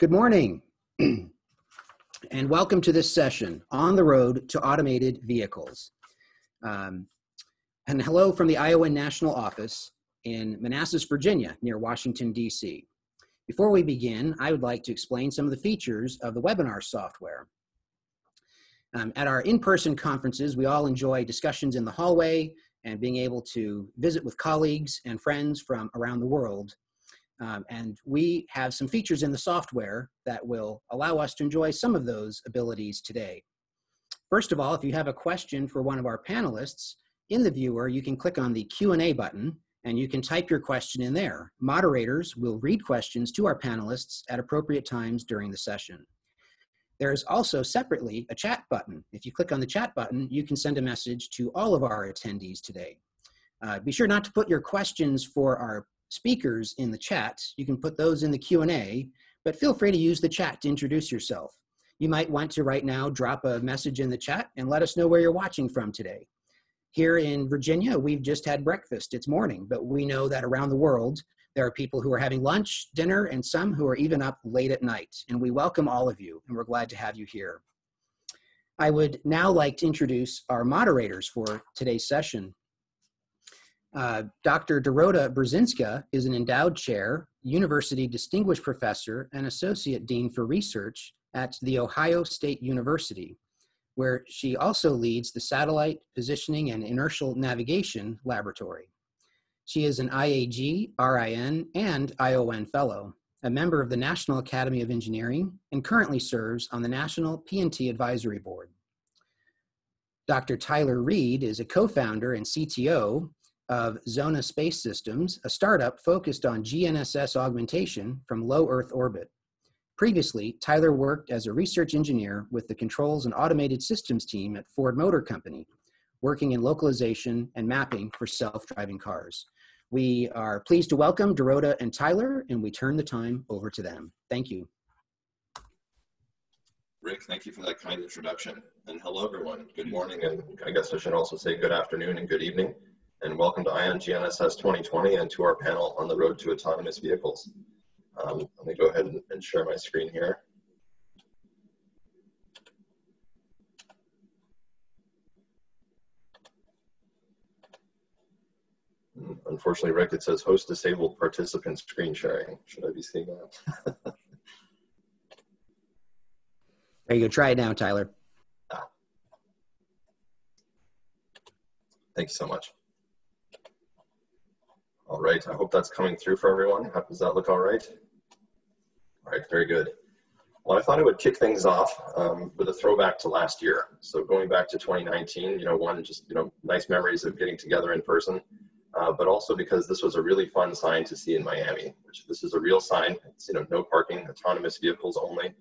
Good morning, and welcome to this session on the road to automated vehicles. Um, and hello from the ION National Office in Manassas, Virginia, near Washington, D.C. Before we begin, I would like to explain some of the features of the webinar software. Um, at our in-person conferences, we all enjoy discussions in the hallway and being able to visit with colleagues and friends from around the world um, and we have some features in the software that will allow us to enjoy some of those abilities today. First of all, if you have a question for one of our panelists, in the viewer, you can click on the Q&A button and you can type your question in there. Moderators will read questions to our panelists at appropriate times during the session. There is also separately a chat button. If you click on the chat button, you can send a message to all of our attendees today. Uh, be sure not to put your questions for our speakers in the chat. You can put those in the Q&A, but feel free to use the chat to introduce yourself. You might want to right now drop a message in the chat and let us know where you're watching from today. Here in Virginia, we've just had breakfast. It's morning, but we know that around the world, there are people who are having lunch, dinner, and some who are even up late at night. And we welcome all of you, and we're glad to have you here. I would now like to introduce our moderators for today's session. Uh, Dr. Dorota Brzezinska is an endowed chair, university distinguished professor, and associate dean for research at The Ohio State University, where she also leads the Satellite Positioning and Inertial Navigation Laboratory. She is an IAG, RIN, and ION Fellow, a member of the National Academy of Engineering, and currently serves on the National PNT Advisory Board. Dr. Tyler Reid is a co-founder and CTO of Xona Space Systems, a startup focused on GNSS augmentation from low Earth orbit. Previously, Tyler worked as a research engineer with the Controls and Automated Systems team at Ford Motor Company, working in localization and mapping for self-driving cars. We are pleased to welcome Dorota and Tyler, and we turn the time over to them. Thank you. Rick, thank you for that kind introduction. And hello, everyone. Good morning, and I guess I should also say good afternoon and good evening and welcome to ION GNSS 2020 and to our panel on the road to autonomous vehicles. Um, let me go ahead and, and share my screen here. Unfortunately, Rick, it says host disabled participant screen sharing. Should I be seeing that? there you go. Try it now, Tyler. Ah. Thank you so much. All right, I hope that's coming through for everyone. Does that look all right? All right, very good. Well, I thought I would kick things off um, with a throwback to last year. So going back to 2019, you know, one, just, you know, nice memories of getting together in person, uh, but also because this was a really fun sign to see in Miami, which this is a real sign. It's, you know, no parking, autonomous vehicles only.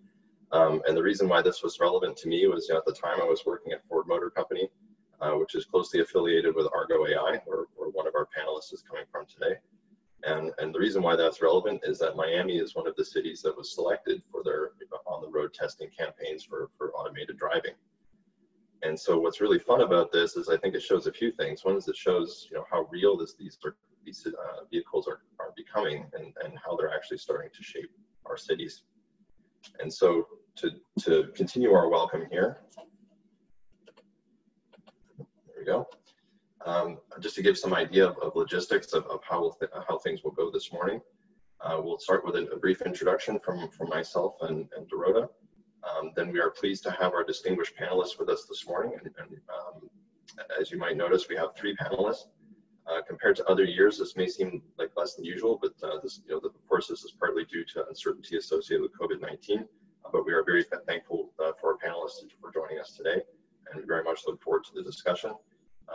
Um, and the reason why this was relevant to me was, you know, at the time I was working at Ford Motor Company, uh, which is closely affiliated with Argo AI, where, where one of our panelists is coming from today. And, and the reason why that's relevant is that Miami is one of the cities that was selected for their on the road testing campaigns for, for automated driving. And so what's really fun about this is I think it shows a few things. One is it shows you know how real this, these, these uh, vehicles are, are becoming and, and how they're actually starting to shape our cities. And so to, to continue our welcome here, we go. Um, just to give some idea of, of logistics of, of how, th how things will go this morning. Uh, we'll start with a, a, brief introduction from, from myself and, and Dorota. Um, then we are pleased to have our distinguished panelists with us this morning. And, and um, as you might notice, we have three panelists. Uh, compared to other years, this may seem like less than usual, but uh, this, you know, the, of course, this is partly due to uncertainty associated with COVID-19. Uh, but we are very thankful uh, for our panelists for joining us today, and we very much look forward to the discussion.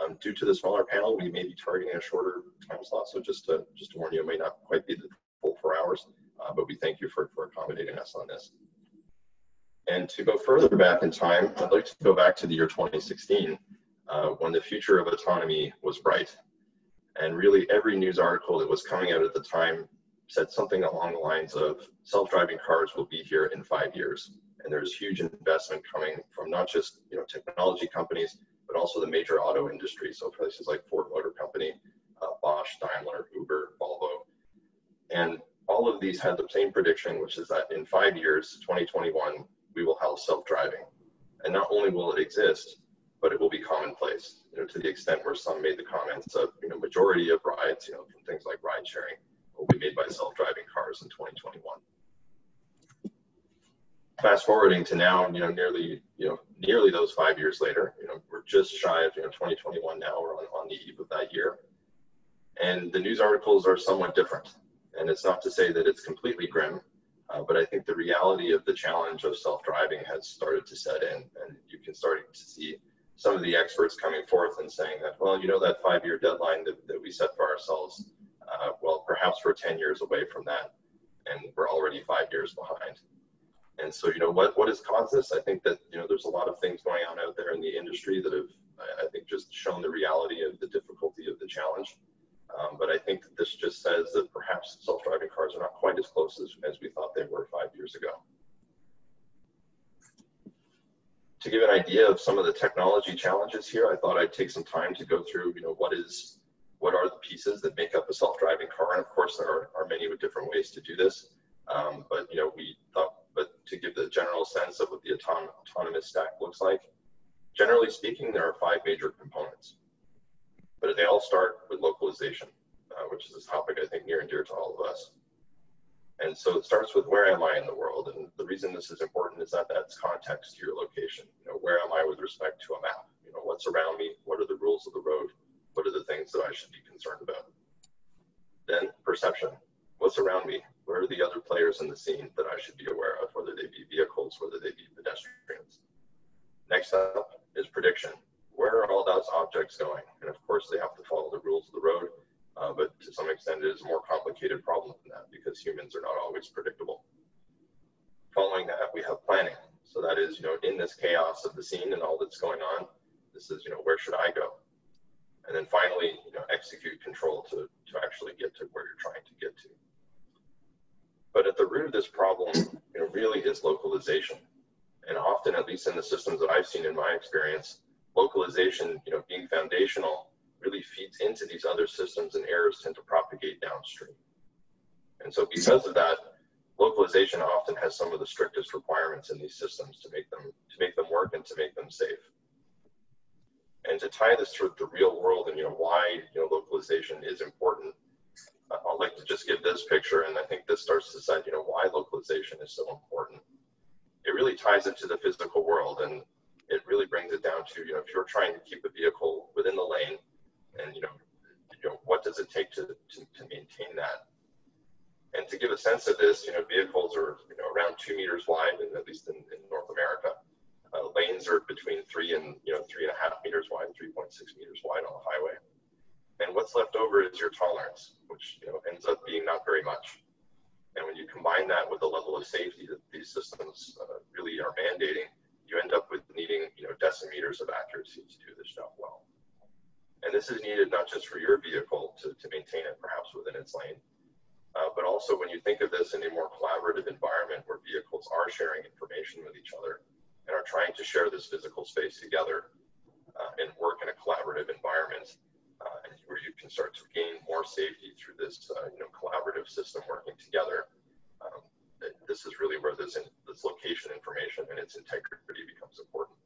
Um, due to the smaller panel, we may be targeting a shorter time slot. So just to, just to warn you, it may not quite be the full four hours, uh, but we thank you for, for accommodating us on this. And to go further back in time, I'd like to go back to the year 2016, uh, when the future of autonomy was bright. And really every news article that was coming out at the time said something along the lines of self-driving cars will be here in five years. And there's huge investment coming from not just you know technology companies, but also the major auto industry. So places like Ford Motor Company, uh, Bosch, Daimler, Uber, Volvo. And all of these had the same prediction, which is that in five years, 2021, we will have self-driving. And not only will it exist, but it will be commonplace, you know, to the extent where some made the comments of, you know, majority of rides, you know, from things like ride sharing will be made by self-driving cars in 2021. Fast forwarding to now, you know, nearly, you know, nearly those five years later, just shy of, you know, 2021 now, we're on, on the eve of that year. And the news articles are somewhat different. And it's not to say that it's completely grim, uh, but I think the reality of the challenge of self-driving has started to set in, and you can start to see some of the experts coming forth and saying that, well, you know, that five-year deadline that, that we set for ourselves, uh, well, perhaps we're 10 years away from that, and we're already five years behind. And so, you know, what, what has caused this? I think that, there's a lot of things going on out there in the industry that have, I think, just shown the reality of the difficulty of the challenge. Um, but I think that this just says that perhaps self-driving cars are not quite as close as, as we thought they were five years ago. To give an idea of some of the technology challenges here, I thought I'd take some time to go through, you know, what is, what are the pieces that make up a self-driving car? And of course, there are, are many different ways to do this. Um, but, you know, we thought, to give the general sense of what the auton autonomous stack looks like, generally speaking, there are five major components but they all start with localization, uh, which is a topic I think near and dear to all of us. And so it starts with where am I in the world? And the reason this is important is that that's context to your location. You know, where am I with respect to a map? You know, what's around me? What are the rules of the road? What are the things that I should be concerned about? Then perception. What's around me? Where are the other players in the scene that I should be aware of, whether they be vehicles, whether they be pedestrians? Next up is prediction where are all those objects going? And of course, they have to follow the rules of the road. Uh, but to some extent, it is a more complicated problem than that because humans are not always predictable. Following that, we have planning. So that is, you know, in this chaos of the scene and all that's going on, this is, you know, where should I go? And then finally, you know, execute control to, to actually get to where you're trying to get to. But at the root of this problem, you know, really is localization. And often, at least in the systems that I've seen in my experience, localization, you know, being foundational really feeds into these other systems and errors tend to propagate downstream. And so because of that, localization often has some of the strictest requirements in these systems to make them to make them work and to make them safe. And to tie this to the real world and you know why you know localization is important, I'd like to just give this picture, and I think this starts to set you know why localization is so important. It really ties into the physical world, and it really brings it down to, you know, if you're trying to keep a vehicle within the lane and, you know, you know what does it take to, to, to maintain that? And to give a sense of this, you know, vehicles are, you know, around two meters wide, and at least in, in North America. Uh, lanes are between three and, you know, three and a half meters wide, 3.6 meters wide on the highway. And what's left over is your tolerance, which, you know, ends up being not very much. And when you combine that with the level of safety that these systems uh, really are mandating, you end up with needing you know decimeters of accuracy to do this job well. And this is needed not just for your vehicle to, to maintain it perhaps within its lane, uh, but also when you think of this in a more collaborative environment where vehicles are sharing information with each other and are trying to share this physical space together uh, and work in a collaborative environment where you can start to gain more safety through this uh, you know, collaborative system working together this is really where this, in, this location information and its integrity becomes important.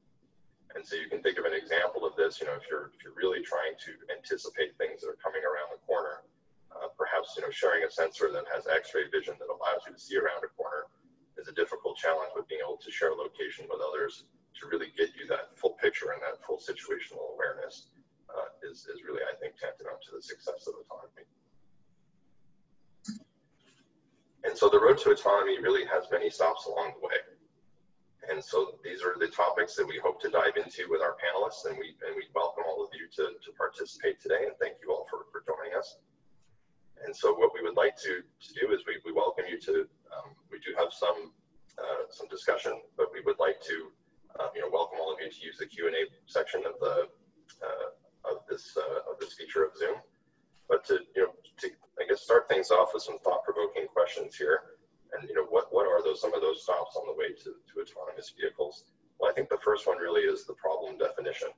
And so you can think of an example of this, you know, if you're, if you're really trying to anticipate things that are coming around the corner, uh, perhaps, you know, sharing a sensor that has x-ray vision that allows you to see around a corner is a difficult challenge with being able to share location with others to really get you that full picture and that full situational awareness uh, is, is really, I think, tantamount to the success of autonomy. And so the road to autonomy really has many stops along the way. And so these are the topics that we hope to dive into with our panelists, and we and we welcome all of you to, to participate today, and thank you all for, for joining us. And so what we would like to, to do is we, we welcome you to, um, we do have some uh, some discussion, but we would like to, uh, you know, welcome all of you to use the Q&A section of the uh, of this uh, of this feature of Zoom. But to, you know, to I guess start things off with some thought-provoking questions here. And you know, what what are those some of those stops on the way to, to autonomous vehicles? Well, I think the first one really is the problem definition.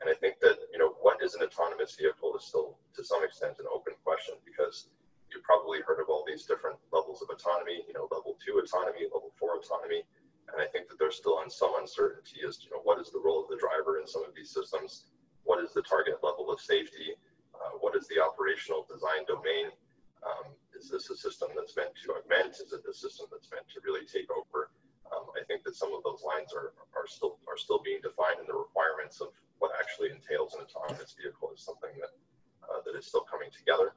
And I think that you know, what is an autonomous vehicle is still to some extent an open question because you've probably heard of all these different levels of autonomy, you know, level two autonomy, level four autonomy. And I think that there's still some uncertainty as to, you know, what is the role of the driver in some of these systems? What is the target level of safety? Uh, what is the operational design domain? Um, is this a system that's meant to augment? Is it a system that's meant to really take over? Um, I think that some of those lines are, are still are still being defined, and the requirements of what actually entails an autonomous vehicle is something that uh, that is still coming together.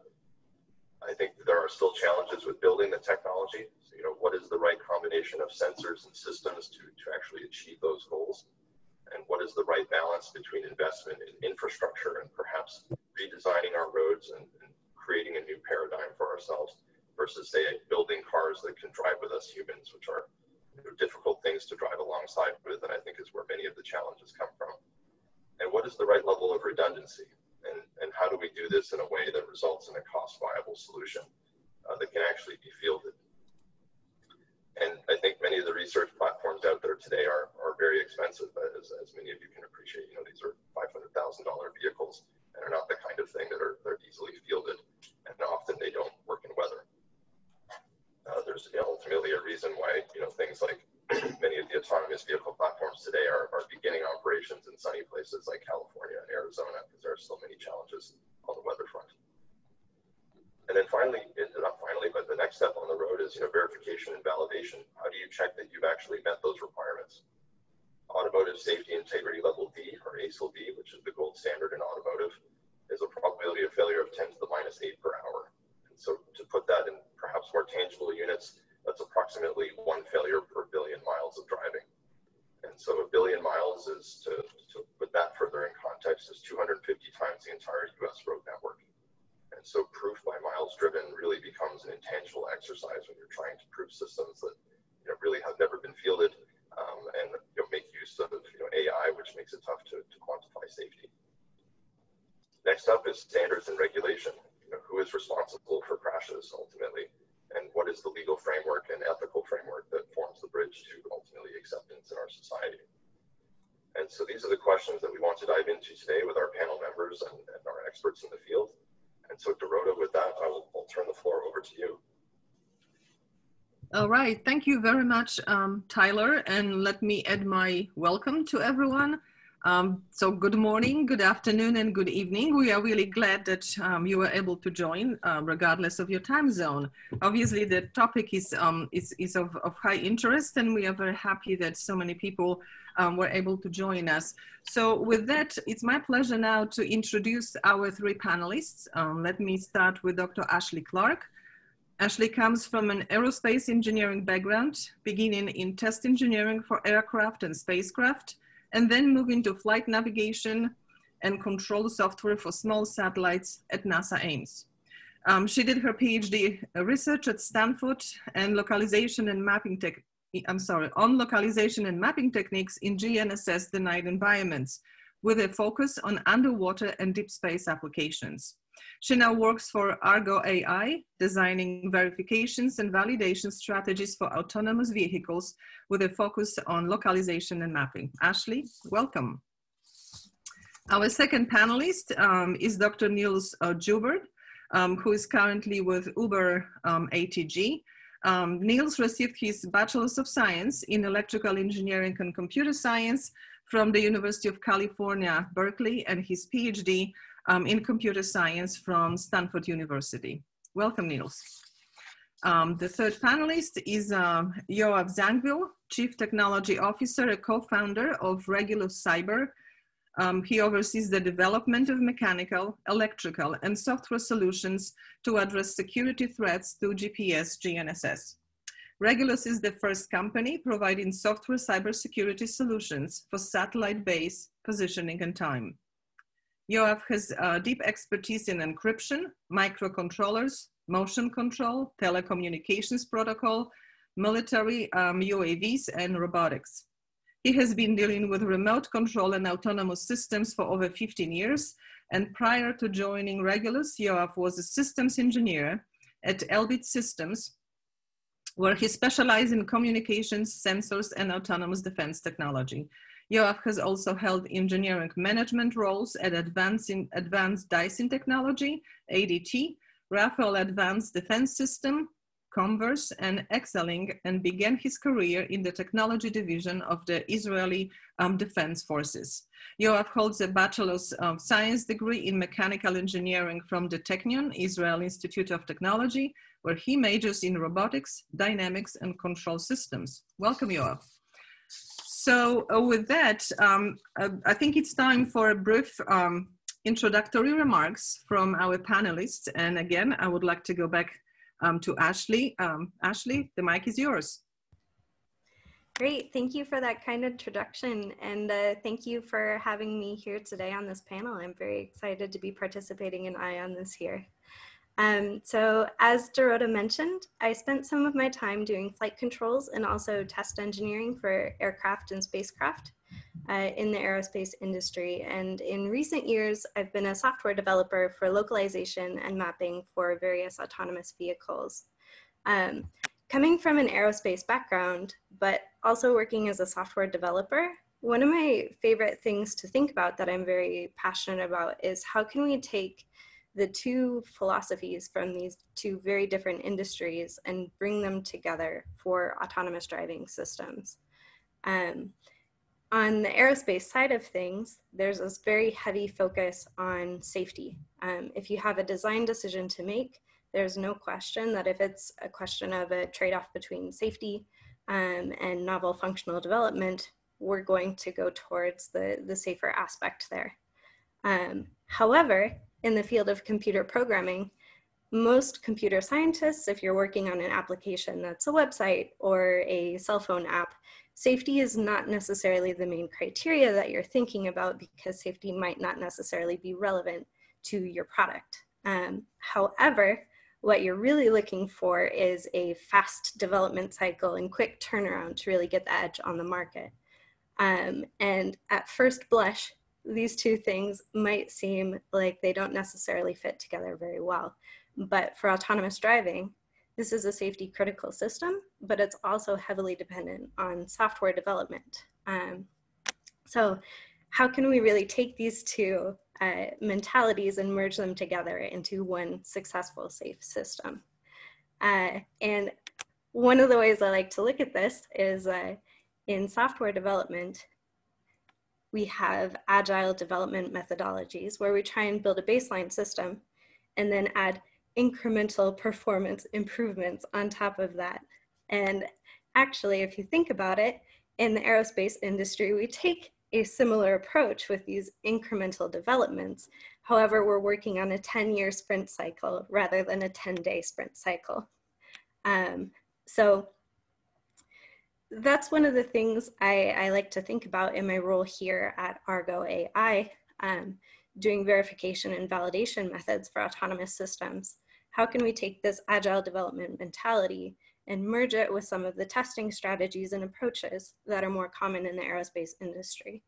I think there are still challenges with building the technology. So, you know, what is the right combination of sensors and systems to, to actually achieve those goals? And what is the right balance between investment in infrastructure and perhaps redesigning our roads and, and creating a new paradigm for ourselves versus, say, building cars that can drive with us humans, which are you know, difficult things to drive alongside with, and I think is where many of the challenges come from. And what is the right level of redundancy? and, and how do we do this in a way that results in a cost viable solution uh, that can actually be fielded. And I think many of the research platforms out there today are, are very expensive, as, as many of you can appreciate. You know, these are $500,000 vehicles and are not the kind of thing that are they're easily fielded, and often they don't work in weather. Uh, there's you know, ultimately a reason why you know things like many of the autonomous vehicle platforms today are, are beginning operations in sunny places like California and Arizona because there are so many challenges on the weather front. And then finally, not finally, but the next step on the road is you know verification and validation. How do you check that you've actually met those requirements? Automotive safety integrity level D or ASIL D, which is the gold standard in automotive, is a probability of failure of 10 to the minus 8 per hour. And so to put that in perhaps more tangible units, that's approximately one failure per billion miles of driving. And so a billion miles is, to, to put that further in context, is 250 times the entire US road network. And so proof by miles driven really becomes an intangible exercise when you're trying to prove systems that you know, really have never been fielded um, and you know, make use of you know, AI, which makes it tough to, to quantify safety. Next up is standards and regulation. You know, who is responsible for crashes ultimately? and what is the legal framework and ethical framework that forms the bridge to ultimately acceptance in our society. And so these are the questions that we want to dive into today with our panel members and, and our experts in the field. And so Dorota, with that, I will I'll turn the floor over to you. All right, thank you very much, um, Tyler. And let me add my welcome to everyone. Um, so good morning, good afternoon, and good evening. We are really glad that um, you were able to join, uh, regardless of your time zone. Obviously, the topic is, um, is, is of, of, high interest, and we are very happy that so many people um, were able to join us. So with that, it's my pleasure now to introduce our three panelists. Um, let me start with Dr. Ashley Clark. Ashley comes from an aerospace engineering background, beginning in test engineering for aircraft and spacecraft, and then moving to flight navigation and control software for small satellites at NASA Ames. Um, she did her PhD research at Stanford and localization and mapping tech, I'm sorry, on localization and mapping techniques in GNSS denied environments with a focus on underwater and deep space applications. She now works for Argo AI, designing verifications and validation strategies for autonomous vehicles with a focus on localization and mapping. Ashley, welcome. Our second panelist um, is Dr. Niels uh, Joubert, um, who is currently with Uber um, ATG. Um, Niels received his Bachelor's of Science in Electrical Engineering and Computer Science from the University of California, Berkeley, and his PhD um, in computer science from Stanford University. Welcome, Niels. Um, the third panelist is um, Yoav Zangvil, Chief Technology Officer, a co-founder of Regulus Cyber. Um, he oversees the development of mechanical, electrical, and software solutions to address security threats through GPS GNSS. Regulus is the first company providing software cybersecurity solutions for satellite base positioning and time. Yoav has uh, deep expertise in encryption, microcontrollers, motion control, telecommunications protocol, military um, UAVs, and robotics. He has been dealing with remote control and autonomous systems for over 15 years. And prior to joining Regulus, Yoav was a systems engineer at Elbit Systems, where he specialized in communications, sensors, and autonomous defense technology. Yoav has also held engineering management roles at Advanced, Advanced Dicing Technology, ADT, Rafael Advanced Defense System, Comverse, and excelling, and began his career in the technology division of the Israeli um, Defense Forces. Yoav holds a Bachelor's of Science degree in Mechanical Engineering from the Technion, Israel Institute of Technology, where he majors in robotics, dynamics, and control systems. Welcome, Yoav. So uh, with that, um, uh, I think it's time for a brief um, introductory remarks from our panelists. And again, I would like to go back um, to Ashley. Um, Ashley, the mic is yours. Great, thank you for that kind introduction and uh, thank you for having me here today on this panel. I'm very excited to be participating in ION this year. Um, so as Dorota mentioned, I spent some of my time doing flight controls and also test engineering for aircraft and spacecraft uh, in the aerospace industry. And in recent years, I've been a software developer for localization and mapping for various autonomous vehicles. Um, coming from an aerospace background, but also working as a software developer, one of my favorite things to think about that I'm very passionate about is how can we take the two philosophies from these two very different industries and bring them together for autonomous driving systems. Um, on the aerospace side of things, there's this very heavy focus on safety. Um, if you have a design decision to make, there's no question that if it's a question of a trade-off between safety um, and novel functional development, we're going to go towards the, the safer aspect there. Um, however, in the field of computer programming, most computer scientists, if you're working on an application that's a website or a cell phone app, safety is not necessarily the main criteria that you're thinking about because safety might not necessarily be relevant to your product. Um, however, what you're really looking for is a fast development cycle and quick turnaround to really get the edge on the market. Um, and at first blush, these two things might seem like they don't necessarily fit together very well. But for autonomous driving, this is a safety critical system, but it's also heavily dependent on software development. Um, so how can we really take these two uh, mentalities and merge them together into one successful, safe system? Uh, and one of the ways I like to look at this is uh, in software development, we have agile development methodologies where we try and build a baseline system and then add incremental performance improvements on top of that. And actually, if you think about it, in the aerospace industry, we take a similar approach with these incremental developments. However, we're working on a 10 year sprint cycle rather than a 10 day sprint cycle. Um, so that's one of the things I, I, like to think about in my role here at Argo AI, um, doing verification and validation methods for autonomous systems how can we take this agile development mentality and merge it with some of the testing strategies and approaches that are more common in the aerospace industry.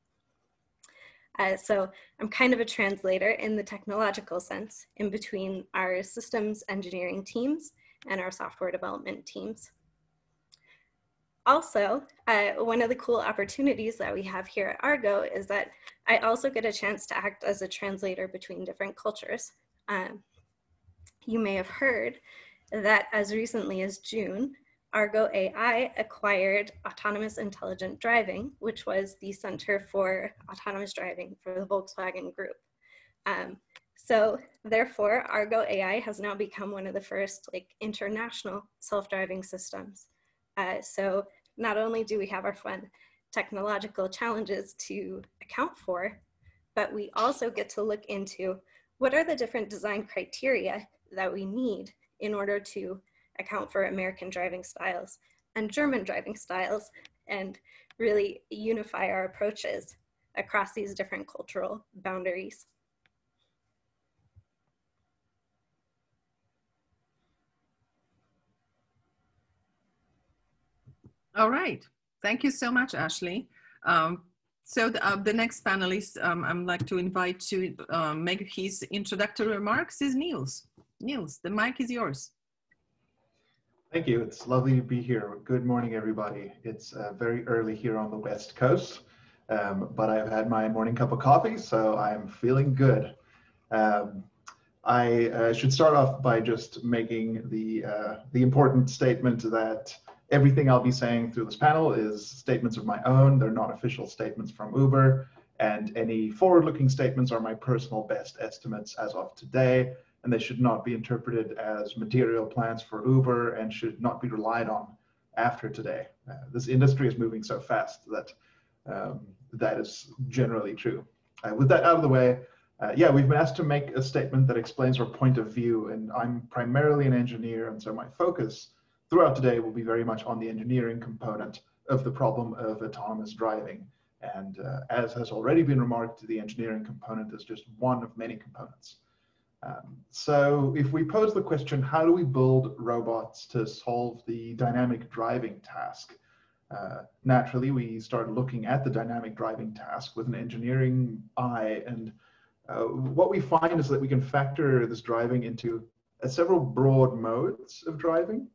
Uh, so I'm kind of a translator in the technological sense in between our systems engineering teams and our software development teams. Also, uh, one of the cool opportunities that we have here at Argo is that I also get a chance to act as a translator between different cultures. Um, you may have heard that as recently as June, Argo AI acquired Autonomous Intelligent Driving, which was the Center for Autonomous Driving for the Volkswagen Group. Um, so therefore, Argo AI has now become one of the first like international self-driving systems. Uh, so not only do we have our fun technological challenges to account for, but we also get to look into what are the different design criteria that we need in order to account for American driving styles and German driving styles and really unify our approaches across these different cultural boundaries. All right. Thank you so much, Ashley. Um, so the, uh, the, next panelist um, I'd like to invite to uh, make his introductory remarks is Niels. Niels, the mic is yours. Thank you. It's lovely to be here. Good morning, everybody. It's uh, very early here on the West Coast, um, but I've had my morning cup of coffee, so I'm feeling good. Um, I uh, should start off by just making the, uh, the important statement that everything I'll be saying through this panel is statements of my own. They're not official statements from Uber. And any forward-looking statements are my personal best estimates as of today. And they should not be interpreted as material plans for Uber and should not be relied on after today. Uh, this industry is moving so fast that um, that is generally true. Uh, with that out of the way, uh, yeah, we've been asked to make a statement that explains our point of view, and I'm primarily an engineer, and so my focus throughout today will be very much on the engineering component of the problem of autonomous driving. And uh, as has already been remarked, the engineering component is just one of many components. Um, so if we pose the question, how do we build robots to solve the dynamic driving task? Uh, naturally, we start looking at the dynamic driving task with an engineering eye. And uh, what we find is that we can factor this driving into uh, several broad modes of driving.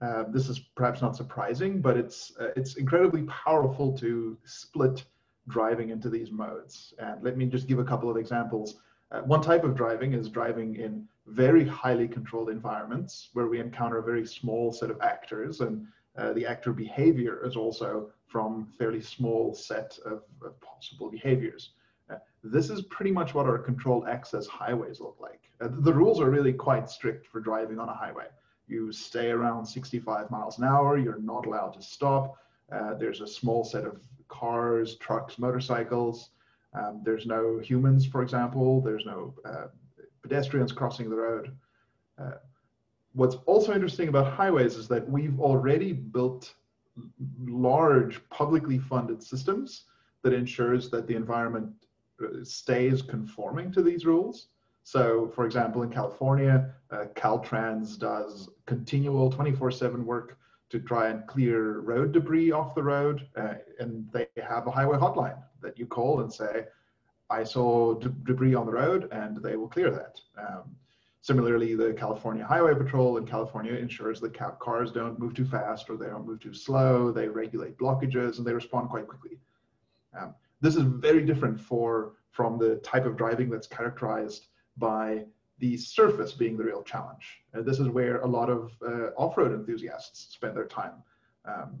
Uh, this is perhaps not surprising, but it's, uh, it's incredibly powerful to split driving into these modes. And let me just give a couple of examples. Uh, one type of driving is driving in very highly controlled environments where we encounter a very small set of actors and uh, the actor behavior is also from fairly small set of, of possible behaviors. Uh, this is pretty much what our controlled access highways look like. The rules are really quite strict for driving on a highway you stay around 65 miles an hour. You're not allowed to stop. Uh, there's a small set of cars, trucks, motorcycles. Um, there's no humans, for example. There's no uh, pedestrians crossing the road. Uh, what's also interesting about highways is that we've already built large publicly funded systems that ensures that the environment uh, stays conforming to these rules. So, for example, in California, uh, Caltrans does continual 24 7 work to try and clear road debris off the road. Uh, and they have a highway hotline that you call and say, I saw de debris on the road, and they will clear that. Um, similarly, the California Highway Patrol in California ensures that cars don't move too fast or they don't move too slow. They regulate blockages and they respond quite quickly. Um, this is very different for from the type of driving that's characterized by the surface being the real challenge. Uh, this is where a lot of uh, off-road enthusiasts spend their time. Um,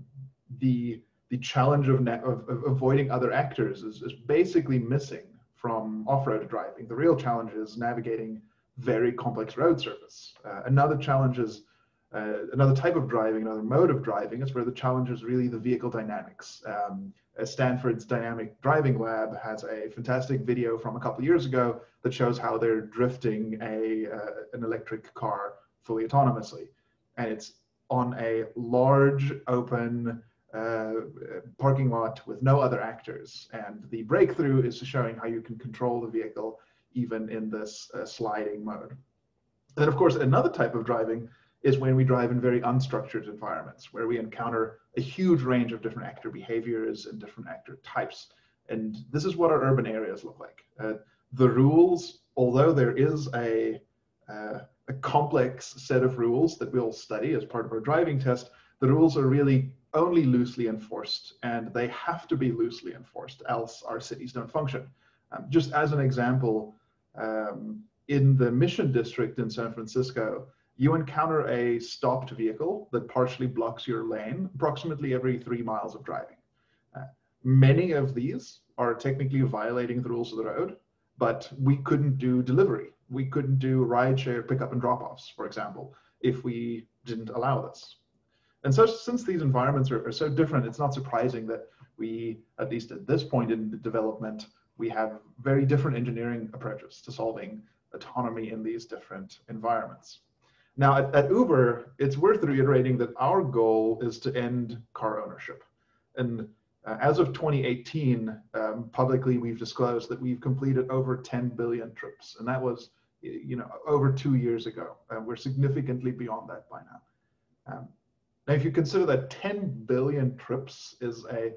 the the challenge of, of, of, avoiding other actors is, is basically missing from off-road driving. The real challenge is navigating very complex road surface. Uh, another challenge is uh, another type of driving, another mode of driving is where the challenge is really the vehicle dynamics. Um, Stanford's Dynamic Driving Lab has a fantastic video from a couple years ago that shows how they're drifting a uh, an electric car fully autonomously, and it's on a large open uh, parking lot with no other actors. And the breakthrough is showing how you can control the vehicle even in this uh, sliding mode. And then, of course, another type of driving is when we drive in very unstructured environments where we encounter a huge range of different actor behaviors and different actor types. And this is what our urban areas look like. Uh, the rules, although there is a, uh, a complex set of rules that we'll study as part of our driving test, the rules are really only loosely enforced and they have to be loosely enforced, else our cities don't function. Um, just as an example, um, in the Mission District in San Francisco, you encounter a stopped vehicle that partially blocks your lane approximately every three miles of driving. Uh, many of these are technically violating the rules of the road, but we couldn't do delivery. We couldn't do rideshare pickup and drop offs, for example, if we didn't allow this. And so, since these environments are, are so different, it's not surprising that we, at least at this point in the development, we have very different engineering approaches to solving autonomy in these different environments. Now, at, at, Uber, it's worth reiterating that our goal is to end car ownership. And uh, as of 2018, um, publicly we've disclosed that we've completed over 10 billion trips, and that was, you know, over two years ago. Uh, we're significantly beyond that by now. Um, now, if you consider that 10 billion trips is a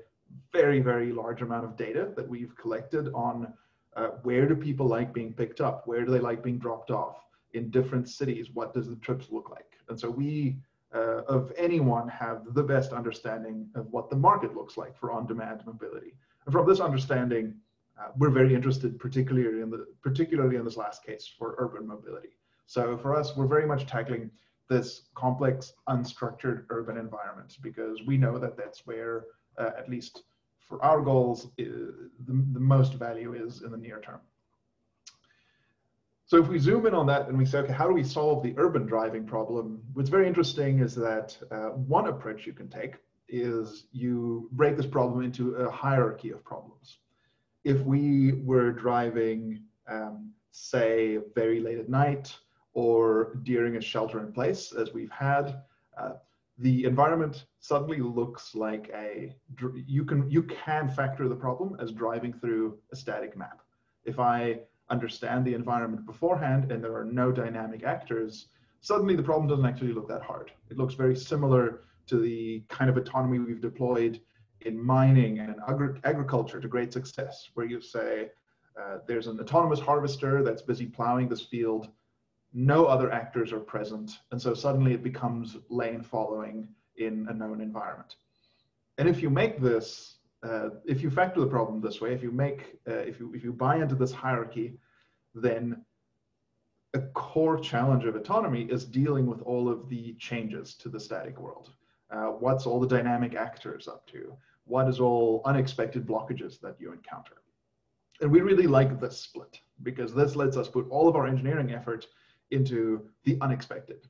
very, very large amount of data that we've collected on uh, where do people like being picked up, where do they like being dropped off, in different cities, what does the trips look like? And so we, uh, of anyone, have the best understanding of what the market looks like for on-demand mobility. And from this understanding, Uh, we're very interested particularly in the particularly in this last case for urban mobility. So for us, we're very much tackling this complex, unstructured urban environment because we know that that's where, uh, at least for our goals, uh, the, the most value is in the near term. So if we zoom in on that and we say, okay, how do we solve the urban driving problem? What's very interesting is that uh, one approach you can take is you break this problem into a hierarchy of problems. If we were driving, um, say, very late at night or during a shelter in place, as we've had, uh, the environment suddenly looks like a you can you can factor the problem as driving through a static map. If I understand the environment beforehand and there are no dynamic actors, suddenly the problem doesn't actually look that hard. It looks very similar to the kind of autonomy we've deployed in mining and agri agriculture to great success, where you say uh, there's an autonomous harvester that's busy plowing this field, no other actors are present, and so suddenly it becomes lane following in a known environment. And if you make this, uh, if you factor the problem this way, if you make, uh, if you if you buy into this hierarchy, then a core challenge of autonomy is dealing with all of the changes to the static world. Uh, what's all the dynamic actors up to? What is all unexpected blockages that you encounter? And we really like this split because this lets us put all of our engineering effort into the unexpected.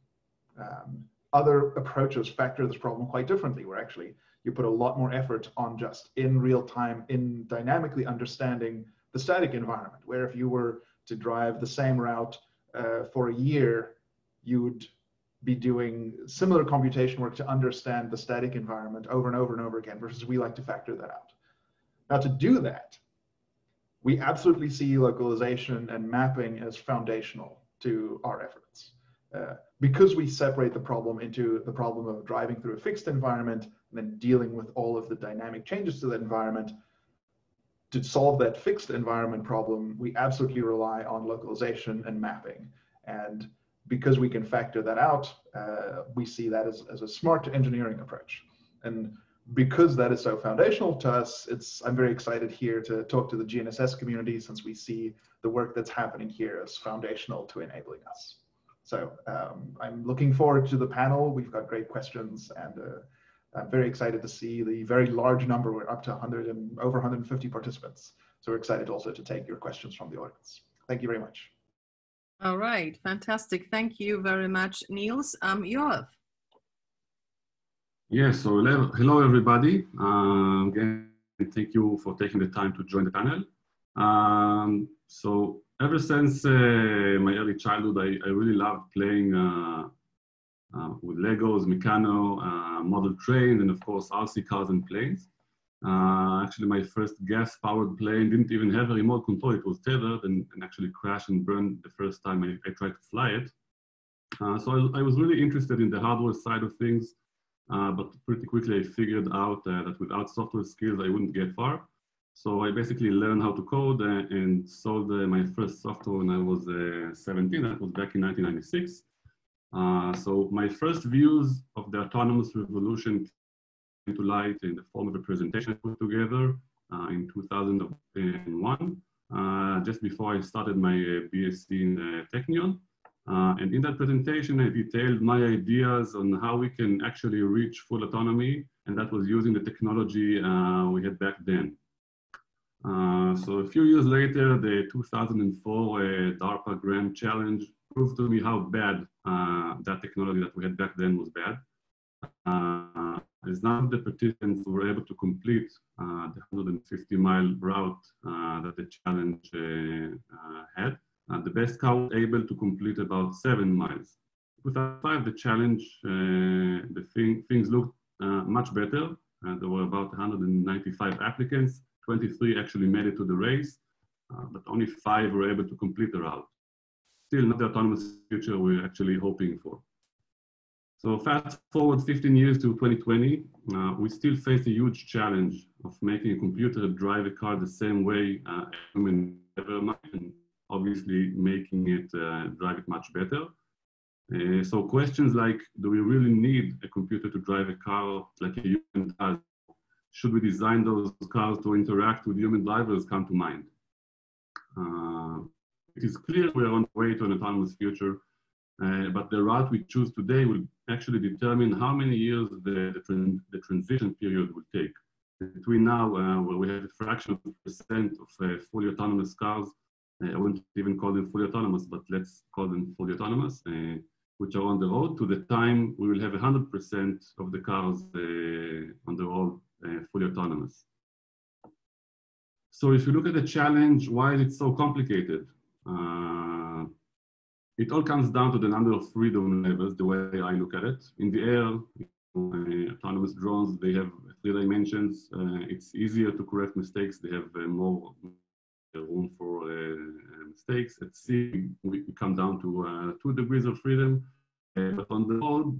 Um, other approaches factor this problem quite differently, where actually you put a lot more effort on just in real time, in dynamically understanding the static environment, where if you were to drive the same route uh, for a year, you would be doing similar computation work to understand the static environment over and over and over again, versus we like to factor that out. Now to do that, we absolutely see localization and mapping as foundational to our efforts. Uh, because we separate the problem into the problem of driving through a fixed environment and then dealing with all of the dynamic changes to that environment, to solve that fixed environment problem, we absolutely rely on localization and mapping. And because we can factor that out, uh, we see that as, as a smart engineering approach. And because that is so foundational to us, it's I'm very excited here to talk to the GNSS community since we see the work that's happening here as foundational to enabling us. So um, I'm looking forward to the panel. We've got great questions and uh, I'm very excited to see the very large number. We're up to 100 and over 150 participants. So we're excited also to take your questions from the audience. Thank you very much. All right, fantastic. Thank you very much, Niels. Um, Yoav. Yes, so hello, everybody. Um, again, thank you for taking the time to join the panel. Um, so ever since uh, my early childhood, I, I really loved playing uh, uh, with Legos, Meccano, uh, model trains, and of course RC cars and planes. Uh, actually, my first gas-powered plane didn't even have a remote control. It was tethered and, and actually crashed and burned the first time I, I tried to fly it. Uh, so I, I, was really interested in the hardware side of things, uh, but pretty quickly I figured out uh, that without software skills, I wouldn't get far. So I basically learned how to code and sold my first software when I was 17. That was back in 1996. Uh, so my first views of the autonomous revolution came to light in the form of a presentation I put together uh, in 2001, uh, just before I started my uh, BSc in uh, Technion. and in that presentation, I detailed my ideas on how we can actually reach full autonomy, and that was using the technology we had back then. So a few years later, the 2004 uh, DARPA Grand Challenge proved to me how bad that technology that we had back then was bad. Uh, as none of the participants were able to complete uh, the 150 mile route uh, that the challenge uh, uh, had. the best cow was able to complete about seven miles. Without five, the challenge, the thing, things looked much better. there were about 195 applicants. 23 actually made it to the race, but only five were able to complete the route still not the autonomous future we're actually hoping for. So fast forward 15 years to 2020, uh, we still face a huge challenge of making a computer drive a car the same way uh, human ever might, obviously making it uh, drive it much better. Uh, so questions like, do we really need a computer to drive a car like a human does? Should we design those cars to interact with human drivers come to mind? Uh, it is clear we are on the way to an autonomous future, uh, but the route we choose today will actually determine how many years the, the, the transition period will take. Between now, uh, where we have a fraction of percent of uh, fully autonomous cars, uh, I wouldn't even call them fully autonomous, but let's call them fully autonomous, uh, which are on the road, to the time we will have 100% of the cars on the road fully autonomous. So if you look at the challenge, why is it so complicated? Uh, it all comes down to the number of freedom levels, the way I look at it. In the air, uh, autonomous drones, they have three dimensions. Uh, it's easier to correct mistakes. They have uh, more room for uh, mistakes. At sea, we come down to uh, two degrees of freedom. but on the road,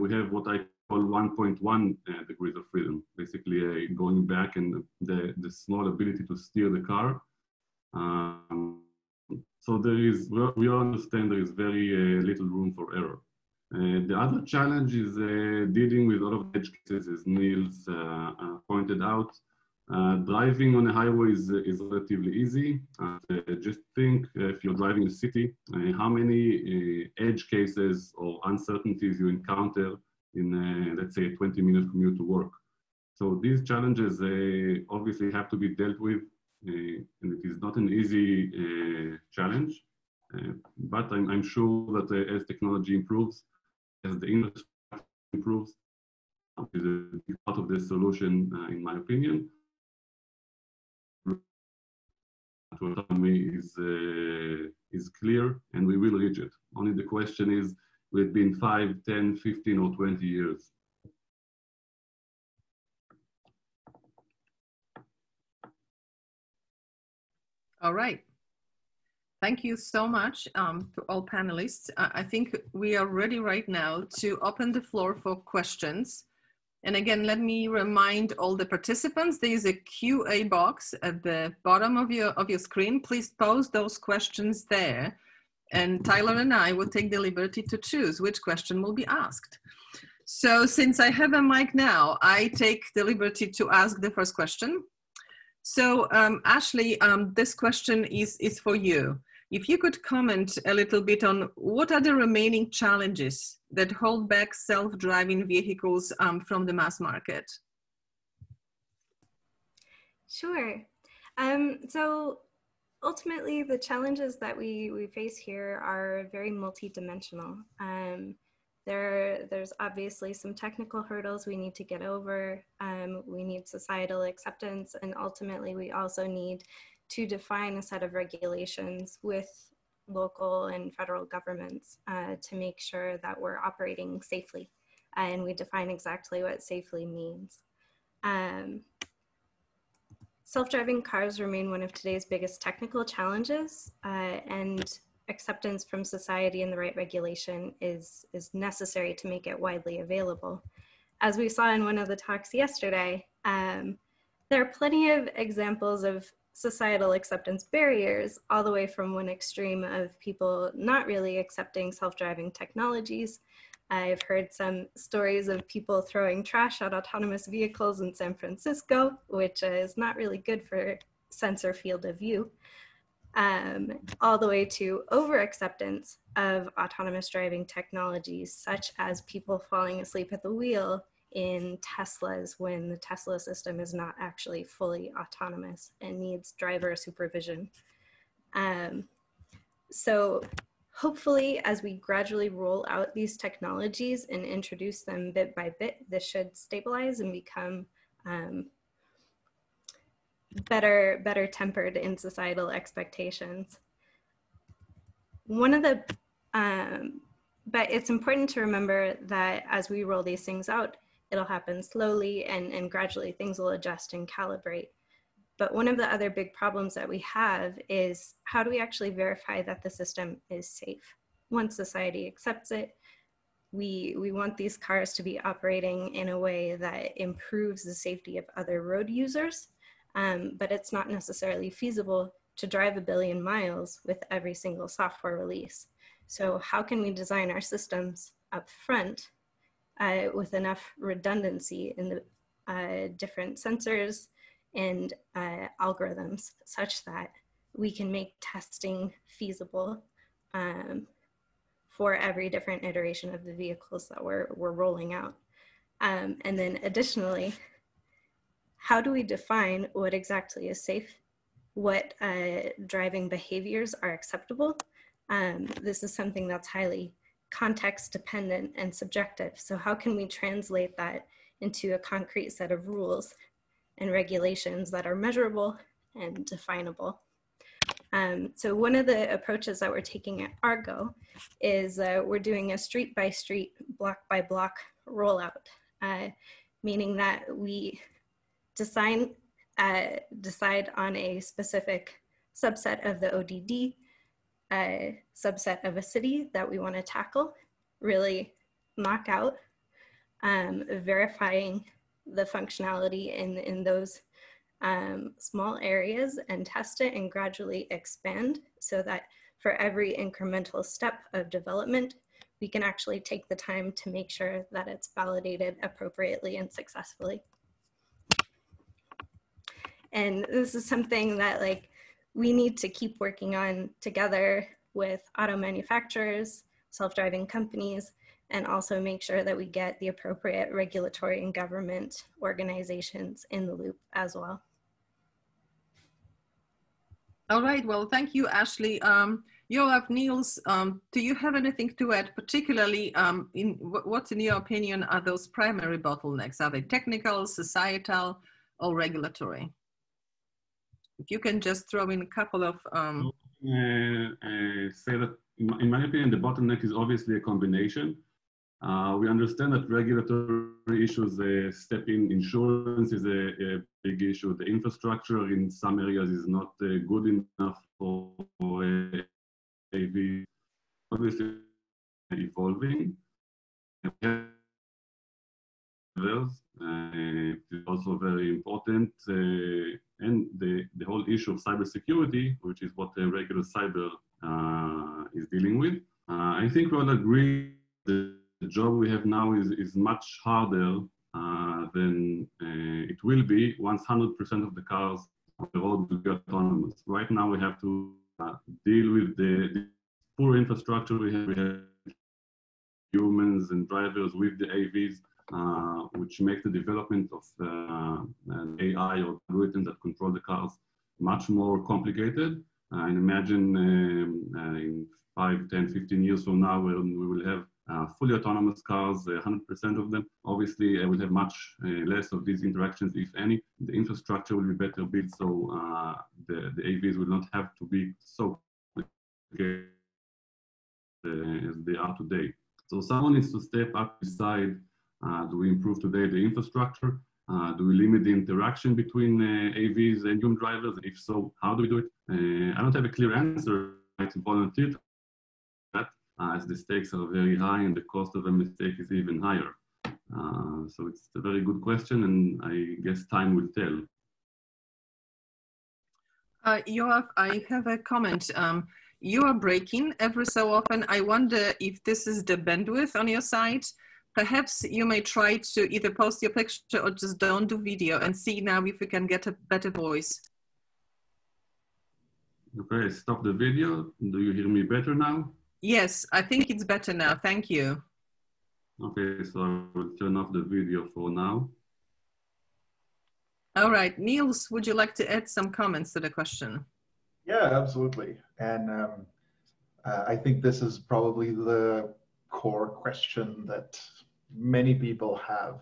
we have what I call 1.1 degrees of freedom, basically going back and the, the small ability to steer the car. Um, so there is, we all understand there is very uh, little room for error. Uh, the other challenge is uh, dealing with a lot of edge cases, as Niels uh, uh, pointed out. Uh, driving on a highway is, is relatively easy. just think if you're driving a city, how many edge cases or uncertainties you encounter in, let's say, a 20 minute commute to work. So these challenges obviously have to be dealt with and it is not an easy uh, challenge, uh, but I'm, I'm, sure that as technology improves, as the industry improves, is a big part of the solution, in my opinion. autonomy is uh, is clear and we will reach it. Only the question is, will it be in 5, 10, 15 or 20 years? All right. Thank you so much um, to all panelists. I think we are ready right now to open the floor for questions. And again, let me remind all the participants, there is a QA box at the bottom of your, of your screen. Please post those questions there. And Tyler and I will take the liberty to choose which question will be asked. So since I have a mic now, I take the liberty to ask the first question. So um, Ashley, um, this question is, is for you. If you could comment a little bit on what are the remaining challenges that hold back self-driving vehicles um, from the mass market? Sure. Um, so ultimately, the challenges that we, we face here are very multidimensional. Um, there, there's obviously some technical hurdles we need to get over. Um, we need societal acceptance, and ultimately, we also need to define a set of regulations with local and federal governments uh, to make sure that we're operating safely. And we define exactly what safely means. Um, Self-driving cars remain one of today's biggest technical challenges, uh, and acceptance from society and the right regulation is, is necessary to make it widely available. As we saw in one of the talks yesterday, um, there are plenty of examples of societal acceptance barriers, all the way from one extreme of people not really accepting self-driving technologies. I've heard some stories of people throwing trash at autonomous vehicles in San Francisco, which is not really good for sensor field of view um, all the way to over acceptance of autonomous driving technologies, such as people falling asleep at the wheel in Teslas when the Tesla system is not actually fully autonomous and needs driver supervision. Um, so hopefully as we gradually roll out these technologies and introduce them bit by bit, this should stabilize and become um, better better tempered in societal expectations. One of the, um, but it's important to remember that as we roll these things out, it'll happen slowly and, and gradually things will adjust and calibrate. But one of the other big problems that we have is how do we actually verify that the system is safe? Once society accepts it, we, we want these cars to be operating in a way that improves the safety of other road users um, but it's not necessarily feasible to drive a billion miles with every single software release. So how can we design our systems up front uh, with enough redundancy in the uh, different sensors and uh, algorithms such that we can make testing feasible um, for every different iteration of the vehicles that we're, we're rolling out. Um, and then additionally, how do we define what exactly is safe? What uh, driving behaviors are acceptable? Um, this is something that's highly context dependent and subjective. So how can we translate that into a concrete set of rules and regulations that are measurable and definable? Um, so one of the approaches that we're taking at Argo is uh, we're doing a street by street, block by block rollout, uh, meaning that we design, uh, decide on a specific subset of the ODD, a subset of a city that we want to tackle, really knock out, um, verifying the functionality in, in those um, small areas and test it and gradually expand so that for every incremental step of development, we can actually take the time to make sure that it's validated appropriately and successfully. And this is something that like we need to keep working on together with auto manufacturers, self-driving companies, and also make sure that we get the appropriate regulatory and government organizations in the loop as well. All right, well, thank you, Ashley. Um, Yoav, Niels, um, do you have anything to add, particularly um, in what's in your opinion are those primary bottlenecks? Are they technical, societal, or regulatory? If you can just throw in a couple of... Um... Uh, uh, say that, in my, in my opinion, the bottleneck is obviously a combination. Uh, we understand that regulatory issues uh, step in. Insurance is a, a, big issue. The infrastructure in some areas is not uh, good enough for, for uh, AV. Obviously, evolving. Uh, it's also very important. Uh, and the, the whole issue of cybersecurity, which is what Regulus Cyber is dealing with. I think we all agree the job we have now is, is much harder uh, than uh, it will be once 100% of the cars on the road will be autonomous. Right now we have to uh, deal with the, the, poor infrastructure we have. We have humans and drivers with the AVs, uh, which make the development of uh, AI or algorithms that control the cars much more complicated. Uh, and imagine um, in 5, 10, 15 years from now when we will have uh, fully autonomous cars, 100% uh, of them. Obviously, uh, we'll have much less of these interactions, if any. The infrastructure will be better built, so the, the AVs will not have to be so complicated as they are today. So someone needs to step up decide, uh, do we improve today the infrastructure? Uh, do we limit the interaction between uh, AVs and human drivers? If so, how do we do it? I don't have a clear answer. It's volunteer uh, as the stakes are very high and the cost of a mistake is even higher. Uh, so it's a very good question and I guess time will tell. Uh, I have a comment. Um, you are breaking every so often. I wonder if this is the bandwidth on your site. Perhaps you may try to either post your picture or just don't do video and see now if we can get a better voice. Okay, stop the video. Do you hear me better now? Yes, I think it's better now. Thank you. Okay, so I will turn off the video for now. All right, Niels, would you like to add some comments to the question? Yeah, absolutely. And um, uh, I think this is probably the core question that many people have.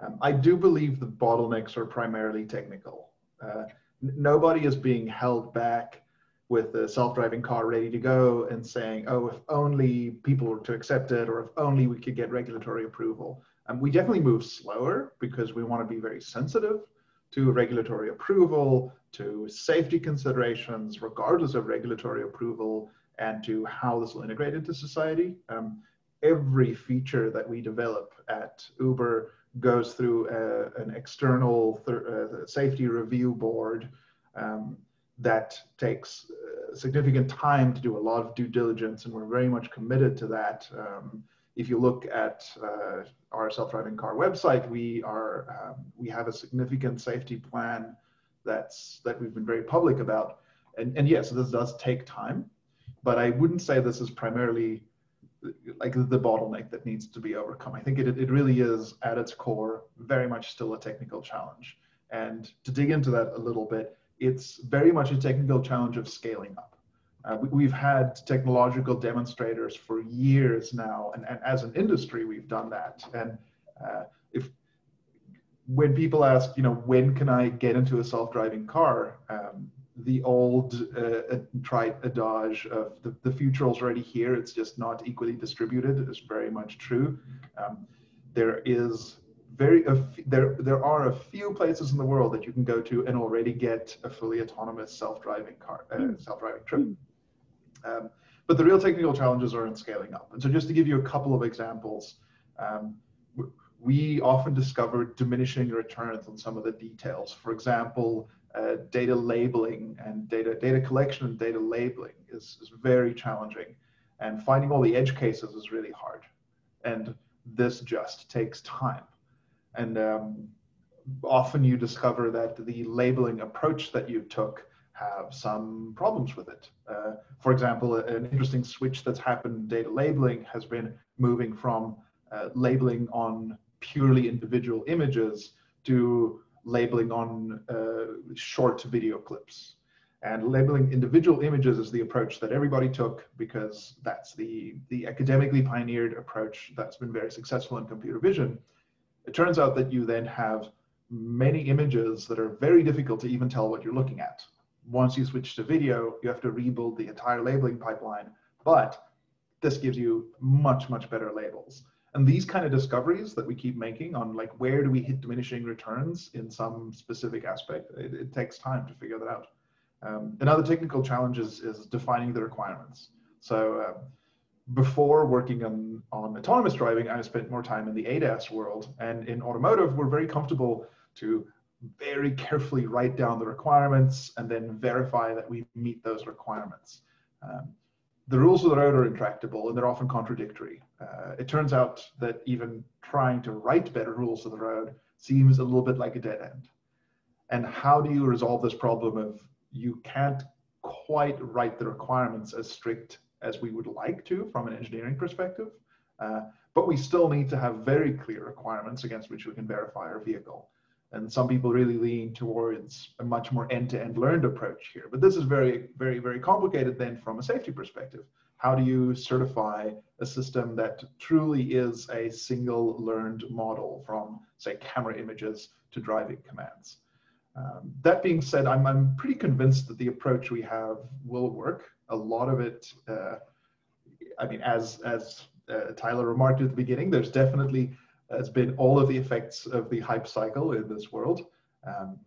Um, I do believe the bottlenecks are primarily technical. Uh, nobody is being held back with a self-driving car ready to go and saying, oh, if only people were to accept it, or if only we could get regulatory approval. And we definitely move slower because we want to be very sensitive to regulatory approval, to safety considerations, regardless of regulatory approval, and to how this will integrate into society. Um, every feature that we develop at Uber goes through a, an external uh, safety review board um, that takes uh, significant time to do a lot of due diligence, and we're very much committed to that. Um, if you look at uh, our self-driving car website, we are um, we have a significant safety plan that's that we've been very public about, and, and yes, this does take time, but I wouldn't say this is primarily like the bottleneck that needs to be overcome. I think it, it really is at its core very much still a technical challenge. And to dig into that a little bit, it's very much a technical challenge of scaling up. Uh, we, have had technological demonstrators for years now, and, and, as an industry, we've done that. And uh, if when people ask, you know, when can I get into a self-driving car? Um, the old uh, tried adage of the, the future is already here, it's just not equally distributed is very much true. Um, there is very there there are a few places in the world that you can go to and already get a fully autonomous self-driving car uh, mm. self-driving trip. Mm. Um, but the real technical challenges are in scaling up. And so just to give you a couple of examples, um, we often discover diminishing returns on some of the details. For example, uh, data labeling and data data collection and data labeling is, is very challenging. And finding all the edge cases is really hard. And this just takes time. And um, often you discover that the labeling approach that you took have some problems with it. Uh, for example, an interesting switch that's happened in data labeling has been moving from uh, labeling on purely individual images to labeling on uh, short video clips. And labeling individual images is the approach that everybody took because that's the, the academically pioneered approach that's been very successful in computer vision. It turns out that you then have many images that are very difficult to even tell what you're looking at. Once you switch to video, you have to rebuild the entire labeling pipeline, but this gives you much, much better labels. And these kind of discoveries that we keep making on like where do we hit diminishing returns in some specific aspect, it, it takes time to figure that out. Um, another technical challenge is, is defining the requirements. So uh, before working on, on autonomous driving, I spent more time in the ADAS world. And in automotive, we're very comfortable to very carefully write down the requirements and then verify that we meet those requirements. Um, the rules of the road are intractable and they're often contradictory. Uh, it turns out that even trying to write better rules of the road seems a little bit like a dead end. And how do you resolve this problem of you can't quite write the requirements as strict as we would like to from an engineering perspective, uh, but we still need to have very clear requirements against which we can verify our vehicle. And some people really lean towards a much more end-to-end learned approach here. But this is very, very, very complicated then from a safety perspective. How do you certify a system that truly is a single learned model from, say, camera images to driving commands? Um, that being said, I'm, I'm pretty convinced that the approach we have will work. A lot of it, uh, I mean, as, as uh, Tyler remarked at the beginning, there's definitely has been all of the effects of the hype cycle in this world. Um,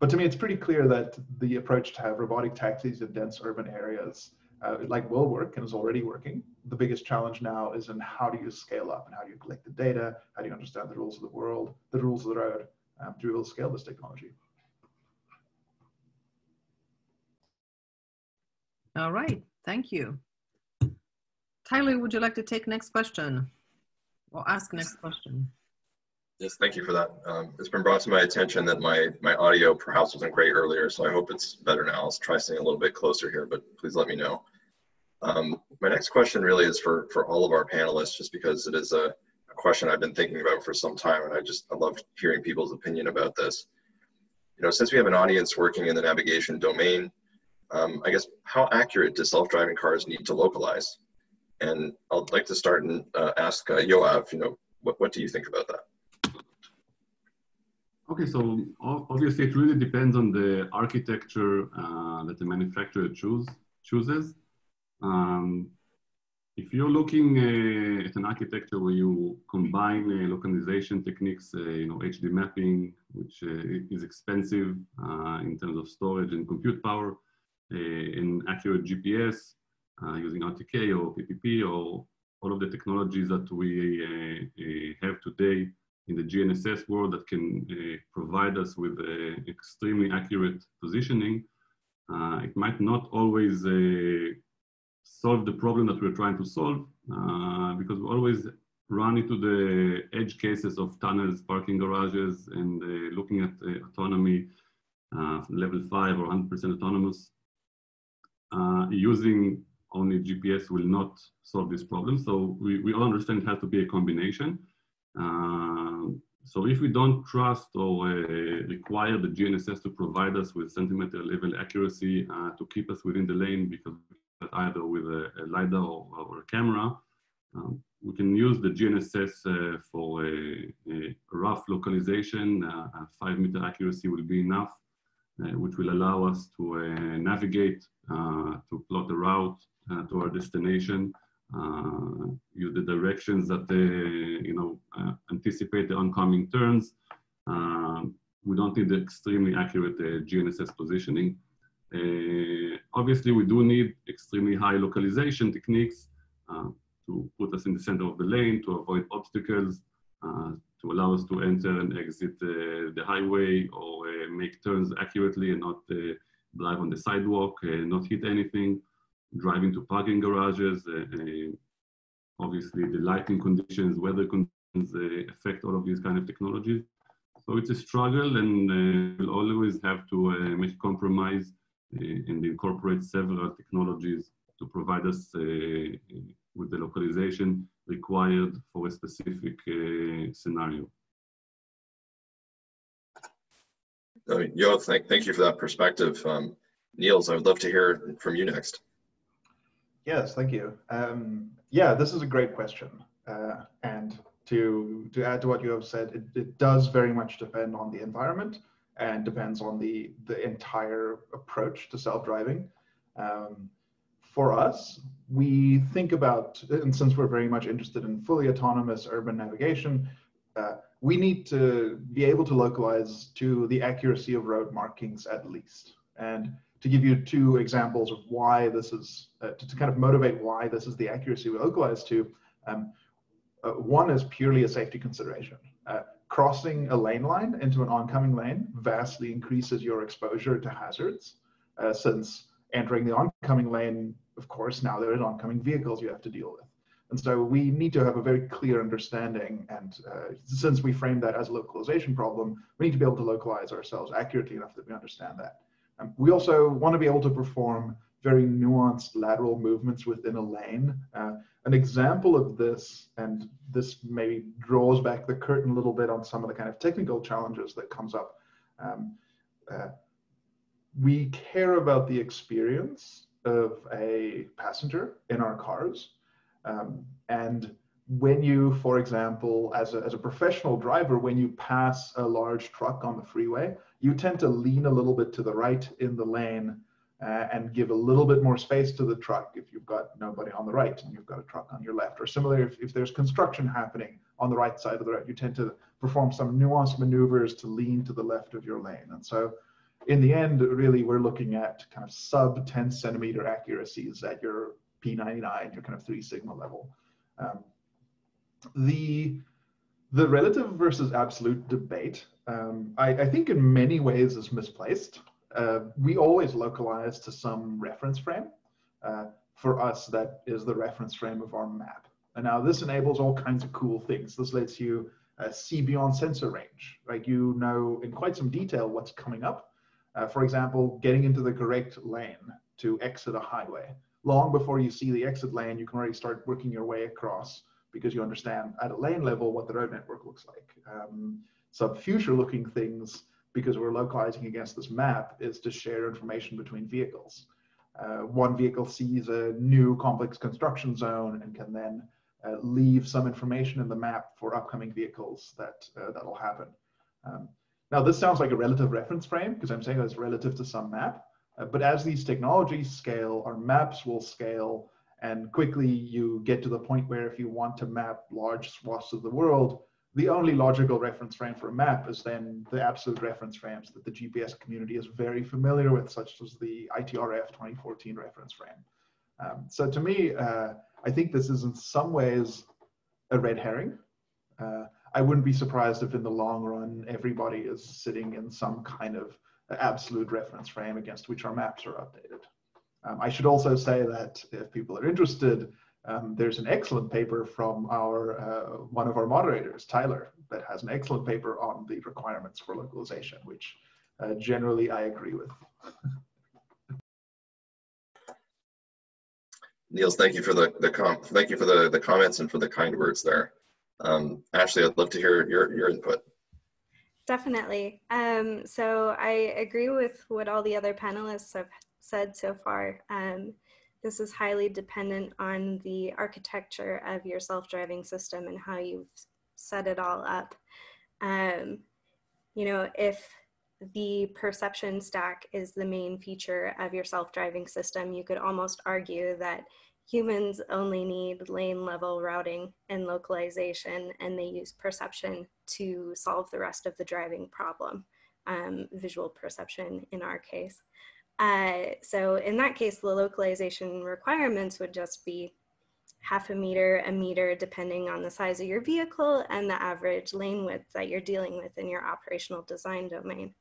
but to me, it's pretty clear that the approach to have robotic taxis in dense urban areas uh, like will work and is already working. The biggest challenge now is in how do you scale up and how do you collect the data? How do you understand the rules of the world, the rules of the road um, to be able to scale this technology? All right, thank you. Tyler, would you like to take next question? Or ask next question. Yes, thank you for that. Um, it's been brought to my attention that my, my audio perhaps wasn't great earlier, so I hope it's better now. I'll try staying a little bit closer here, but please let me know. Um, my next question really is for, for all of our panelists, just because it is a, a question I've been thinking about for some time, and I just I love hearing people's opinion about this. You know, since we have an audience working in the navigation domain, um, I guess how accurate do self-driving cars need to localize? And I'd like to start and uh, ask uh, Yoav, you know, what, what do you think about that? Okay, so obviously it really depends on the architecture uh, that the manufacturer choose, chooses. Um, if you're looking uh, at an architecture where you combine uh, localization techniques, uh, you know, HD mapping, which is expensive in terms of storage and compute power, and accurate GPS, uh, using RTK or PPP or all of the technologies that we uh, uh, have today in the GNSS world that can provide us with extremely accurate positioning. it might not always solve the problem that we're trying to solve because we always run into the edge cases of tunnels, parking garages, and uh, looking at uh, autonomy, uh, level five or 100% autonomous uh, using only GPS will not solve this problem. So we, we all understand it has to be a combination. Uh, so if we don't trust or uh, require the GNSS to provide us with centimeter level accuracy uh, to keep us within the lane because either with a, a LiDAR or, or, a camera, um, we can use the GNSS uh, for a, a, rough localization. Uh, five meter accuracy will be enough, uh, which will allow us to navigate, to plot a route to our destination, uh, use the directions that they, you know, uh, anticipate the oncoming turns. Um, we don't need the extremely accurate uh, GNSS positioning. Obviously, we do need extremely high localization techniques to put us in the center of the lane, to avoid obstacles, uh, to allow us to enter and exit uh, the highway or uh, make turns accurately and not drive on the sidewalk, not hit anything driving to parking garages. Uh, uh, obviously, the lighting conditions, weather conditions uh, affect all of these kind of technologies. So it's a struggle, and we'll always have to make compromise and incorporate several technologies to provide us with the localization required for a specific uh, scenario. Uh, Yo, thank, thank you for that perspective. Um, Niels, I would love to hear from you next. Yes, thank you. Um, yeah, this is a great question. Uh, and to, to add to what you have said, it, it does very much depend on the environment and depends on the, the entire approach to self-driving. Um, for us, we think about, and since we're very much interested in fully autonomous urban navigation, uh, we need to be able to localize to the accuracy of road markings at least. And to give you two examples of why this is, uh, to, to, kind of motivate why this is the accuracy we localize to, um, uh, one is purely a safety consideration. Crossing a lane line into an oncoming lane vastly increases your exposure to hazards, uh, since entering the oncoming lane, of course, now there are oncoming vehicles you have to deal with. And so we need to have a very clear understanding. And uh, since we frame that as a localization problem, we need to be able to localize ourselves accurately enough that we understand that. Um, we also want to be able to perform very nuanced lateral movements within a lane. Uh, an example of this, and this maybe draws back the curtain a little bit on some of the kind of technical challenges that comes up. Um, uh, we care about the experience of a passenger in our cars. Um, and when you, for example, as a, as a professional driver, when you pass a large truck on the freeway, you tend to lean a little bit to the right in the lane uh, and give a little bit more space to the truck if you've got nobody on the right and you've got a truck on your left. Or similarly, if, if there's construction happening on the right side of the road, you tend to perform some nuanced maneuvers to lean to the left of your lane. And so in the end, really, we're looking at kind of sub 10 centimeter accuracies at your P99, your kind of three sigma level. Um, the the relative versus absolute debate, um, I, I, think in many ways is misplaced. Uh, we always localize to some reference frame. Uh, for us, that is the reference frame of our map. And now this enables all kinds of cool things. This lets you uh, see beyond sensor range, right? You know in quite some detail what's coming up. Uh, for example, getting into the correct lane to exit a highway. Long before you see the exit lane, you can already start working your way across because you understand at a lane level what the road network looks like. Um, some future looking things, because we're localizing against this map, is to share information between vehicles. Uh, one vehicle sees a new complex construction zone and can then uh, leave some information in the map for upcoming vehicles that uh, that'll happen. Um, now this sounds like a relative reference frame because I'm saying it's relative to some map, uh, but as these technologies scale, our maps will scale and quickly you get to the point where if you want to map large swaths of the world, the only logical reference frame for a map is then the absolute reference frames that the GPS community is very familiar with, such as the ITRF 2014 reference frame. Um, so to me, uh, I think this is in some ways a red herring. Uh, I wouldn't be surprised if in the long run, everybody is sitting in some kind of absolute reference frame against which our maps are updated. Um, I should also say that if people are interested, um, there's an excellent paper from our uh, one of our moderators, Tyler, that has an excellent paper on the requirements for localization, which uh, generally I agree with. Niels, thank you for the, the com thank you for the, the comments and for the kind words there. Um, Ashley, I'd love to hear your, your input. Definitely. Um, so I agree with what all the other panelists have said so far. Um, this is highly dependent on the architecture of your self-driving system and how you've set it all up. Um, you know, if the perception stack is the main feature of your self-driving system, you could almost argue that humans only need lane level routing and localization, and they use perception to solve the rest of the driving problem, um, visual perception in our case. Uh, so in that case, the localization requirements would just be half a meter, a meter, depending on the size of your vehicle and the average lane width that you're dealing with in your operational design domain.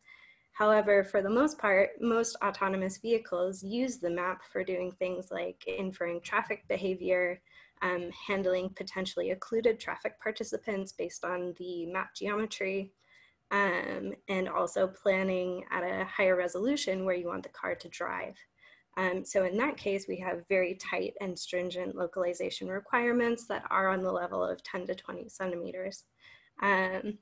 However, for the most part, most autonomous vehicles use the map for doing things like inferring traffic behavior, um, handling potentially occluded traffic participants based on the map geometry, um, and also planning at a higher resolution where you want the car to drive. Um, so in that case, we have very tight and stringent localization requirements that are on the level of 10 to 20 centimeters. Um,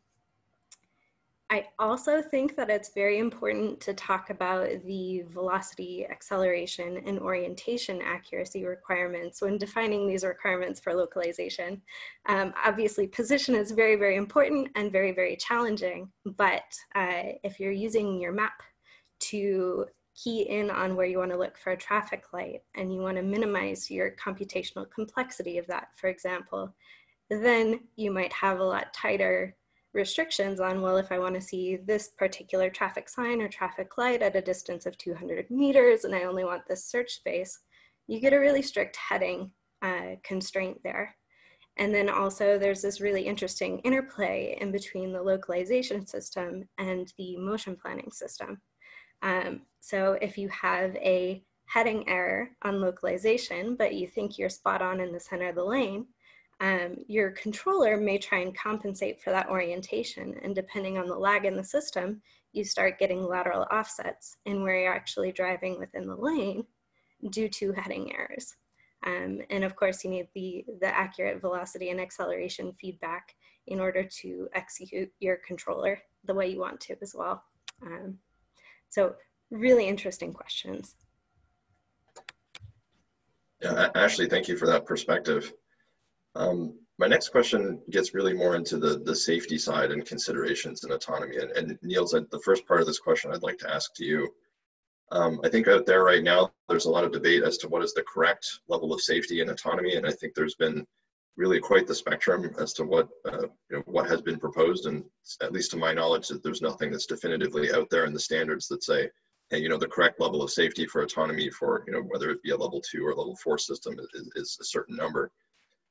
I also think that it's very important to talk about the velocity, acceleration, and orientation accuracy requirements when defining these requirements for localization. Um, obviously, position is very, very important and very, very challenging, but uh, if you're using your map to key in on where you want to look for a traffic light and you want to minimize your computational complexity of that, for example, then you might have a lot tighter restrictions on, well, if I want to see this particular traffic sign or traffic light at a distance of 200 meters and I only want this search space, you get a really strict heading uh, constraint there. And then also there's this really interesting interplay in between the localization system and the motion planning system. Um, so if you have a heading error on localization, but you think you're spot on in the center of the lane, um, your controller may try and compensate for that orientation. And depending on the lag in the system, you start getting lateral offsets in where you're actually driving within the lane due to heading errors. Um, and of course, you need the, the accurate velocity and acceleration feedback in order to execute your controller the way you want to as well. Um, so really interesting questions. Yeah, Ashley, thank you for that perspective. Um, my next question gets really more into the, the safety side and considerations and autonomy. And, and Niels, the first part of this question I'd like to ask to you. Um, I think out there right now, there's a lot of debate as to what is the correct level of safety and autonomy. And I think there's been really quite the spectrum as to what uh, you know, what has been proposed. And at least to my knowledge, that there's nothing that's definitively out there in the standards that say, hey, you know, the correct level of safety for autonomy for, you know, whether it be a level two or level four system is, is a certain number.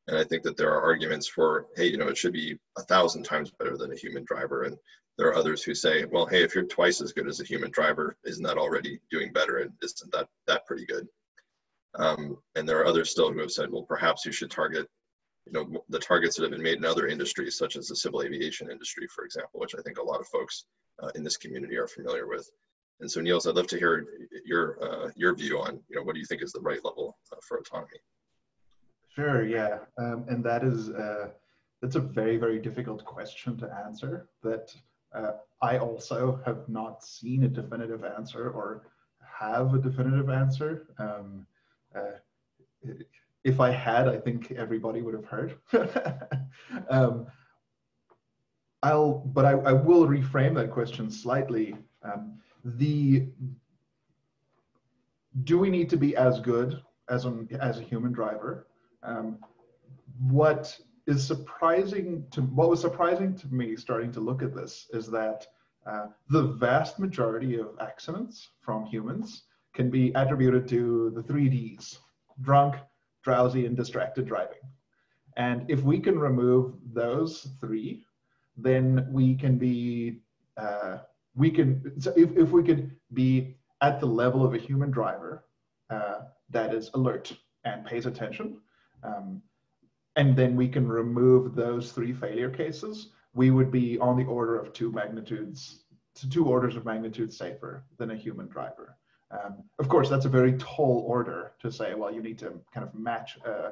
And I think that there are arguments for, hey, you know, it should be a thousand times better than a human driver. And there are others who say, well, hey, if you're twice as good as a human driver, isn't that already doing better? And isn't that that pretty good? Um, and there are others still who have said, well, perhaps you should target, you know, the targets that have been made in other industries, such as the civil aviation industry, for example, which I think a lot of folks uh, in this community are familiar with. And so, Niels, I'd love to hear your uh, your view on, you know, what do you think is the right level uh, for autonomy? Sure, yeah. Um, and that is, uh, that's a very, very difficult question to answer that uh, I also have not seen a definitive answer or have a definitive answer. Um, uh, if I had, I think everybody would have heard. um, I'll, but I, I, will reframe that question slightly. Um, the, do we need to be as good as, an, as a human driver? Um, what is surprising to what was surprising to me starting to look at this is that uh, the vast majority of accidents from humans can be attributed to the three Ds drunk, drowsy, and distracted driving. And if we can remove those three, then we can be, uh, we can, so if, if we could be at the level of a human driver uh, that is alert and pays attention, um, and then we can remove those three failure cases, we would be on the order of two magnitudes, to two orders of magnitude safer than a human driver. Um, of course, that's a very tall order to say, well, you need to kind of match uh,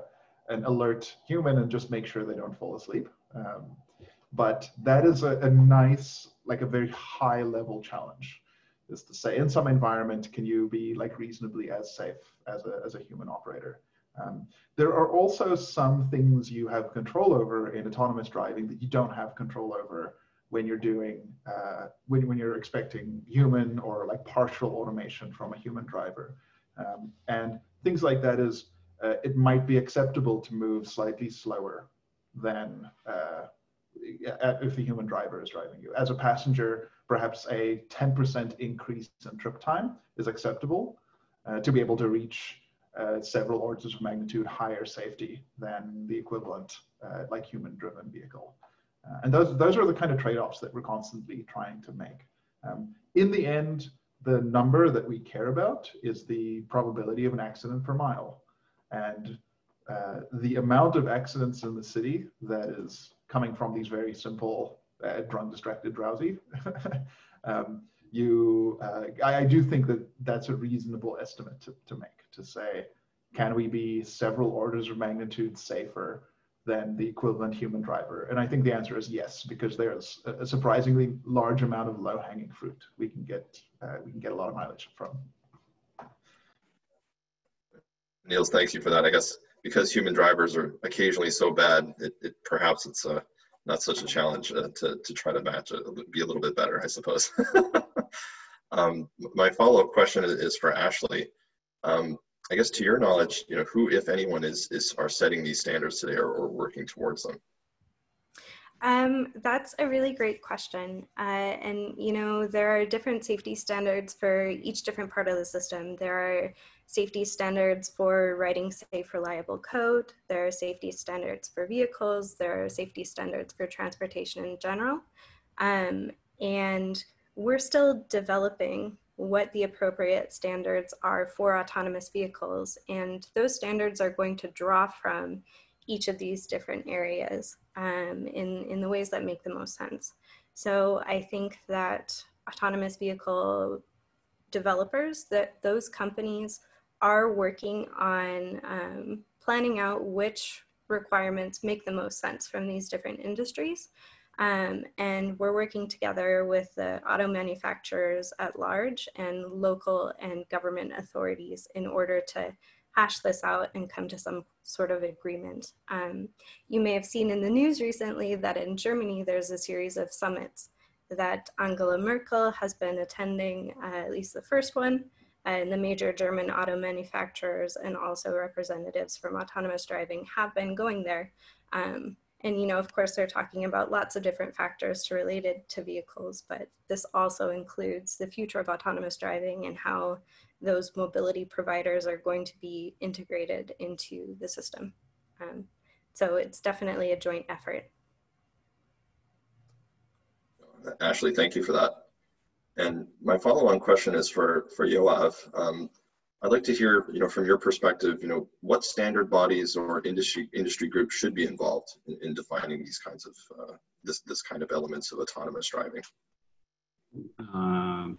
an alert human and just make sure they don't fall asleep. Um, but that is a, a, nice, like a very high level challenge, is to say in some environment, can you be like reasonably as safe as a, as a human operator? Um, there are also some things you have control over in autonomous driving that you don't have control over when you're doing uh, when, when you're expecting human or like partial automation from a human driver. Um, and things like that is uh, it might be acceptable to move slightly slower than uh, if the human driver is driving you. As a passenger perhaps a 10% increase in trip time is acceptable uh, to be able to reach uh, several orders of magnitude higher safety than the equivalent uh, like human driven vehicle uh, and those, those are the kind of trade-offs that we're constantly trying to make. Um, in the end, the number that we care about is the probability of an accident per mile. And uh, the amount of accidents in the city that is coming from these very simple uh, drunk, distracted, drowsy, um, you, uh, I, I, do think that that's a reasonable estimate to, to make, to say, can we be several orders of magnitude safer than the equivalent human driver? And I think the answer is yes, because there's a surprisingly large amount of low-hanging fruit we can get uh, we can get a lot of mileage from. Niels, thank you for that. I guess because human drivers are occasionally so bad, it, it perhaps it's uh, not such a challenge uh, to, to try to match it, be a little bit better, I suppose. um, my follow-up question is for Ashley. Um, I guess to your knowledge, you know, who, if anyone, is is are setting these standards today or, or working towards them? Um, that's a really great question. Uh, and, you know, there are different safety standards for each different part of the system. There are safety standards for writing safe, reliable code. There are safety standards for vehicles. There are safety standards for transportation in general. Um, and we're still developing what the appropriate standards are for autonomous vehicles. And those standards are going to draw from each of these different areas um, in, in the ways that make the most sense. So I think that autonomous vehicle developers, that those companies are working on um, planning out which requirements make the most sense from these different industries um, and we're working together with the auto manufacturers at large and local and government authorities in order to hash this out and come to some sort of agreement. Um, you may have seen in the news recently that in Germany there's a series of summits that Angela Merkel has been attending, uh, at least the first one, and the major German auto manufacturers and also representatives from autonomous driving have been going there. Um, and, you know, of course, they're talking about lots of different factors to related to vehicles, but this also includes the future of autonomous driving and how those mobility providers are going to be integrated into the system. Um, so it's definitely a joint effort. Ashley, thank you for that. And my follow-on question is for, for Yoav. Um, I'd like to hear, you know, from your perspective, you know, what standard bodies or industry industry groups should be involved in, in defining these kinds of uh, this this kind of elements of autonomous driving. Um,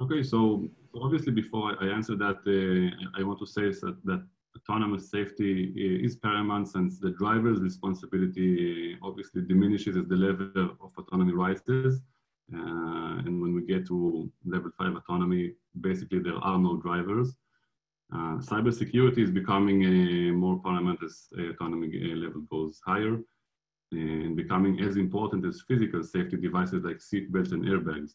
okay, so obviously, before I answer that, uh, I want to say that that autonomous safety is paramount since the driver's responsibility obviously diminishes as the level of autonomy rises. Uh, and when we get to level five autonomy, basically there are no drivers. Uh, cybersecurity is becoming a more paramount as autonomy uh, level goes higher and becoming as important as physical safety devices like seatbelts and airbags.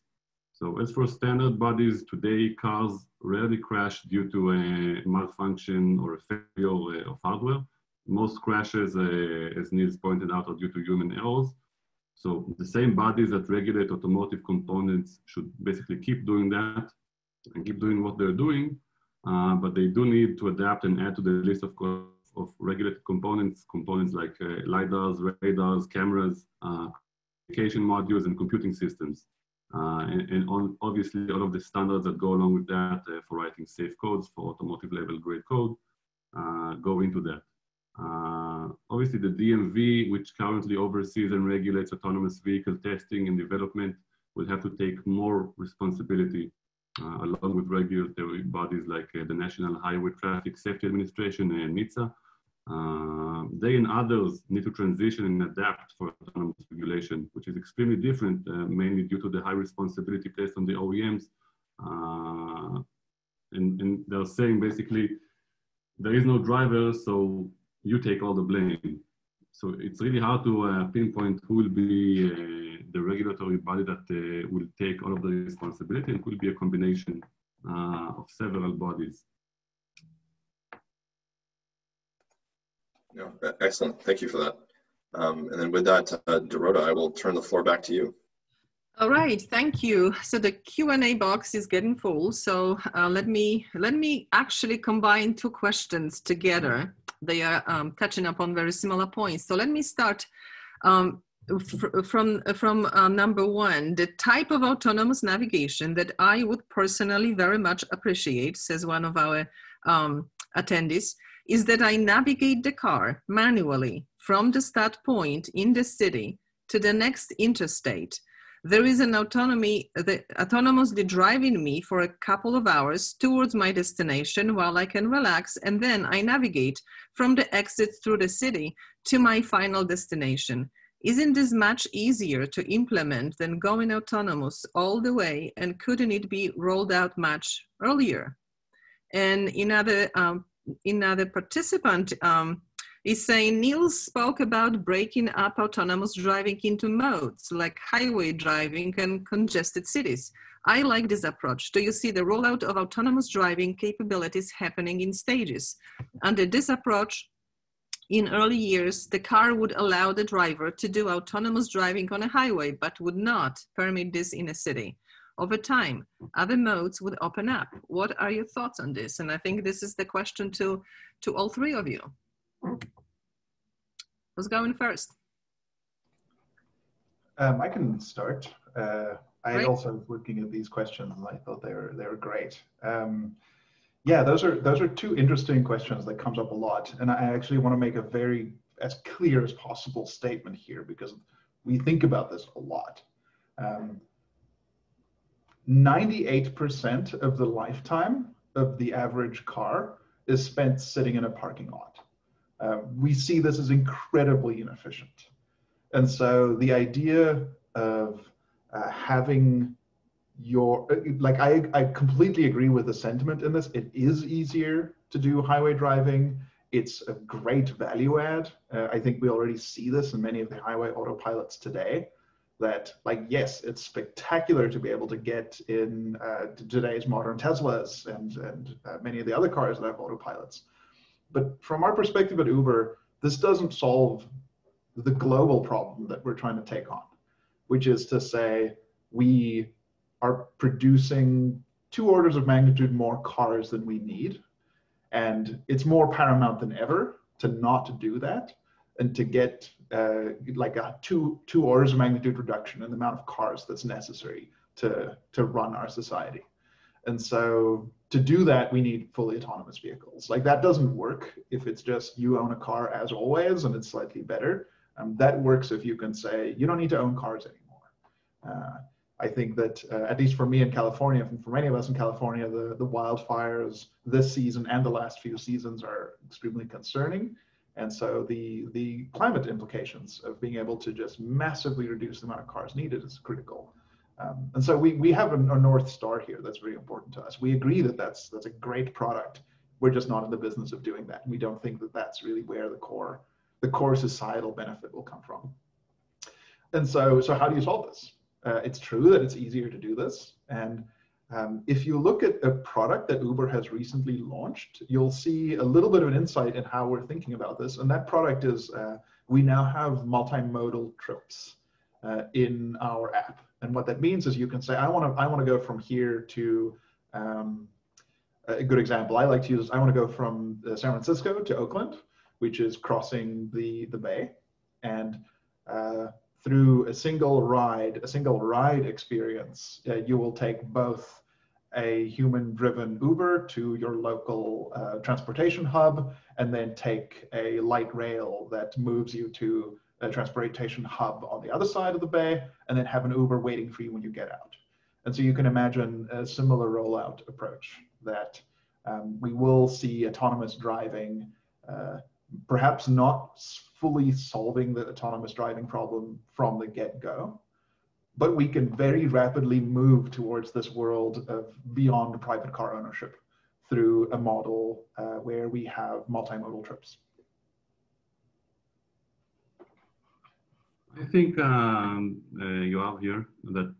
So as for standard bodies, today cars rarely crash due to a malfunction or a failure of hardware. Most crashes, uh, as Niels pointed out, are due to human errors. So the same bodies that regulate automotive components should basically keep doing that and keep doing what they're doing uh, but they do need to adapt and add to the list of, of regulated components, components like uh, LiDARs, radars, cameras, uh, communication modules, and computing systems. Uh, and, and on, obviously all of the standards that go along with that uh, for writing safe codes for automotive level grade code go into that. Obviously the DMV, which currently oversees and regulates autonomous vehicle testing and development, will have to take more responsibility uh, along with regulatory bodies like uh, the National Highway Traffic Safety Administration and NHTSA. Uh, they and others need to transition and adapt for autonomous regulation, which is extremely different, uh, mainly due to the high responsibility placed on the OEMs. Uh, and, and they're saying basically, there is no driver, so you take all the blame. So it's really hard to uh, pinpoint who will be uh, the regulatory body that uh, will take all of the responsibility. It will be a combination of several bodies. No, excellent. Thank you for that. Um, and then with that, uh, Dorota, I will turn the floor back to you. All right, thank you. So the Q&A box is getting full. So uh, let me let me actually combine two questions together. They are um, touching upon very similar points. So let me start um, from from uh, number one. The type of autonomous navigation that I would personally very much appreciate, says one of our um, attendees, is that I navigate the car manually from the start point in the city to the next interstate. There is an autonomy, autonomously driving me for a couple of hours towards my destination while I can relax, and then I navigate from the exit through the city to my final destination. Isn't this much easier to implement than going autonomous all the way, and couldn't it be rolled out much earlier? And in other um, another participant um, is saying Niels spoke about breaking up autonomous driving into modes like highway driving and congested cities. I like this approach. Do you see the rollout of autonomous driving capabilities happening in stages? Under this approach, in early years, the car would allow the driver to do autonomous driving on a highway, but would not permit this in a city over time, other modes would open up. What are your thoughts on this? And I think this is the question to, to all three of you. Who's going first? Um, I can start. Uh, I also was looking at these questions and I thought they were they were great. Um, yeah, those are those are two interesting questions that comes up a lot, and I actually want to make a very as clear as possible statement here because we think about this a lot. Um, 98% of the lifetime of the average car is spent sitting in a parking lot. Uh, we see this as incredibly inefficient. And so the idea of uh, having your, like, I, I completely agree with the sentiment in this. It is easier to do highway driving. It's a great value add. Uh, I think we already see this in many of the highway autopilots today that like yes it's spectacular to be able to get in uh, today's modern teslas and and uh, many of the other cars that have autopilots but from our perspective at uber this doesn't solve the global problem that we're trying to take on which is to say we are producing two orders of magnitude more cars than we need and it's more paramount than ever to not do that and to get uh, like a two two orders of magnitude reduction in the amount of cars that's necessary to to run our society. And so to do that, we need fully autonomous vehicles. Like that doesn't work if it's just you own a car as always and it's slightly better. Um, that works if you can say you don't need to own cars anymore. Uh, I think that uh, at least for me in California, and for many of us in California, the, the wildfires this season and the last few seasons are extremely concerning. And so the, the climate implications of being able to just massively reduce the amount of cars needed is critical. Um, and so we, we have a, a, North Star here that's very important to us. We agree that that's, that's a great product. We're just not in the business of doing that. We don't think that that's really where the core, the core societal benefit will come from. And so, so how do you solve this? Uh, it's true that it's easier to do this. And um, if you look at a product that Uber has recently launched, you'll see a little bit of an insight in how we're thinking about this. And that product is uh, we now have multimodal trips uh, in our app. And what that means is you can say, I want to I want to go from here to um, a good example I like to use. I want to go from uh, San Francisco to Oakland, which is crossing the the bay, and uh, through a single ride, a single ride experience, uh, you will take both a human driven Uber to your local uh, transportation hub and then take a light rail that moves you to a transportation hub on the other side of the bay and then have an Uber waiting for you when you get out. And so you can imagine a similar rollout approach that um, we will see autonomous driving, uh, perhaps not fully solving the autonomous driving problem from the get-go, but we can very rapidly move towards this world of beyond private car ownership through a model uh, where we have multimodal trips. I think um, uh, you have here that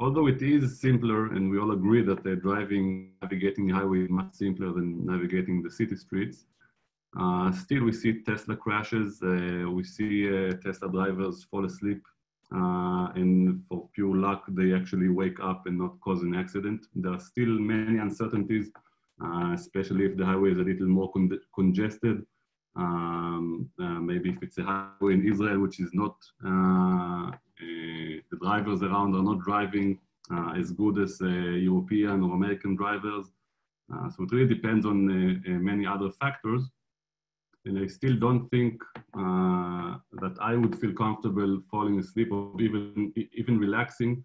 although it is simpler and we all agree that uh, driving, navigating highway is much simpler than navigating the city streets, uh, still we see Tesla crashes, uh, we see uh, Tesla drivers fall asleep uh, and for pure luck, they actually wake up and not cause an accident. There are still many uncertainties, especially if the highway is a little more con congested. Um, uh, maybe if it's a highway in Israel, which is not, uh, uh, the drivers around are not driving uh, as good as uh, European or American drivers. Uh, so it really depends on many other factors. And I still don't think that I would feel comfortable falling asleep or even, even relaxing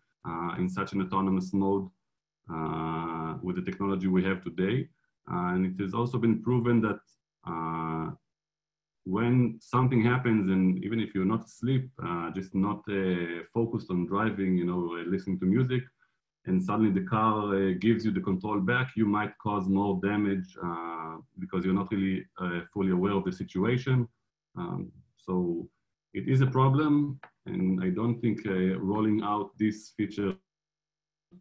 in such an autonomous mode with the technology we have today. and it has also been proven that when something happens and even if you're not asleep, uh, just not uh, focused on driving, you know, uh, listening to music, and suddenly the car uh, gives you the control back, you might cause more damage uh, because you're not really uh, fully aware of the situation. Um, so it is a problem, and I don't think rolling out this feature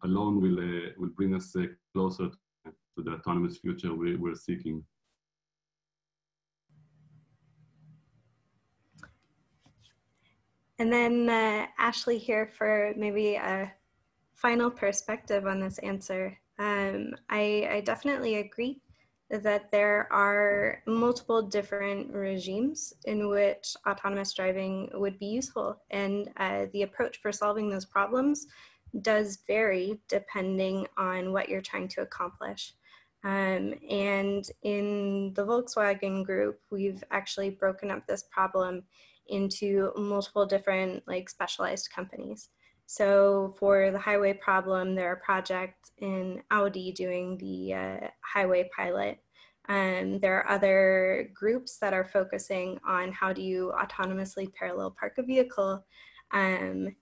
alone will will bring us closer to the autonomous future we, we're seeking. And then uh, Ashley here for maybe a final perspective on this answer. Um, I, I definitely agree that there are multiple different regimes in which autonomous driving would be useful. And uh, the approach for solving those problems does vary depending on what you're trying to accomplish. Um, and in the Volkswagen group, we've actually broken up this problem into multiple different like specialized companies. So for the highway problem, there are projects in Audi doing the uh, highway pilot. Um, there are other groups that are focusing on how do you autonomously parallel park a vehicle. Um,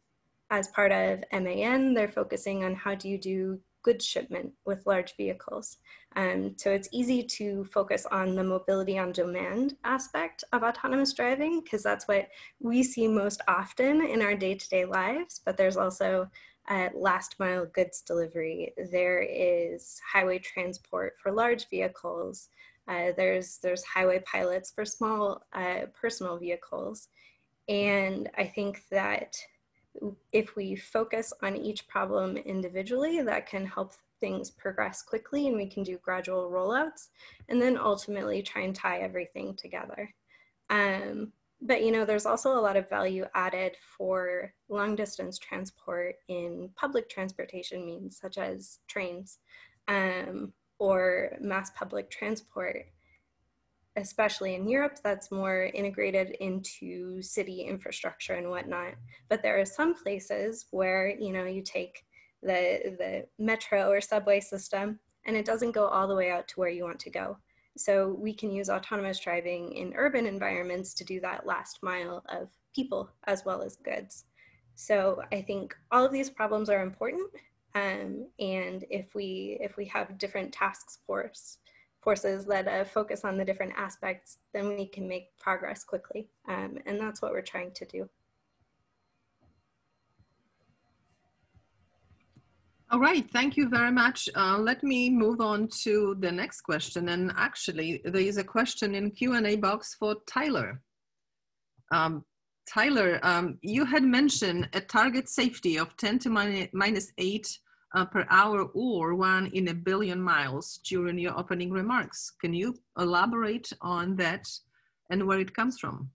as part of MAN, they're focusing on how do you do goods shipment with large vehicles. Um, so it's easy to focus on the mobility on demand aspect of autonomous driving because that's what we see most often in our day-to-day -day lives, but there's also uh, last mile goods delivery. There is highway transport for large vehicles. Uh, there's, there's highway pilots for small uh, personal vehicles. And I think that if we focus on each problem individually, that can help things progress quickly and we can do gradual rollouts and then ultimately try and tie everything together. Um, but you know, there's also a lot of value added for long distance transport in public transportation means such as trains um, or mass public transport especially in Europe, that's more integrated into city infrastructure and whatnot. But there are some places where, you know, you take the, the metro or subway system and it doesn't go all the way out to where you want to go. So we can use autonomous driving in urban environments to do that last mile of people as well as goods. So I think all of these problems are important. Um, and if we if we have different task force forces that uh, focus on the different aspects, then we can make progress quickly. Um, and that's what we're trying to do. All right, thank you very much. Uh, let me move on to the next question. And actually, there is a question in Q&A box for Tyler. Um, Tyler, um, you had mentioned a target safety of 10 to minus 8 uh, per hour or one in a billion miles during your opening remarks. Can you elaborate on that and where it comes from?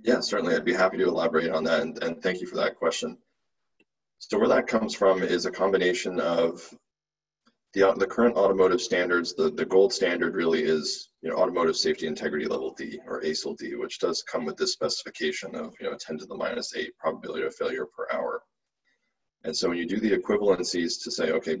Yeah, certainly. I'd be happy to elaborate on that. And, and thank you for that question. So where that comes from is a combination of the, the current automotive standards. The, the gold standard really is you know, automotive safety integrity level D or ASIL D, which does come with this specification of you know 10 to the minus 8 probability of failure per hour. And so when you do the equivalencies to say, okay,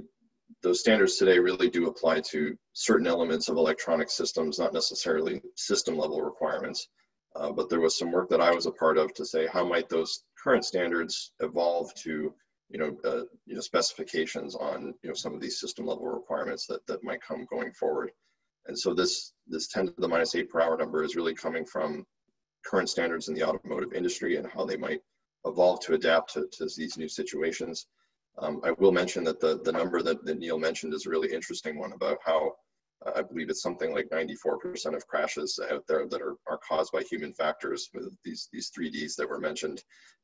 those standards today really do apply to certain elements of electronic systems, not necessarily system level requirements. Uh, but there was some work that I was a part of to say how might those current standards evolve to you know, uh, you know specifications on you know some of these system level requirements that, that might come going forward. And so this this 10 to the minus 8 per hour number is really coming from current standards in the automotive industry and how they might evolve to adapt to, to these new situations. Um, I will mention that the, the number that, that Neil mentioned is a really interesting one about how uh, I believe it's something like 94% of crashes out there that are, are caused by human factors with these, these 3Ds that were mentioned.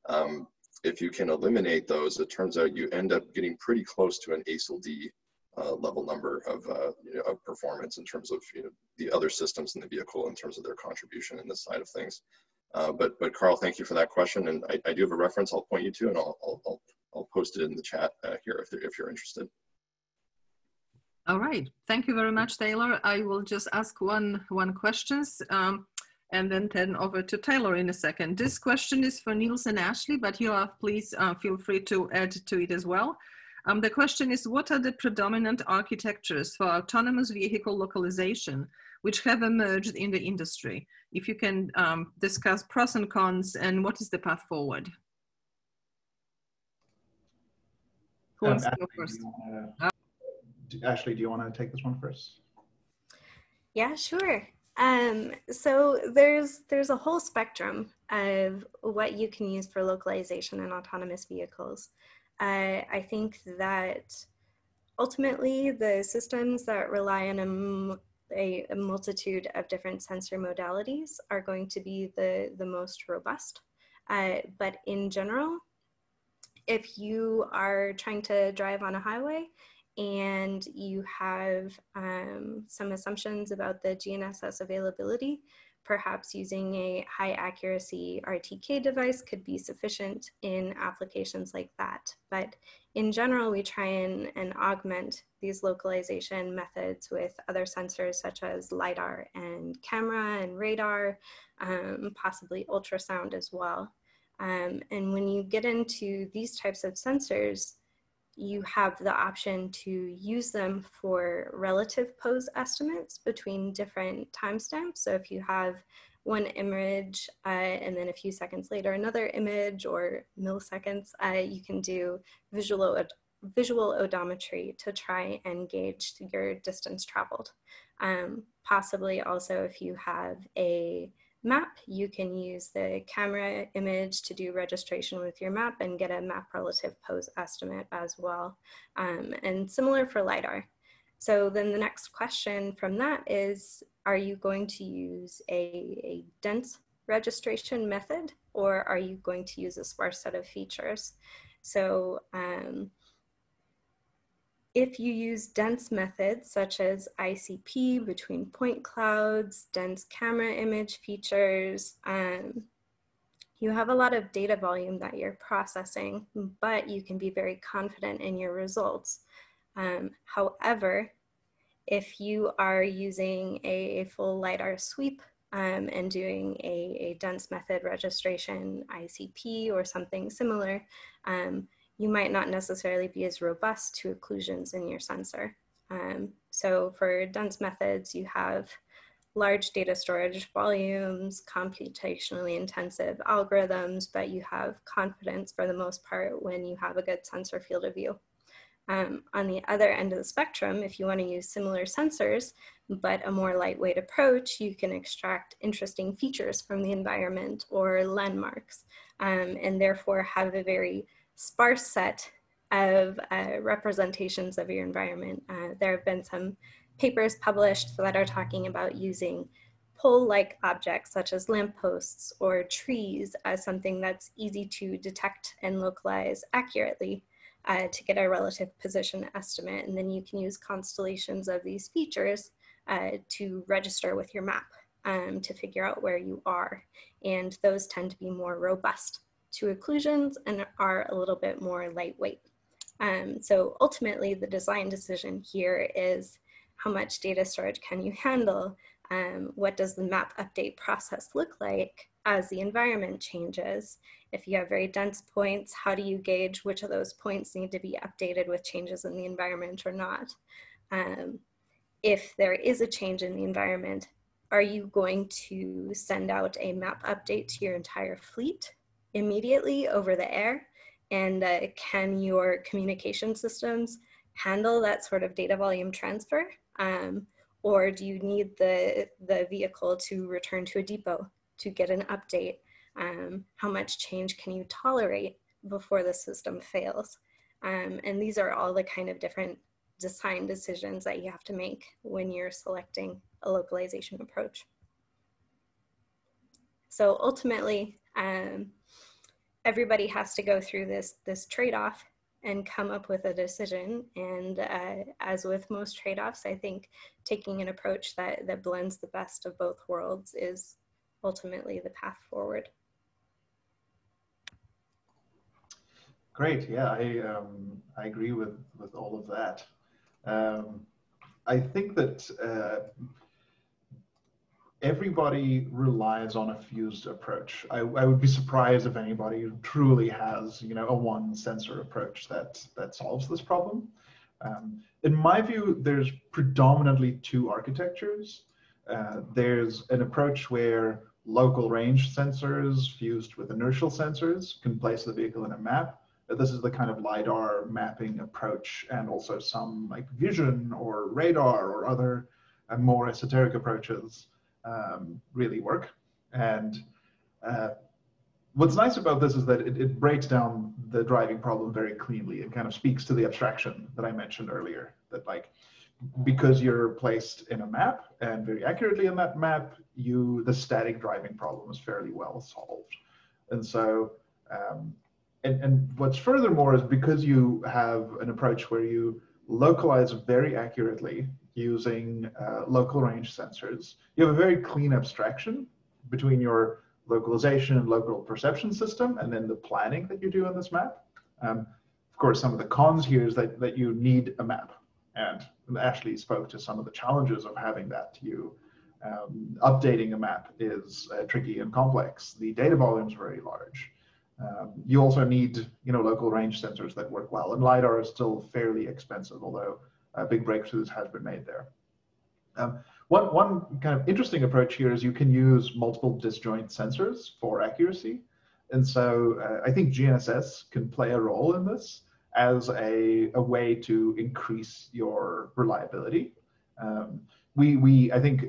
Um, if you can eliminate those, it turns out you end up getting pretty close to an ASIL D uh, level number of, uh, you know, of performance in terms of you know, the other systems in the vehicle in terms of their contribution in this side of things. Uh, but, but Carl, thank you for that question. And I, I do have a reference I'll point you to and I'll, I'll, I'll, post it in the chat uh, here if, if you're interested. All right, thank you very much, Taylor. I will just ask one, one questions um, and then turn over to Taylor in a second. This question is for Niels and Ashley, but Yoav please uh, feel free to add to it as well. Um, the question is, what are the predominant architectures for autonomous vehicle localization which have emerged in the industry? If you can um, discuss pros and cons and what is the path forward? Who Um, wants to go Ashley, first? do you wanna- do- Ashley, do you want to take this one first? Yeah, sure. Um, so there's there's a whole spectrum of what you can use for localization in autonomous vehicles. Uh, I think that ultimately the systems that rely on a, m- a- multitude of different sensor modalities are going to be the, the most robust. Uh, but in general, if you are trying to drive on a highway and you have um, some assumptions about the GNSS availability, perhaps using a high accuracy RTK device could be sufficient in applications like that. But in general, we try and, and augment these localization methods with other sensors such as LiDAR and camera and radar, um, possibly ultrasound as well. Um, and when you get into these types of sensors, you have the option to use them for relative pose estimates between different timestamps. So if you have one image uh, and then a few seconds later another image or milliseconds, uh, you can do visual, od visual odometry to try and gauge your distance traveled. Um, possibly also if you have a map, you can use the camera image to do registration with your map and get a map relative pose estimate as well. Um, and similar for LiDAR. So then the next question from that is, are you going to use a, a dense registration method or are you going to use a sparse set of features? So um, if you use dense methods such as ICP between point clouds, dense camera image features, um, you have a lot of data volume that you're processing, but you can be very confident in your results. Um, however, if you are using a, a full LiDAR sweep um, and doing a, a, dense method registration, ICP or something similar, um, you might not necessarily be as robust to occlusions in your sensor. Um, so for dense methods, you have large data storage volumes, computationally intensive algorithms, but you have confidence for the most part when you have a good sensor field of view. Um, on the other end of the spectrum, if you want to use similar sensors, but a more lightweight approach, you can extract interesting features from the environment or landmarks, um, and therefore have a very sparse set of uh, representations of your environment. Uh, there have been some papers published that are talking about using pole-like objects such as lampposts or trees as something that's easy to detect and localize accurately uh, to get a relative position estimate. And then you can use constellations of these features uh, to register with your map um, to figure out where you are. And those tend to be more robust to occlusions and are a little bit more lightweight. Um, so ultimately the design decision here is how much data storage can you handle? Um, what does the map update process look like? as the environment changes. If you have very dense points, how do you gauge which of those points need to be updated with changes in the environment or not? Um, if there is a change in the environment, are you going to send out a map update to your entire fleet immediately over the air? And uh, can your communication systems handle that sort of data volume transfer? Um, or do you need the, the vehicle to return to a depot to get an update? Um, how much change can you tolerate before the system fails? Um, and these are all the kind of different design decisions that you have to make when you're selecting a localization approach. So ultimately, um, everybody has to go through this, this trade-off and come up with a decision. And uh, as with most trade-offs, I think taking an approach that, that blends the best of both worlds is ultimately the path forward. Great. Yeah, I um, I agree with with all of that. Um, I think that uh, everybody relies on a fused approach. I, I, would be surprised if anybody truly has, you know, a one sensor approach that that solves this problem. Um, in my view, there's predominantly two architectures. Uh, there's an approach where local range sensors fused with inertial sensors can place the vehicle in a map. This is the kind of LiDAR mapping approach and also some like vision or radar or other uh, more esoteric approaches um, really work. And uh, what's nice about this is that it, it, breaks down the driving problem very cleanly. It kind of speaks to the abstraction that I mentioned earlier, that like, because you're placed in a map and very accurately in that map, you the static driving problem is fairly well solved. And so, um, and, and what's furthermore is because you have an approach where you localize very accurately using uh, local range sensors. You have a very clean abstraction between your localization and local perception system and then the planning that you do on this map. Um, of course, some of the cons here is that, that you need a map. And Ashley spoke to some of the challenges of having that. to You um, updating a map is uh, tricky and complex. The data volume is very large. Um, you also need, you know, local range sensors that work well. And LiDAR is still fairly expensive, although uh, big breakthroughs has been made there. Um, one, one kind of interesting approach here is you can use multiple disjoint sensors for accuracy. And so uh, I think GNSS can play a role in this as a, a way to increase your reliability. Um, we, we, I think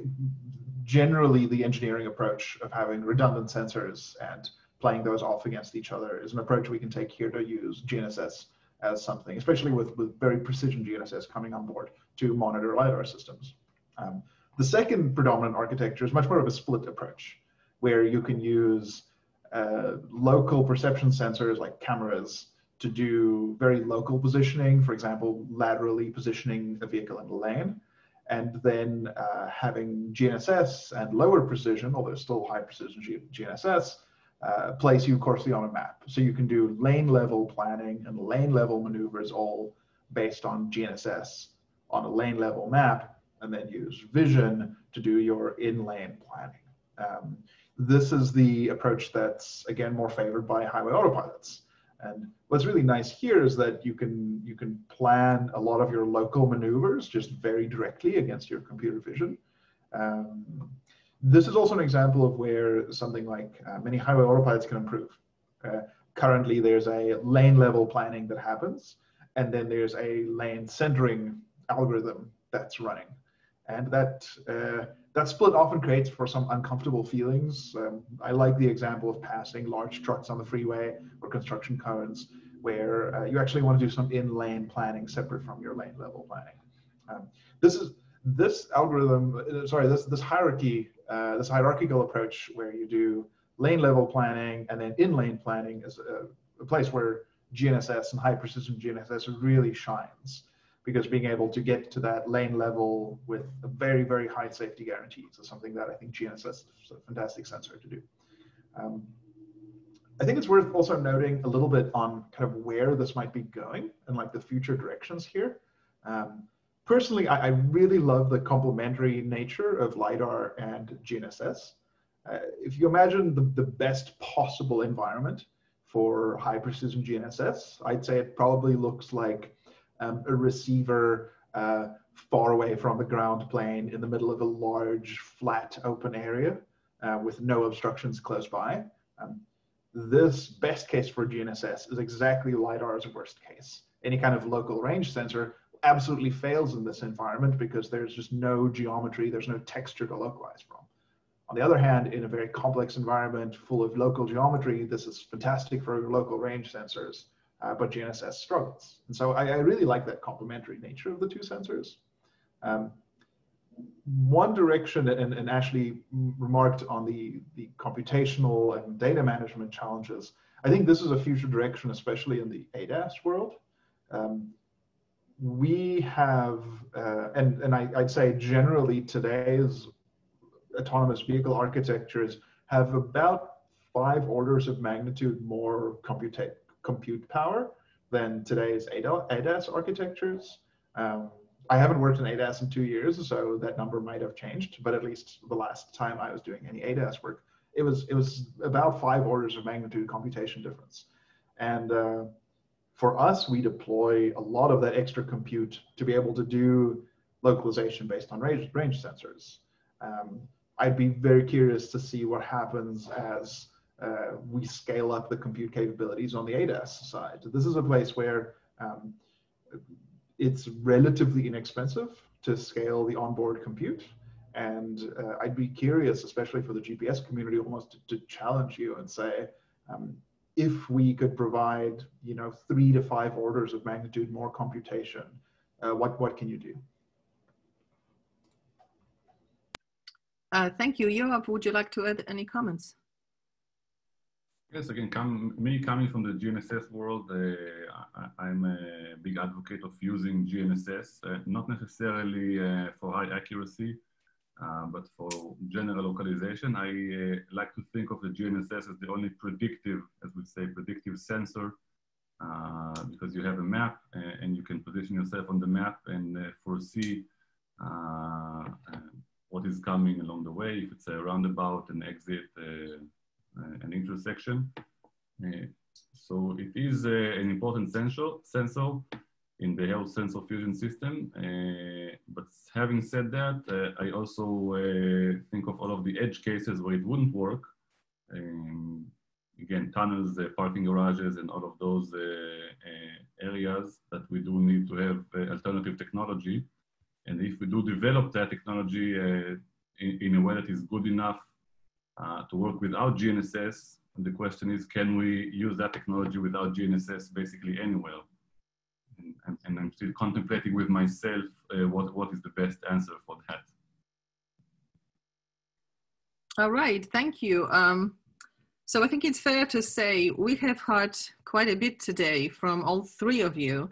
generally the engineering approach of having redundant sensors and playing those off against each other is an approach we can take here to use GNSS as something, especially with, with very precision GNSS coming on board to monitor LiDAR systems. Um, the second predominant architecture is much more of a split approach, where you can use uh, local perception sensors like cameras to do very local positioning, for example, laterally positioning a vehicle in a lane, and then uh, having GNSS and lower precision, although still high precision G GNSS, uh, place you coarsely on a map. So you can do lane level planning and lane level maneuvers all based on GNSS on a lane level map, and then use vision to do your in lane planning. Um, this is the approach that's again more favored by highway autopilots. And what's really nice here is that you can you can plan a lot of your local maneuvers just very directly against your computer vision. Um, this is also an example of where something like uh, many highway autopilots can improve. Uh, currently, there's a lane level planning that happens, and then there's a lane centering algorithm that's running. And that, uh, that split often creates for some uncomfortable feelings. Um, I like the example of passing large trucks on the freeway or construction cones where uh, you actually want to do some in-lane planning separate from your lane level planning. Um, this is this algorithm, uh, sorry, this, this hierarchy, uh, this hierarchical approach where you do lane level planning and then in lane planning is a, a place where GNSS and high precision GNSS really shines because being able to get to that lane level with a very, very high safety guarantees is something that I think GNSS is a fantastic sensor to do. Um, I think it's worth also noting a little bit on kind of where this might be going and like the future directions here. Um, personally, I, I, really love the complementary nature of LiDAR and GNSS. uh, if you imagine the, the best possible environment for high precision GNSS, I'd say it probably looks like um, a receiver uh, far away from the ground plane in the middle of a large flat open area uh, with no obstructions close by. Um, this best case for GNSS is exactly LiDAR's worst case. Any kind of local range sensor absolutely fails in this environment because there's just no geometry, there's no texture to localize from. On the other hand, in a very complex environment full of local geometry, this is fantastic for local range sensors, uh, but GNSS struggles. And so I, I, really like that complementary nature of the two sensors. Um, one direction, and, and Ashley remarked on the, the computational and data management challenges, I think this is a future direction, especially in the ADAS world. Um, we have, uh, and, and I, would say generally today's autonomous vehicle architectures have about five orders of magnitude more compute, compute power than today's ADAS architectures. Um, I haven't worked in ADAS in two years, so that number might have changed. But at least the last time I was doing any ADAS work, it was it was about five orders of magnitude computation difference. And uh, for us, we deploy a lot of that extra compute to be able to do localization based on range, range sensors. Um, I'd be very curious to see what happens as uh, we scale up the compute capabilities on the ADAS side. This is a place where um, it's relatively inexpensive to scale the onboard compute. And uh, I'd be curious, especially for the GPS community, almost to, to challenge you and say, um, if we could provide, you know, three to five orders of magnitude more computation, uh, what what can you do? Uh, thank you. Yoav, would you like to add any comments? Yes, again, come, me coming from the GNSS world, uh, I, am a big advocate of using GNSS, uh, not necessarily uh, for high accuracy, uh, but for general localization. I uh, like to think of the GNSS as the only predictive, as we say, predictive sensor, uh, because you have a map and you can position yourself on the map and foresee what is coming along the way, if it's a roundabout, an exit, uh, uh, an intersection. Uh, so it is an important sensor, sensor in the health sensor fusion system. Uh, but having said that, uh, I also uh, think of all of the edge cases where it wouldn't work. Um, again, tunnels, parking garages, and all of those areas that we do need to have alternative technology. And if we do develop that technology uh, in, in, a way that is good enough uh, to work without GNSS, the question is, can we use that technology without GNSS basically anywhere? And, and, I'm still contemplating with myself uh, what, what is the best answer for that. All right, thank you. Um, so I think it's fair to say we have heard quite a bit today from all three of you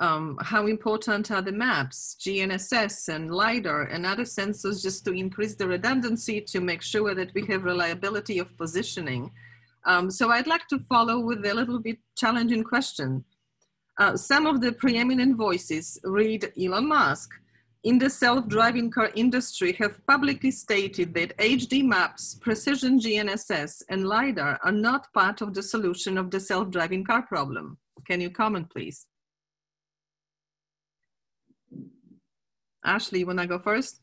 um, how important are the maps, GNSS and LiDAR and other sensors just to increase the redundancy to make sure that we have reliability of positioning. Um, so I'd like to follow with a little bit challenging question. Uh, some of the preeminent voices, read Elon Musk, in the self-driving car industry have publicly stated that HD maps, precision GNSS, and LiDAR are not part of the solution of the self-driving car problem. Can you comment, please? Ashley, you want to go first?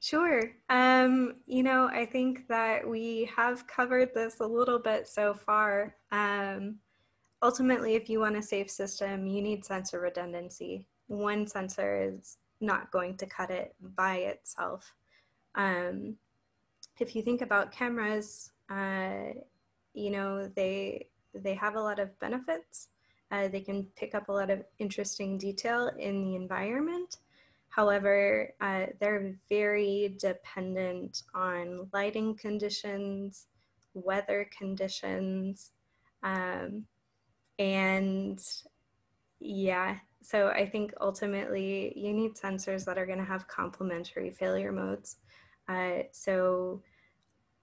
Sure. Um, you know, I think that we have covered this a little bit so far. Um, ultimately, if you want a safe system, you need sensor redundancy. One sensor is not going to cut it by itself. Um, if you think about cameras, uh, you know, they they have a lot of benefits. Uh, they can pick up a lot of interesting detail in the environment. However, uh, they're very dependent on lighting conditions, weather conditions, um, and yeah, so I think ultimately you need sensors that are going to have complementary failure modes. Uh, so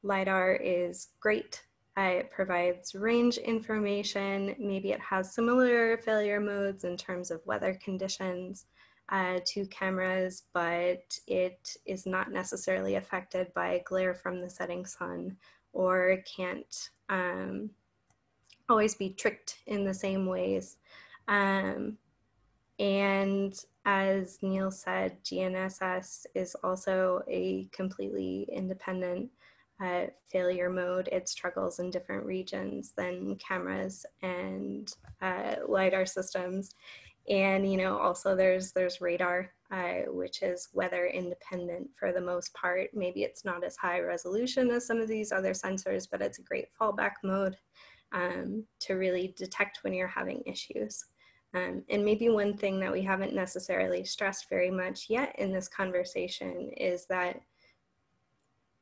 LiDAR is great. Uh, it provides range information. Maybe it has similar failure modes in terms of weather conditions. uh, to cameras, but it is not necessarily affected by glare from the setting sun or can't um, always be tricked in the same ways. Um, and as Neil said, GNSS is also a completely independent uh, failure mode. It struggles in different regions than cameras and uh, LiDAR systems. And, you know, also there's, there's radar, uh, which is weather independent for the most part. Maybe it's not as high resolution as some of these other sensors, but it's a great fallback mode um, to really detect when you're having issues. Um, and maybe one thing that we haven't necessarily stressed very much yet in this conversation is that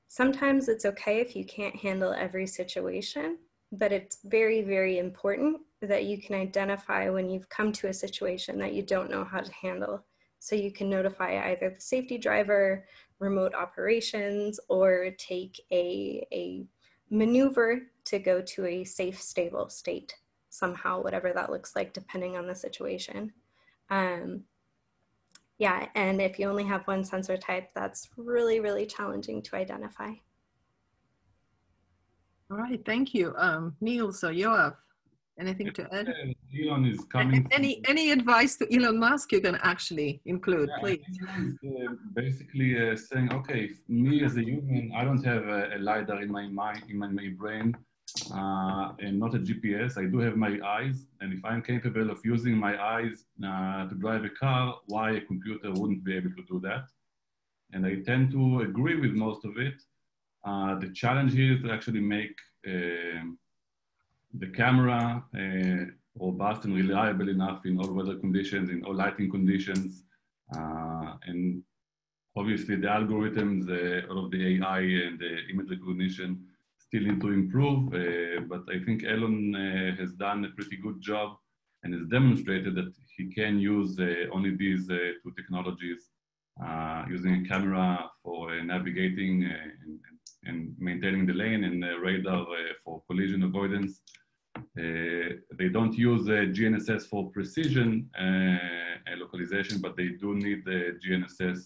sometimes it's okay if you can't handle every situation, but it's very, very important that you can identify when you've come to a situation that you don't know how to handle. So you can notify either the safety driver, remote operations, or take a, a maneuver to go to a safe, stable state somehow, whatever that looks like, depending on the situation. Um, yeah, and if you only have one sensor type, that's really, really challenging to identify. All right, thank you. Um, Neil, so Yoav, anything to add? Elon is coming. Any any advice to Elon Musk you can actually include, Yeah, please? Is, uh, basically uh, saying, okay, me as a human, I don't have a, a lidar in my mind, in my, my brain, uh, and not a GPS. I do have my eyes, and if I'm capable of using my eyes uh, to drive a car, why a computer wouldn't be able to do that? And I tend to agree with most of it. Uh, the challenge is to actually make um the camera uh, robust and reliable enough in all weather conditions, in all lighting conditions, uh, and obviously the algorithms, uh, all of the AI and the image recognition still need to improve, uh, but I think Elon uh, has done a pretty good job and has demonstrated that he can use uh, only these uh, two technologies, uh, using a camera for uh, navigating and, and maintaining the lane and radar for collision avoidance. they don't use GNSS for precision localization, but they do need the GNSS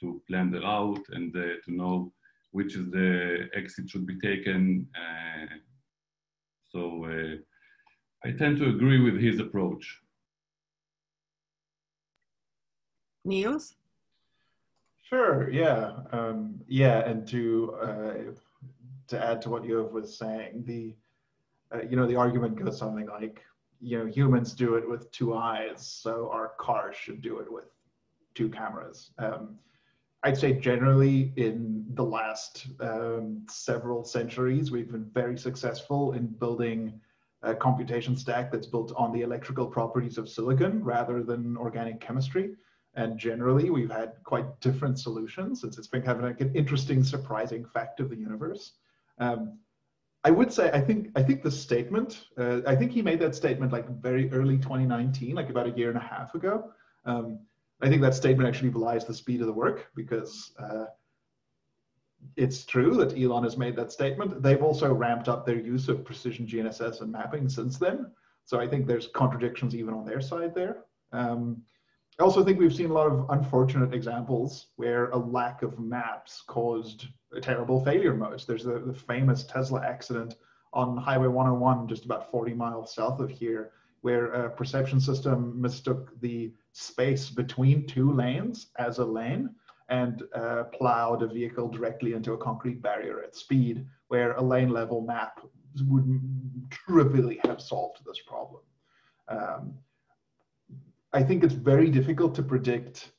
to plan the route and to know which is the exit should be taken. Uh, so uh, I tend to agree with his approach. Niels? Sure. Yeah. Um, yeah. And to uh, to add to what Yoav was saying, the uh, you know the argument goes something like, you know, humans do it with two eyes, so our cars should do it with two cameras. Um, I'd say generally in the last um, several centuries, we've been very successful in building a computation stack that's built on the electrical properties of silicon rather than organic chemistry. And generally, we've had quite different solutions. It's, it's been kind of like an interesting, surprising fact of the universe. Um, I would say, I think, I think the statement, uh, I think he made that statement like very early 2019, like about a year and a half ago. Um, I think that statement actually belies the speed of the work because uh, it's true that Elon has made that statement. They've also ramped up their use of precision GNSS and mapping since then. So I think there's contradictions even on their side there. Um, I also think we've seen a lot of unfortunate examples where a lack of maps caused a terrible failure modes. There's the, the famous Tesla accident on Highway 101, just about 40 miles south of here, where a perception system mistook the space between two lanes as a lane and uh, plowed a vehicle directly into a concrete barrier at speed, where a lane level map would trivially have solved this problem. Um, I think it's very difficult to predict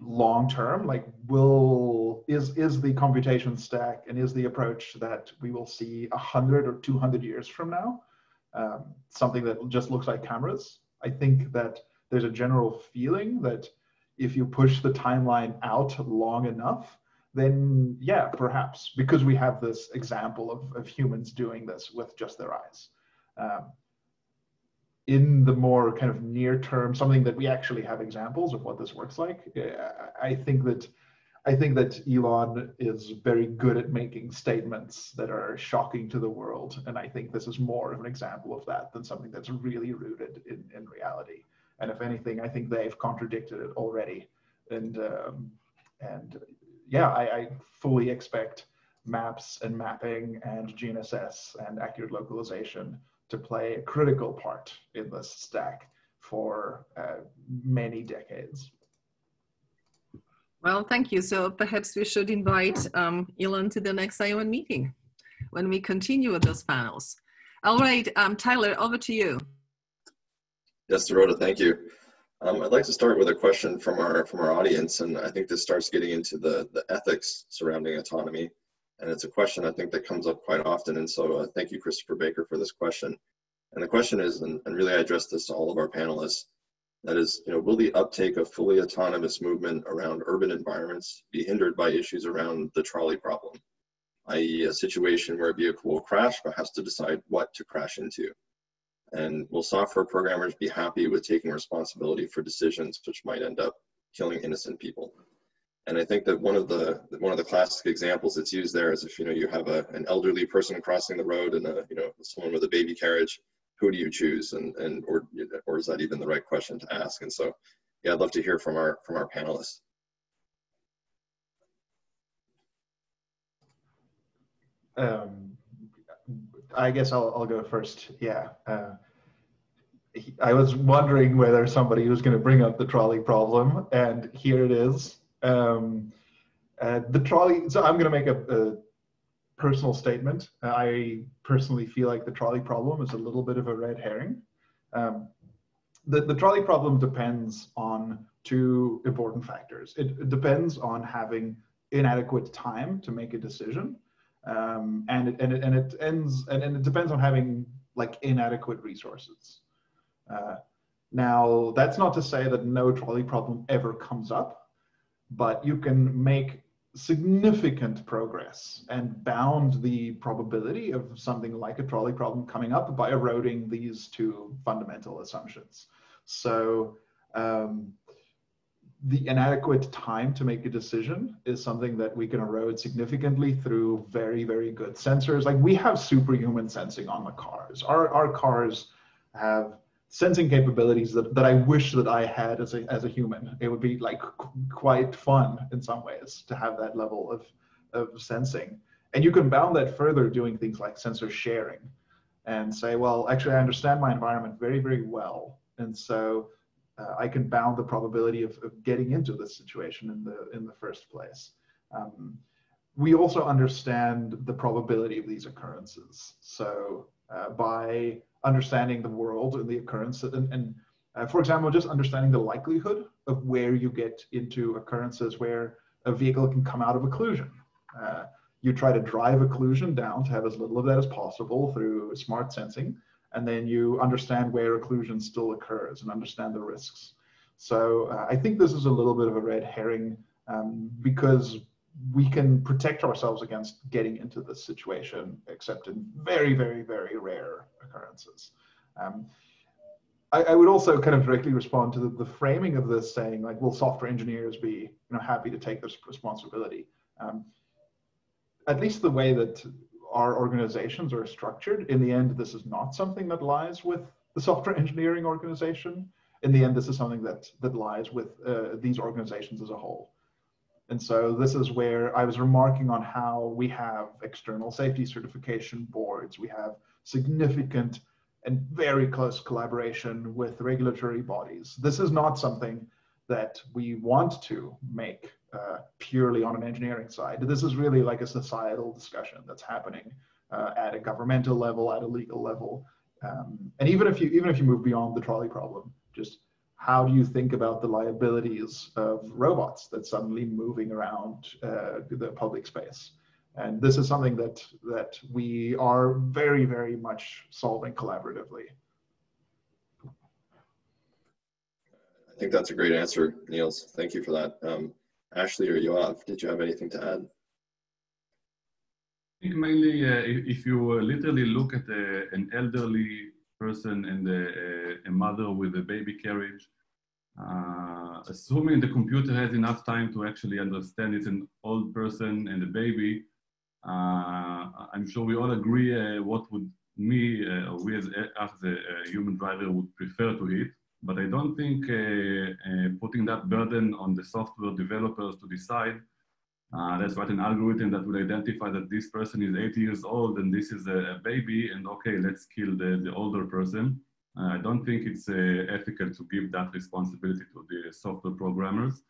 long term like will is is the computation stack and is the approach that we will see 100 or 200 years from now um, something that just looks like cameras i think that there's a general feeling that if you push the timeline out long enough, then yeah, perhaps because we have this example of, of humans doing this with just their eyes. Um, in the more kind of near term, something that we actually have examples of what this works like, I think that I think that Elon is very good at making statements that are shocking to the world. And I think this is more of an example of that than something that's really rooted in, in reality. And if anything, I think they've contradicted it already. And um, and yeah, I, I fully expect maps and mapping and GNSS and accurate localization to play a critical part in this stack for uh, many decades. Well, thank you. So perhaps we should invite um, Elon to the next ION meeting when we continue with those panels. All right, um, Tyler, over to you. Yes, Dorota, thank you. Um, I'd like to start with a question from our from our audience, and I think this starts getting into the the ethics surrounding autonomy, and it's a question I think that comes up quite often. And so, uh, thank you, Christopher Baker, for this question. And the question is, and, and really I address this to all of our panelists, that is, you know, will the uptake of fully autonomous movement around urban environments be hindered by issues around the trolley problem, i.e. a situation where a vehicle will crash but has to decide what to crash into? And will software programmers be happy with taking responsibility for decisions which might end up killing innocent people? And I think that one of the one of the classic examples that's used there is if you know you have a, an elderly person crossing the road and a, you know someone with a baby carriage, who do you choose? And and or or is that even the right question to ask? And so yeah i'd love to hear from our from our panelists. Um, i guess i'll, I'll go first yeah uh, I was wondering whether somebody was going to bring up the trolley problem, and here it is. Um, uh, the trolley. So I'm going to make a, a personal statement. I personally feel like the trolley problem is a little bit of a red herring. Um, the, the trolley problem depends on two important factors. It, it depends on having inadequate time to make a decision. Um, and, it, and, it, and it ends, and, and it depends on having like inadequate resources. Uh, now, that's not to say that no trolley problem ever comes up, but you can make significant progress and bound the probability of something like a trolley problem coming up by eroding these two fundamental assumptions. So um, the inadequate time to make a decision is something that we can erode significantly through very, very good sensors. Like we have superhuman sensing on the cars. Our, our cars have sensing capabilities that, that I wish that I had as a, as a human. It would be like quite fun in some ways to have that level of, of sensing. And you can bound that further doing things like sensor sharing and say, well, actually, I understand my environment very, very well. And so uh, I can bound the probability of, of, getting into this situation in the, in the first place. Um, we also understand the probability of these occurrences. So uh, by understanding the world and the occurrence and, and uh, for example just understanding the likelihood of where you get into occurrences where a vehicle can come out of occlusion uh, you try to drive occlusion down to have as little of that as possible through smart sensing and then you understand where occlusion still occurs and understand the risks so uh, i think this is a little bit of a red herring um, because we can protect ourselves against getting into this situation, except in very, very, very rare occurrences. Um, I, I, would also kind of directly respond to the, the, framing of this saying, like, will software engineers be you know, happy to take this responsibility? Um, at least the way that our organizations are structured, in the end, this is not something that lies with the software engineering organization. In the end, this is something that, that lies with uh, these organizations as a whole. And so this is where I was remarking on how we have external safety certification boards. We have significant and very close collaboration with regulatory bodies. This is not something that we want to make uh, purely on an engineering side. This is really like a societal discussion that's happening uh, at a governmental level, at a legal level. Um, and even if you even if you move beyond the trolley problem, just how do you think about the liabilities of robots that suddenly moving around uh, the public space? And this is something that that we are very, very much solving collaboratively. I think that's a great answer, Niels. Thank you for that. Um, Ashley or Yoav, did you have anything to add? I think mainly uh, if you uh, literally look at uh, an elderly person and a, a mother with a baby carriage. Uh, assuming the computer has enough time to actually understand it's an old person and a baby, uh, I'm sure we all agree uh, what would me, uh, or we as, as a, human driver would prefer to hit. But I don't think uh, uh, putting that burden on the software developers to decide uh, let's write an algorithm that will identify that this person is 80 years old and this is a, a baby, and okay, let's kill the, the older person. Uh, I don't think it's uh, ethical to give that responsibility to the software programmers.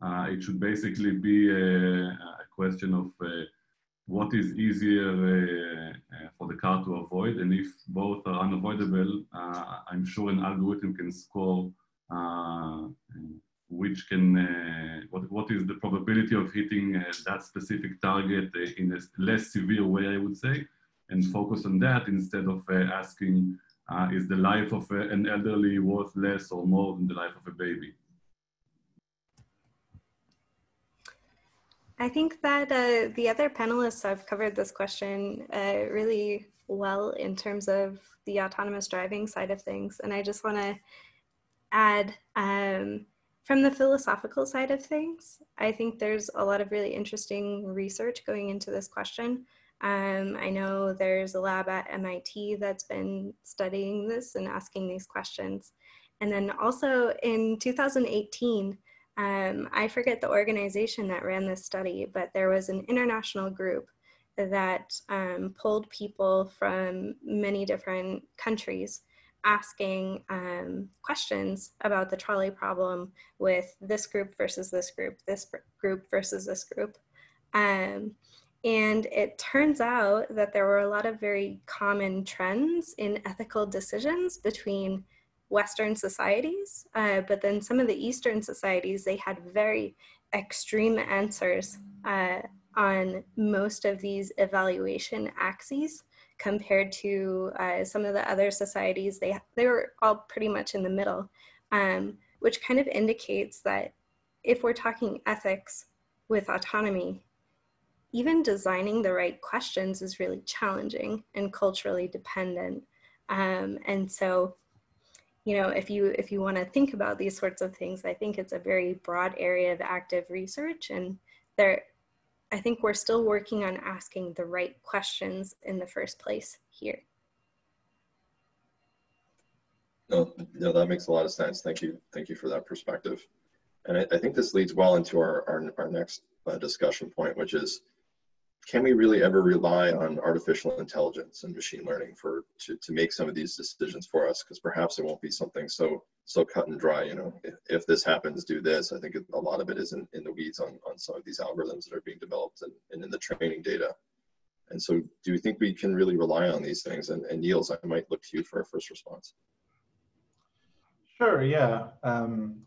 Uh, it should basically be a, a question of what is easier uh, for the car to avoid, and if both are unavoidable, I'm sure an algorithm can score which can, uh, what, what is the probability of hitting uh, that specific target uh, in a less severe way, I would say, and focus on that instead of asking, is the life of an elderly worth less or more than the life of a baby? I think that uh, the other panelists have covered this question uh, really well in terms of the autonomous driving side of things. And I just want to add um, from the philosophical side of things, I think there's a lot of really interesting research going into this question. Um, I know there's a lab at MIT that's been studying this and asking these questions. And then also in 2018, um, I forget the organization that ran this study, but there was an international group that um, pulled people from many different countries asking um, questions about the trolley problem with this group versus this group, this group versus this group. Um, and it turns out that there were a lot of very common trends in ethical decisions between Western societies, uh, but then some of the Eastern societies, they had very extreme answers uh, on most of these evaluation axes compared to uh, some of the other societies. They, they were all pretty much in the middle, um, which kind of indicates that if we're talking ethics with autonomy, even designing the right questions is really challenging and culturally dependent. Um, and so, you know, if you if you want to think about these sorts of things, I think it's a very broad area of active research, and there I think we're still working on asking the right questions in the first place here. No, no, that makes a lot of sense. Thank you. Thank you for that perspective. And I, I think this leads well into our, our, our next uh, discussion point, which is can we really ever rely on artificial intelligence and machine learning for to, to make some of these decisions for us? Because perhaps it won't be something so so cut and dry. You know, if, if this happens, do this. I think a lot of it is in, in the weeds on, on some of these algorithms that are being developed and, and in the training data. And so, do you think we can really rely on these things? And, and Niels, I might look to you for a first response. Sure. Yeah. Um,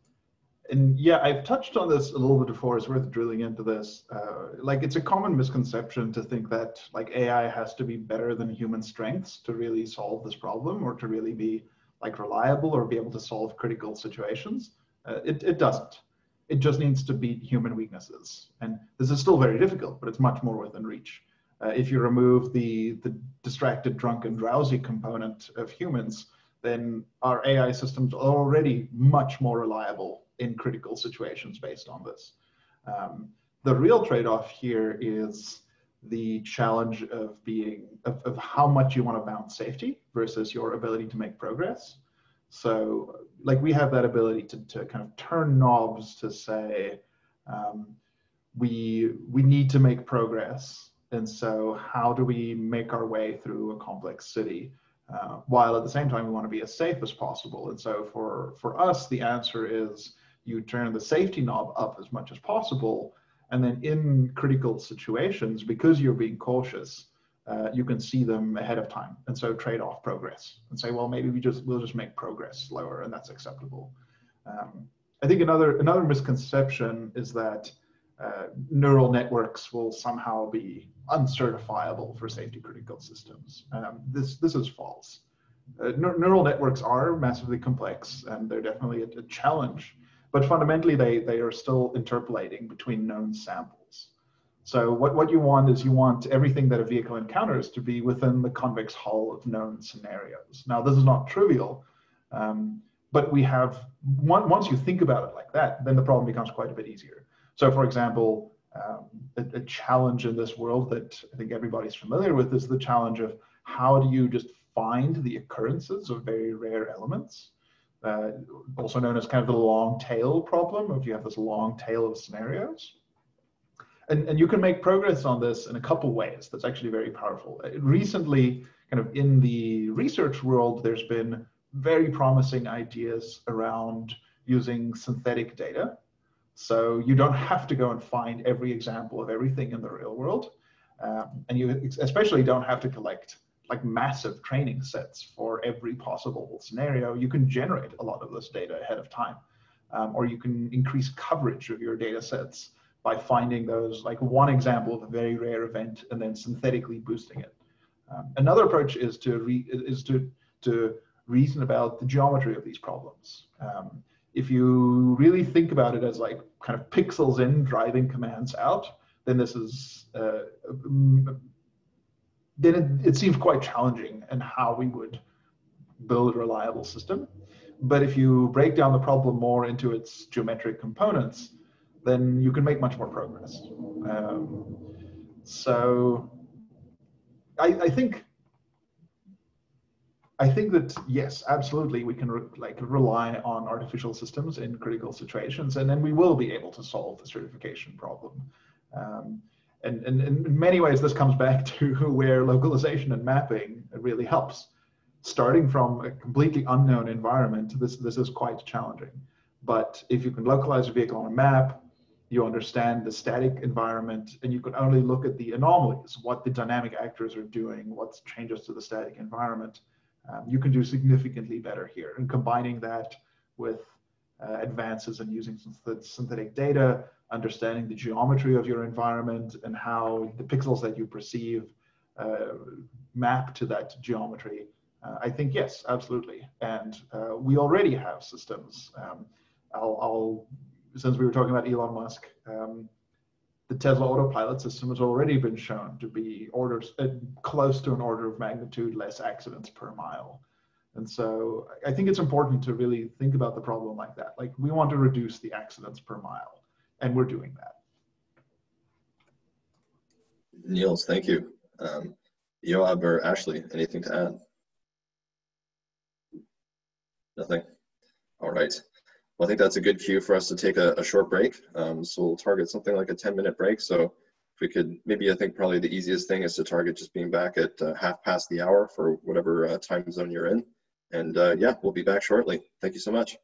and yeah, I've touched on this a little bit before. It's worth drilling into this. Uh, like, it's a common misconception to think that like AI has to be better than human strengths to really solve this problem, or to really be like reliable or be able to solve critical situations. Uh, it it doesn't. It just needs to beat human weaknesses, and this is still very difficult, but it's much more within reach. Uh, if you remove the the distracted, drunk, and drowsy component of humans, then our AI systems are already much more reliable in critical situations based on this. Um, the real trade-off here is the challenge of being of, of how much you want to balance safety versus your ability to make progress. So like we have that ability to, to kind of turn knobs to say um, we we need to make progress and so how do we make our way through a complex city uh, while at the same time we want to be as safe as possible and so for for us the answer is you turn the safety knob up as much as possible. And then in critical situations, because you're being cautious, uh, you can see them ahead of time. And so trade off progress and say, well, maybe we just, we'll just make progress slower and that's acceptable. Um, I think another, another misconception is that uh, neural networks will somehow be uncertifiable for safety critical systems. Um, this, this is false. Uh, neural networks are massively complex and they're definitely a, a challenge but fundamentally they, they are still interpolating between known samples. So what, what you want is you want everything that a vehicle encounters to be within the convex hull of known scenarios. Now this is not trivial, um, but we have, one, once you think about it like that, then the problem becomes quite a bit easier. So for example, um, a, a challenge in this world that I think everybody's familiar with is the challenge of how do you just find the occurrences of very rare elements uh, also known as kind of the long tail problem, if you have this long tail of scenarios. And, and you can make progress on this in a couple ways. That's actually very powerful. Uh, recently, kind of in the research world, there's been very promising ideas around using synthetic data. So you don't have to go and find every example of everything in the real world. Um, and you especially don't have to collect like massive training sets for every possible scenario. You can generate a lot of this data ahead of time. Um, or you can increase coverage of your data sets by finding those like one example of a very rare event and then synthetically boosting it. Um, another approach is to re, is to to reason about the geometry of these problems. Um, if you really think about it as like kind of pixels in driving commands out, then this is uh, then it, it seems quite challenging and how we would build a reliable system. But if you break down the problem more into its geometric components, then you can make much more progress. Um, so I, I, think I think that yes, absolutely, we can re like rely on artificial systems in critical situations, and then we will be able to solve the certification problem. Um, and, and, and, in many ways, this comes back to where localization and mapping really helps. Starting from a completely unknown environment, this, this is quite challenging. But if you can localize a vehicle on a map, you understand the static environment, and you can only look at the anomalies, what the dynamic actors are doing, what changes to the static environment. Um, you can do significantly better here. And combining that with uh, advances in using synthetic data, understanding the geometry of your environment and how the pixels that you perceive uh, map to that geometry. Uh, I think yes, absolutely. And uh, we already have systems. Um, I'll, I'll, since we were talking about Elon Musk, um, the Tesla autopilot system has already been shown to be orders uh, close to an order of magnitude less accidents per mile. And so I think it's important to really think about the problem like that. Like we want to reduce the accidents per mile and we're doing that. Niels, thank you. Um, Yoav or Ashley, anything to add? Nothing? All right. I think that's a good cue for us to take a, a short break. Um, so we'll target something like a 10 minute break. So if we could, maybe I think probably the easiest thing is to target just being back at uh, half past the hour for whatever uh, time zone you're in. And uh, yeah, we'll be back shortly. Thank you so much.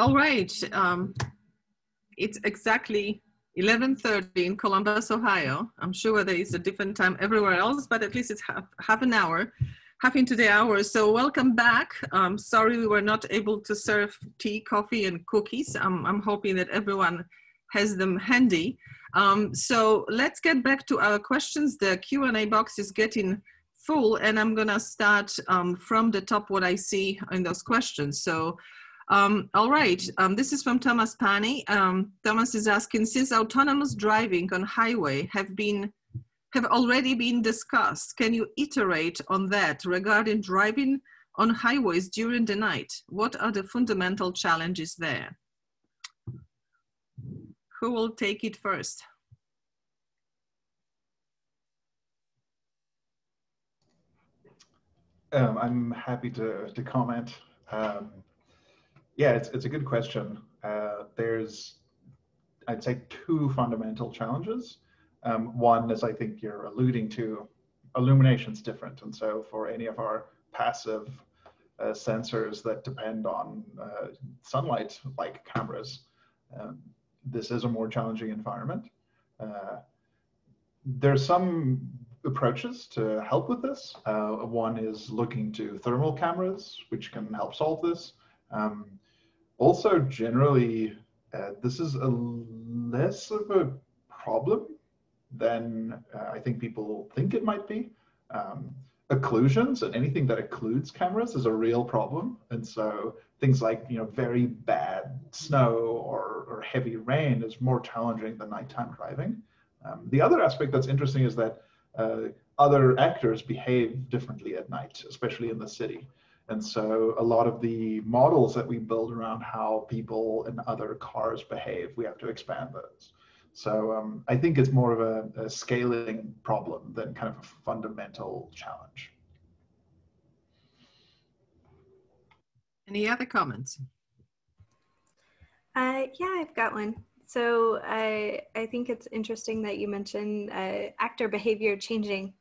All right. Um, it's exactly 11.30 in Columbus, Ohio. I'm sure there is a different time everywhere else, but at least it's half, half an hour, half into the hour. So welcome back. Um, sorry we were not able to serve tea, coffee, and cookies. I'm, I'm hoping that everyone has them handy. Um, so let's get back to our questions. The Q&A box is getting full and I'm gonna start um, from the top what I see in those questions. So um, all right, um, this is from Thomas Pani. Um, Thomas is asking, since autonomous driving on highway have been have already been discussed, can you iterate on that regarding driving on highways during the night? What are the fundamental challenges there? Who will take it first? Um, I'm happy to, to comment. Um, yeah, it's, it's a good question. Uh, there's, I'd say, two fundamental challenges. Um, one, as I think you're alluding to, illumination's different. And so for any of our passive uh, sensors that depend on uh, sunlight, like cameras, um, this is a more challenging environment. Uh, there's some approaches to help with this. Uh, one is looking to thermal cameras, which can help solve this. Um, also generally uh, this is a less of a problem than uh, I think people think it might be. Um, occlusions and anything that occludes cameras is a real problem. And so things like you know very bad snow or, or heavy rain is more challenging than nighttime driving. Um, the other aspect that's interesting is that uh, other actors behave differently at night, especially in the city. And so a lot of the models that we build around how people and other cars behave, we have to expand those. So um, I think it's more of a, a, scaling problem than kind of a fundamental challenge. Any other comments? Uh, yeah, I've got one. So I, I think it's interesting that you mentioned uh, actor behavior changing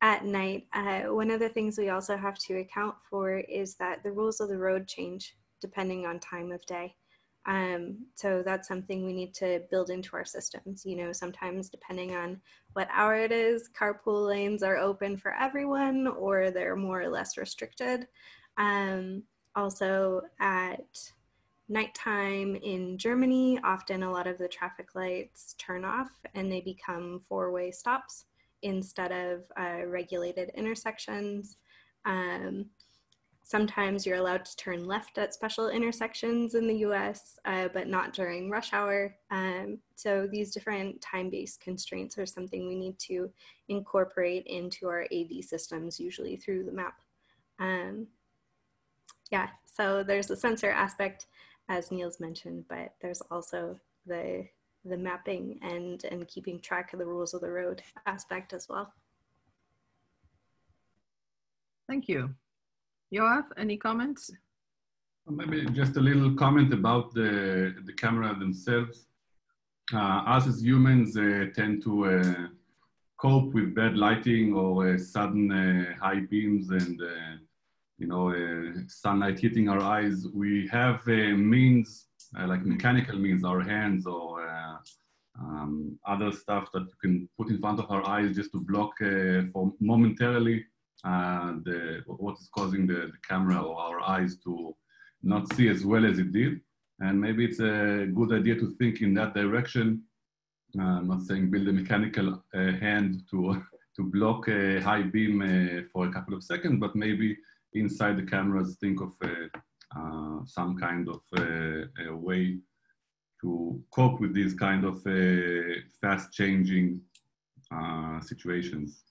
at night, uh, one of the things we also have to account for is that the rules of the road change depending on time of day. Um, so that's something we need to build into our systems. You know, sometimes depending on what hour it is, carpool lanes are open for everyone or they're more or less restricted. Um, also at nighttime in Germany, often a lot of the traffic lights turn off and they become four-way stops instead of uh, regulated intersections. Um, sometimes you're allowed to turn left at special intersections in the US, uh, but not during rush hour. Um, so these different time-based constraints are something we need to incorporate into our AV systems, usually through the map. Um, yeah, so there's the sensor aspect, as Niels mentioned, but there's also the the mapping and and keeping track of the rules of the road aspect as well. Thank you. Yoav, any comments? Maybe just a little comment about the, the camera themselves. Uh, us as humans uh, tend to uh, cope with bad lighting or uh, sudden uh, high beams and uh, you know sunlight hitting our eyes. We have means like mechanical means, our hands or um, other stuff that you can put in front of our eyes just to block for momentarily uh, the, what is causing the, the, camera or our eyes to not see as well as it did. And maybe it's a good idea to think in that direction. Uh, I'm not saying build a mechanical uh, hand to, to block a high beam uh, for a couple of seconds, but maybe inside the cameras think of uh, some kind of a way to cope with these kind of uh, fast changing uh, situations.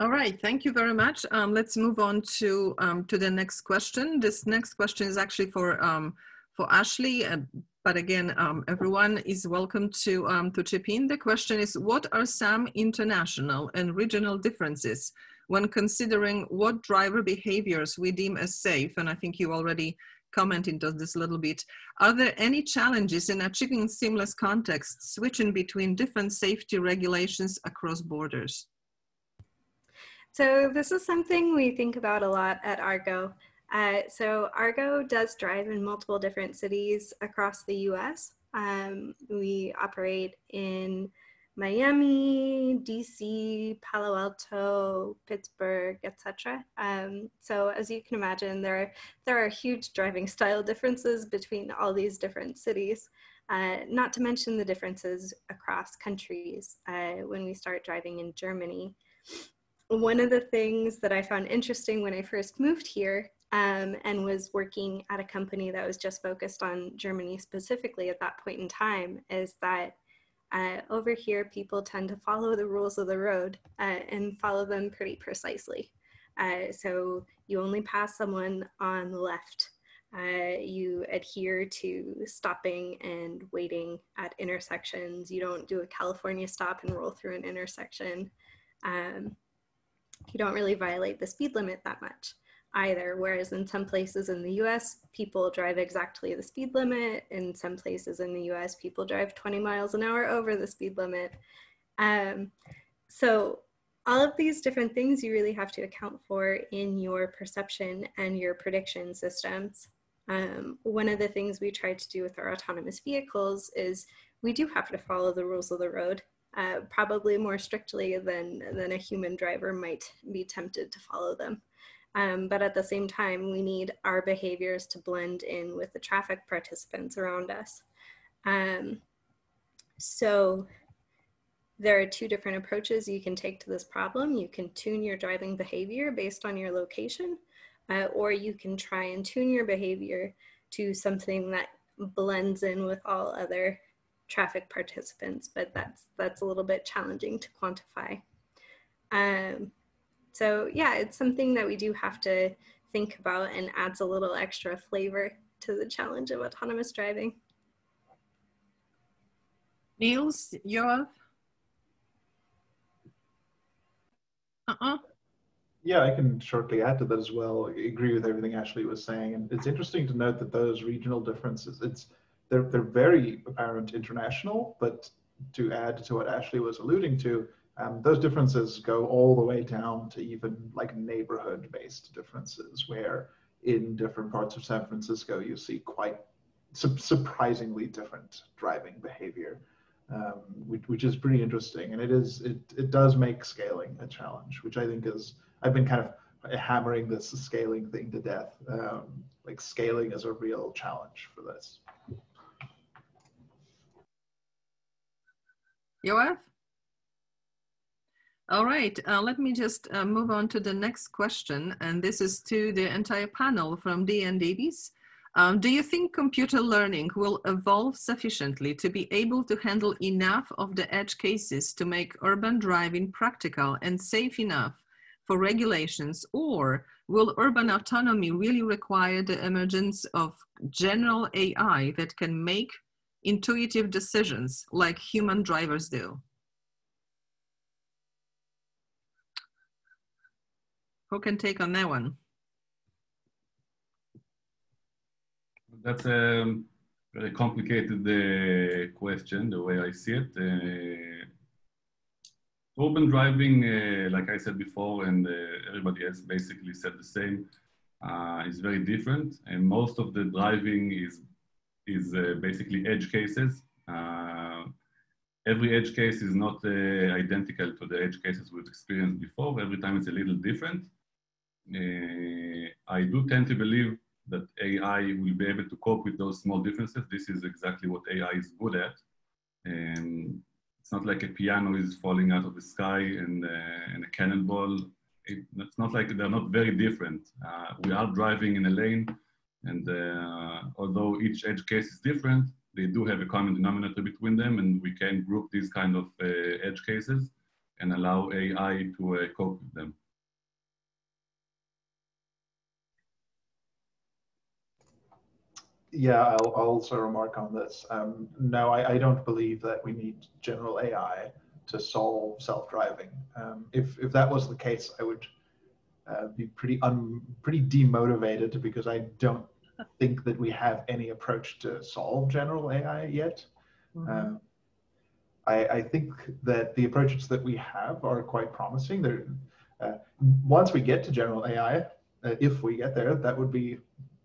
All right, thank you very much. Um, let's move on to um, to the next question. This next question is actually for um, for Ashley, uh, but again, um, everyone is welcome to um, to chip in. The question is, what are some international and regional differences when considering what driver behaviors we deem as safe, and I think you already commented on this a little bit, are there any challenges in achieving seamless context, switching between different safety regulations across borders? So this is something we think about a lot at Argo. Uh, so Argo does drive in multiple different cities across the US. Um, we operate in Miami, DC, Palo Alto, Pittsburgh, etc. Um, so as you can imagine, there are, there are huge driving style differences between all these different cities. Uh, not to mention the differences across countries uh, when we start driving in Germany. One of the things that I found interesting when I first moved here um, and was working at a company that was just focused on Germany specifically at that point in time is that uh, over here, people tend to follow the rules of the road uh, and follow them pretty precisely. Uh, so you only pass someone on the left. Uh, you adhere to stopping and waiting at intersections. You don't do a California stop and roll through an intersection. Um, you don't really violate the speed limit that much either. Whereas in some places in the US, people drive exactly the speed limit. In some places in the US, people drive 20 miles an hour over the speed limit. Um, so all of these different things you really have to account for in your perception and your prediction systems. Um, one of the things we try to do with our autonomous vehicles is we do have to follow the rules of the road, uh, probably more strictly than, than a human driver might be tempted to follow them. Um, but at the same time, we need our behaviors to blend in with the traffic participants around us. Um, so there are two different approaches you can take to this problem. You can tune your driving behavior based on your location, uh, or you can try and tune your behavior to something that blends in with all other traffic participants, but that's, that's a little bit challenging to quantify. Um, so yeah, it's something that we do have to think about and adds a little extra flavor to the challenge of autonomous driving. Niels, Yoav? Uh-uh. Yeah, I can shortly add to that as well. I agree with everything Ashley was saying. And it's interesting to note that those regional differences, it's they're, they're very apparent international, but to add to what Ashley was alluding to, um, those differences go all the way down to even like neighborhood based differences, where in different parts of San Francisco, you see quite su surprisingly different driving behavior, um, which, which, is pretty interesting. And it is, it, it does make scaling a challenge, which I think is, I've been kind of hammering this scaling thing to death. Um, like scaling is a real challenge for this. Yoav? All right, uh, let me just uh, move on to the next question. And this is to the entire panel from DN Davies. Um, do you think computer learning will evolve sufficiently to be able to handle enough of the edge cases to make urban driving practical and safe enough for regulations? Or will urban autonomy really require the emergence of general AI that can make intuitive decisions like human drivers do? Who can take on that one? That's a very complicated uh, question, the way I see it. Uh, urban driving, uh, like I said before, and uh, everybody else basically said the same, uh, is very different. And most of the driving is, is uh, basically edge cases. every edge case is not identical to the edge cases we've experienced before. Every time it's a little different. Uh, I do tend to believe that AI will be able to cope with those small differences. This is exactly what AI is good at. And it's not like a piano is falling out of the sky and, uh, and a cannonball. It, it's not like they're not very different. Uh, we are driving in a lane, and uh, although each edge case is different, they do have a common denominator between them, and we can group these kind of uh, edge cases and allow AI to uh, cope with them. yeah, I'll, I'll, also remark on this. Um, no, I, I, don't believe that we need general AI to solve self-driving. Um, if, if that was the case, I would uh, be pretty un, pretty demotivated because I don't think that we have any approach to solve general AI yet. Mhm. Uh, I, I think that the approaches that we have are quite promising. They're, uh, once we get to general AI, uh, if we get there, that would be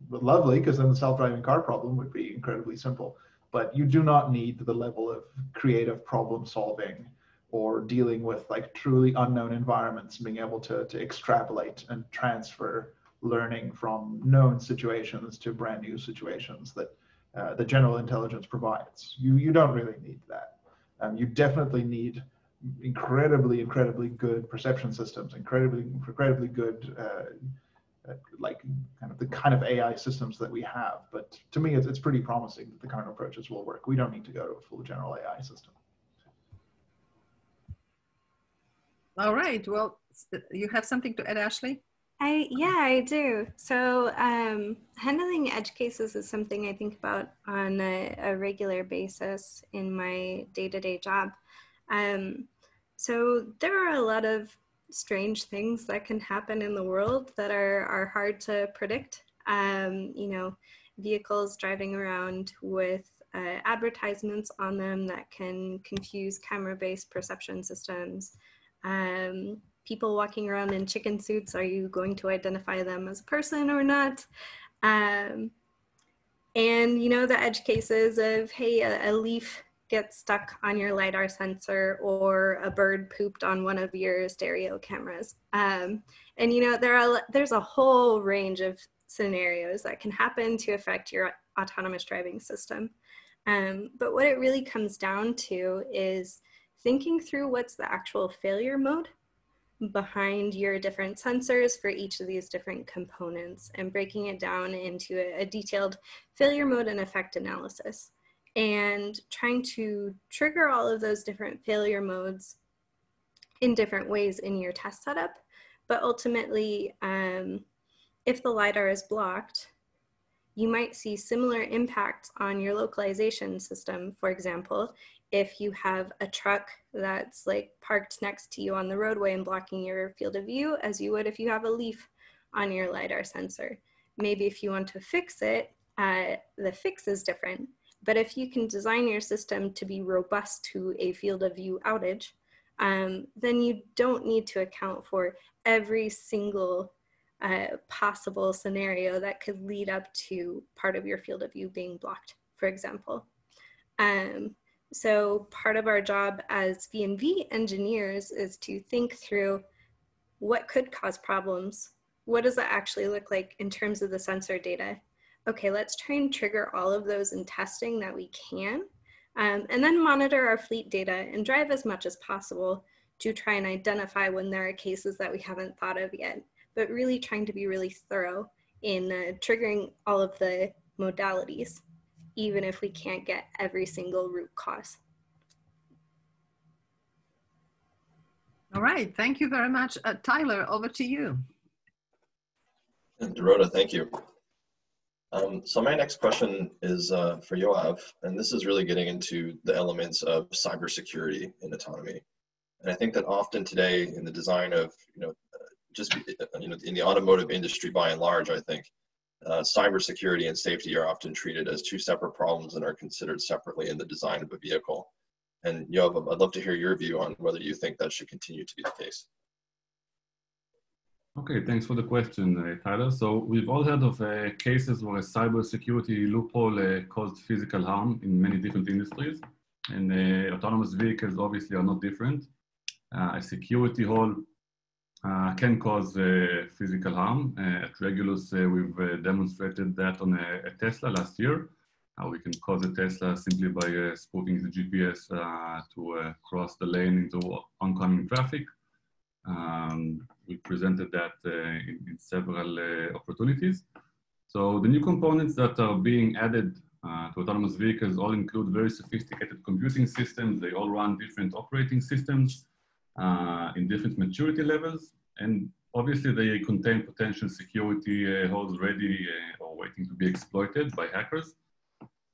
lovely because then the self-driving car problem would be incredibly simple. But you do not need the level of creative problem solving or dealing with like truly unknown environments, being able to, to extrapolate and transfer learning from known situations to brand new situations that uh, the general intelligence provides. You, you don't really need that. Um, you definitely need incredibly, incredibly good perception systems, incredibly, incredibly good, uh, uh, like kind of the kind of AI systems that we have. But to me, it's, it's pretty promising that the current approaches will work. We don't need to go to a full general AI system. All right. Well, you have something to add, Ashley? I yeah, I do. So um, handling edge cases is something I think about on a, a regular basis in my day-to-day job. Um, so there are a lot of strange things that can happen in the world that are are hard to predict. Um, you know, vehicles driving around with uh, advertisements on them that can confuse camera-based perception systems. Um, people walking around in chicken suits, are you going to identify them as a person or not? Um, and you know, the edge cases of, hey, a, a leaf gets stuck on your LiDAR sensor or a bird pooped on one of your stereo cameras. Um, and you know, there are, there's a whole range of scenarios that can happen to affect your autonomous driving system. Um, but what it really comes down to is thinking through what's the actual failure mode behind your different sensors for each of these different components and breaking it down into a, a, detailed failure mode and effect analysis and trying to trigger all of those different failure modes in different ways in your test setup. But ultimately, um, if the LiDAR is blocked, you might see similar impacts on your localization system. For example, if you have a truck that's like parked next to you on the roadway and blocking your field of view as you would if you have a leaf on your LiDAR sensor. Maybe if you want to fix it, uh, the fix is different. But if you can design your system to be robust to a field of view outage, um, then you don't need to account for every single uh, possible scenario that could lead up to part of your field of view being blocked, for example. Um, so part of our job as V&V engineers is to think through what could cause problems. What does that actually look like in terms of the sensor data? Okay, let's try and trigger all of those in testing that we can, um, and then monitor our fleet data and drive as much as possible to try and identify when there are cases that we haven't thought of yet, but really trying to be really thorough in uh, triggering all of the modalities even if we can't get every single root cause. All right, thank you very much. Uh, Tyler, over to you. And Dorota, thank you. Um, so my next question is uh, for Yoav, and this is really getting into the elements of cybersecurity in autonomy. And I think that often today in the design of, you know, just, you know, in the automotive industry by and large, I think, uh, cybersecurity and safety are often treated as two separate problems and are considered separately in the design of a vehicle. And Yoav, I'd love to hear your view on whether you think that should continue to be the case. Okay, thanks for the question, uh, Tyler. So we've all heard of uh, cases where a cybersecurity loophole uh, caused physical harm in many different industries, and uh, autonomous vehicles obviously are not different. Uh, a security hole Uh, can cause uh, physical harm. Uh, at Regulus, uh, we've uh, demonstrated that on a, a, Tesla last year. we can cause a Tesla simply by spoofing the GPS to cross the lane into oncoming traffic. Um, we presented that in, in, several opportunities. So the new components that are being added uh, to autonomous vehicles all include very sophisticated computing systems. They all run different operating systems uh, in different maturity levels. And obviously they contain potential security uh, holes ready uh, or waiting to be exploited by hackers.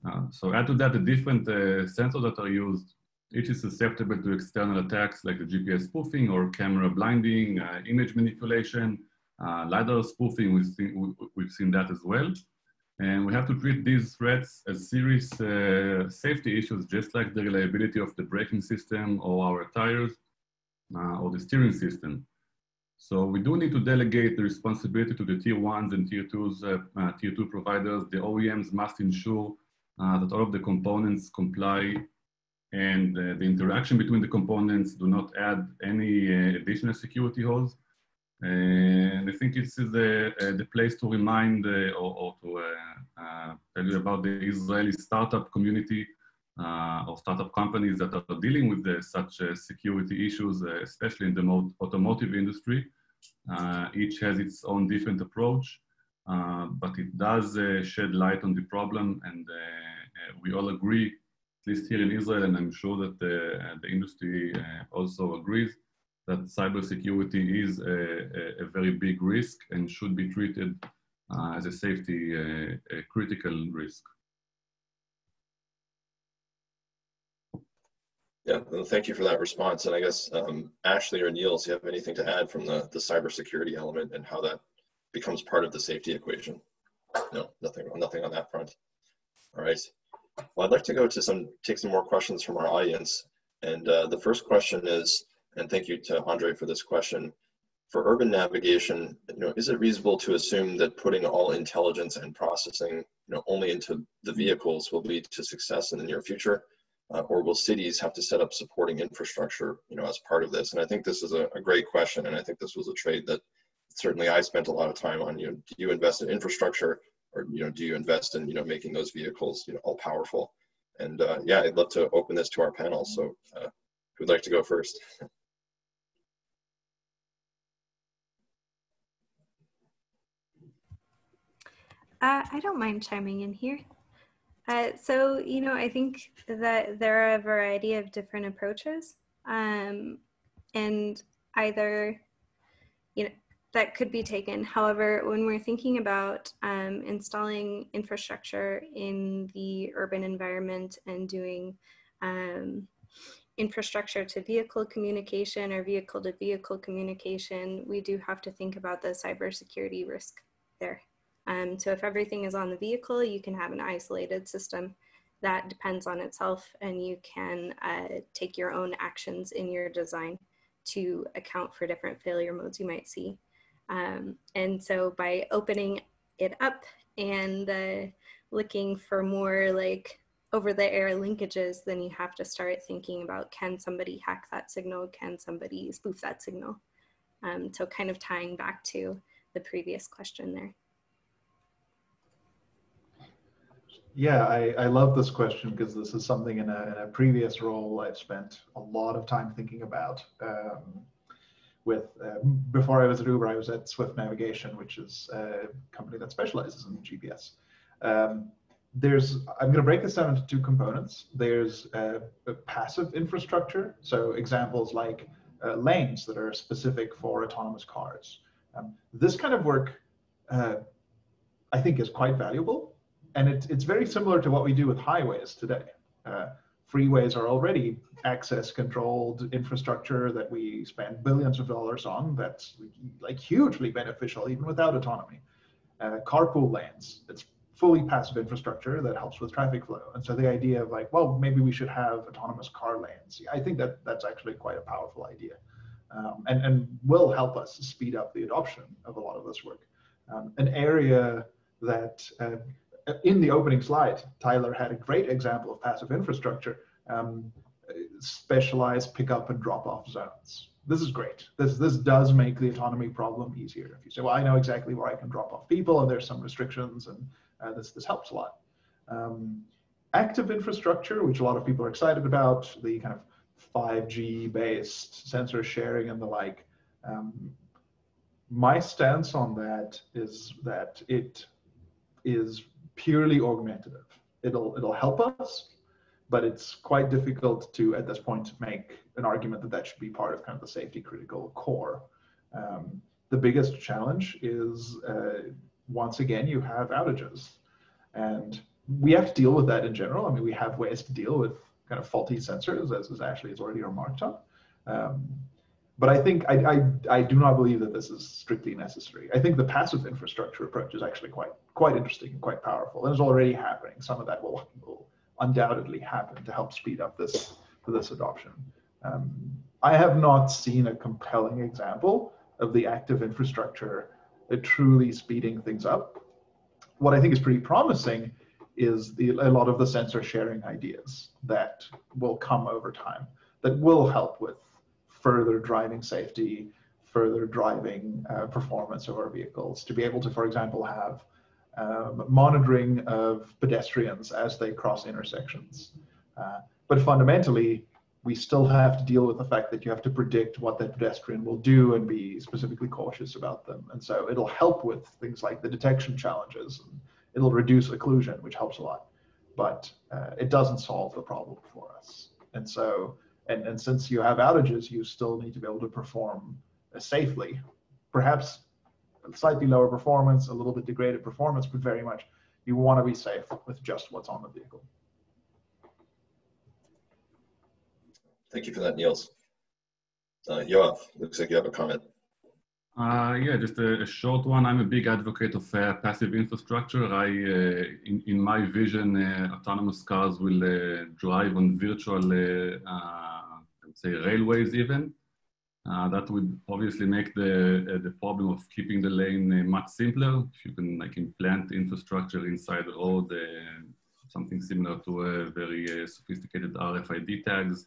Uh, so add to that the different sensors that are used. Each is susceptible to external attacks like the GPS spoofing or camera blinding, uh, image manipulation, Uh, LiDAR spoofing, we've seen, we've seen that as well. And we have to treat these threats as serious uh, safety issues, just like the reliability of the braking system or our tires uh, or the steering system. So we do need to delegate the responsibility to the tier ones and tier twos, uh, uh, tier two providers. The OEMs must ensure uh, that all of the components comply and uh, the interaction between the components do not add any uh, additional security holes. And I think this is the, the place to remind or, or, to tell you about the Israeli startup community uh, or startup companies that are dealing with the, such uh, security issues, uh, especially in the automotive industry. each has its own different approach, but it does shed light on the problem, and we all agree, at least here in Israel, and I'm sure that the, industry also agrees, that cybersecurity is a, a, very big risk and should be treated uh, as a safety uh, a critical risk. Yeah, thank you for that response. And I guess um, Ashley or Niels, you have anything to add from the, the cybersecurity element and how that becomes part of the safety equation? No, nothing, nothing on that front. All right. Well, I'd like to go to some, take some more questions from our audience. And uh, the first question is, and thank you to Andre for this question. For urban navigation, you know, is it reasonable to assume that putting all intelligence and processing, you know, only into the vehicles will lead to success in the near future? Uh, or will cities have to set up supporting infrastructure, you know, as part of this? And I think this is a, a, great question, and I think this was a trade that certainly I spent a lot of time on. You know, do you invest in infrastructure, or you know, do you invest in you know making those vehicles you know all powerful? And uh, yeah, I'd love to open this to our panel. So, uh, who'd like to go first? Uh, I don't mind chiming in here. Uh, so, you know, I think that there are a variety of different approaches. Um, and either, you know, that could be taken. However, when we're thinking about um, installing infrastructure in the urban environment and doing um, infrastructure to vehicle communication or vehicle to vehicle communication, we do have to think about the cybersecurity risk there. Um, so if everything is on the vehicle, you can have an isolated system that depends on itself and you can uh, take your own actions in your design to account for different failure modes you might see. Um, and so by opening it up and uh, looking for more like over the air linkages, then you have to start thinking about can somebody hack that signal? Can somebody spoof that signal? Um, so kind of tying back to the previous question there. Yeah, I, I love this question because this is something in a, in a previous role I've spent a lot of time thinking about. Um, with uh, before I was at Uber, I was at Swift Navigation, which is a company that specializes in GPS. Um, there's I'm going to break this down into two components. There's a, passive infrastructure, so examples like uh, lanes that are specific for autonomous cars. Um, this kind of work, uh, I think, is quite valuable and it, it's very similar to what we do with highways today. Uh, freeways are already access controlled infrastructure that we spend billions of dollars on that's like hugely beneficial even without autonomy. Uh, carpool lanes, it's fully passive infrastructure that helps with traffic flow. And so the idea of like, well, maybe we should have autonomous car lanes. I think that that's actually quite a powerful idea um, and, and will help us speed up the adoption of a lot of this work. Um, an area that uh, in the opening slide, Tyler had a great example of passive infrastructure, um, specialized pickup and drop off zones. This is great. This, this does make the autonomy problem easier. If you say, well, I know exactly where I can drop off people and there's some restrictions and uh, this, this helps a lot. Um, active infrastructure, which a lot of people are excited about, the kind of 5G based sensor sharing and the like. Um, my stance on that is that it is purely augmentative. It'll it'll help us, but it's quite difficult to at this point make an argument that that should be part of kind of the safety critical core. Um, the biggest challenge is uh, once again you have outages, and we have to deal with that in general. I mean, we have ways to deal with kind of faulty sensors, as, as Ashley has already remarked on. Um, but I think I, I, I do not believe that this is strictly necessary. I think the passive infrastructure approach is actually quite quite interesting and quite powerful, and is already happening. Some of that will, will undoubtedly happen to help speed up this this adoption. Um, I have not seen a compelling example of the active infrastructure truly speeding things up. What I think is pretty promising is the, a lot of the sensor sharing ideas that will come over time that will help with further driving safety, further driving uh, performance of our vehicles, to be able to, for example, have um, monitoring of pedestrians as they cross intersections. Uh, but fundamentally, we still have to deal with the fact that you have to predict what that pedestrian will do and be specifically cautious about them. And so it'll help with things like the detection challenges. And it'll reduce occlusion, which helps a lot. But uh, it doesn't solve the problem for us. And so and, and since you have outages, you still need to be able to perform safely. Perhaps slightly lower performance, a little bit degraded performance, but very much you want to be safe with just what's on the vehicle. Thank you for that, Niels. Uh, Yoav, looks like you have a comment. Uh, yeah, just a, a, short one. I'm a big advocate of uh, passive infrastructure. I, uh, in, in my vision, uh, autonomous cars will uh, drive on virtual, uh, say, railways even. Uh, that would obviously make the, uh, the problem of keeping the lane uh, much simpler. If you can like implant infrastructure inside the road, something similar to very sophisticated RFID tags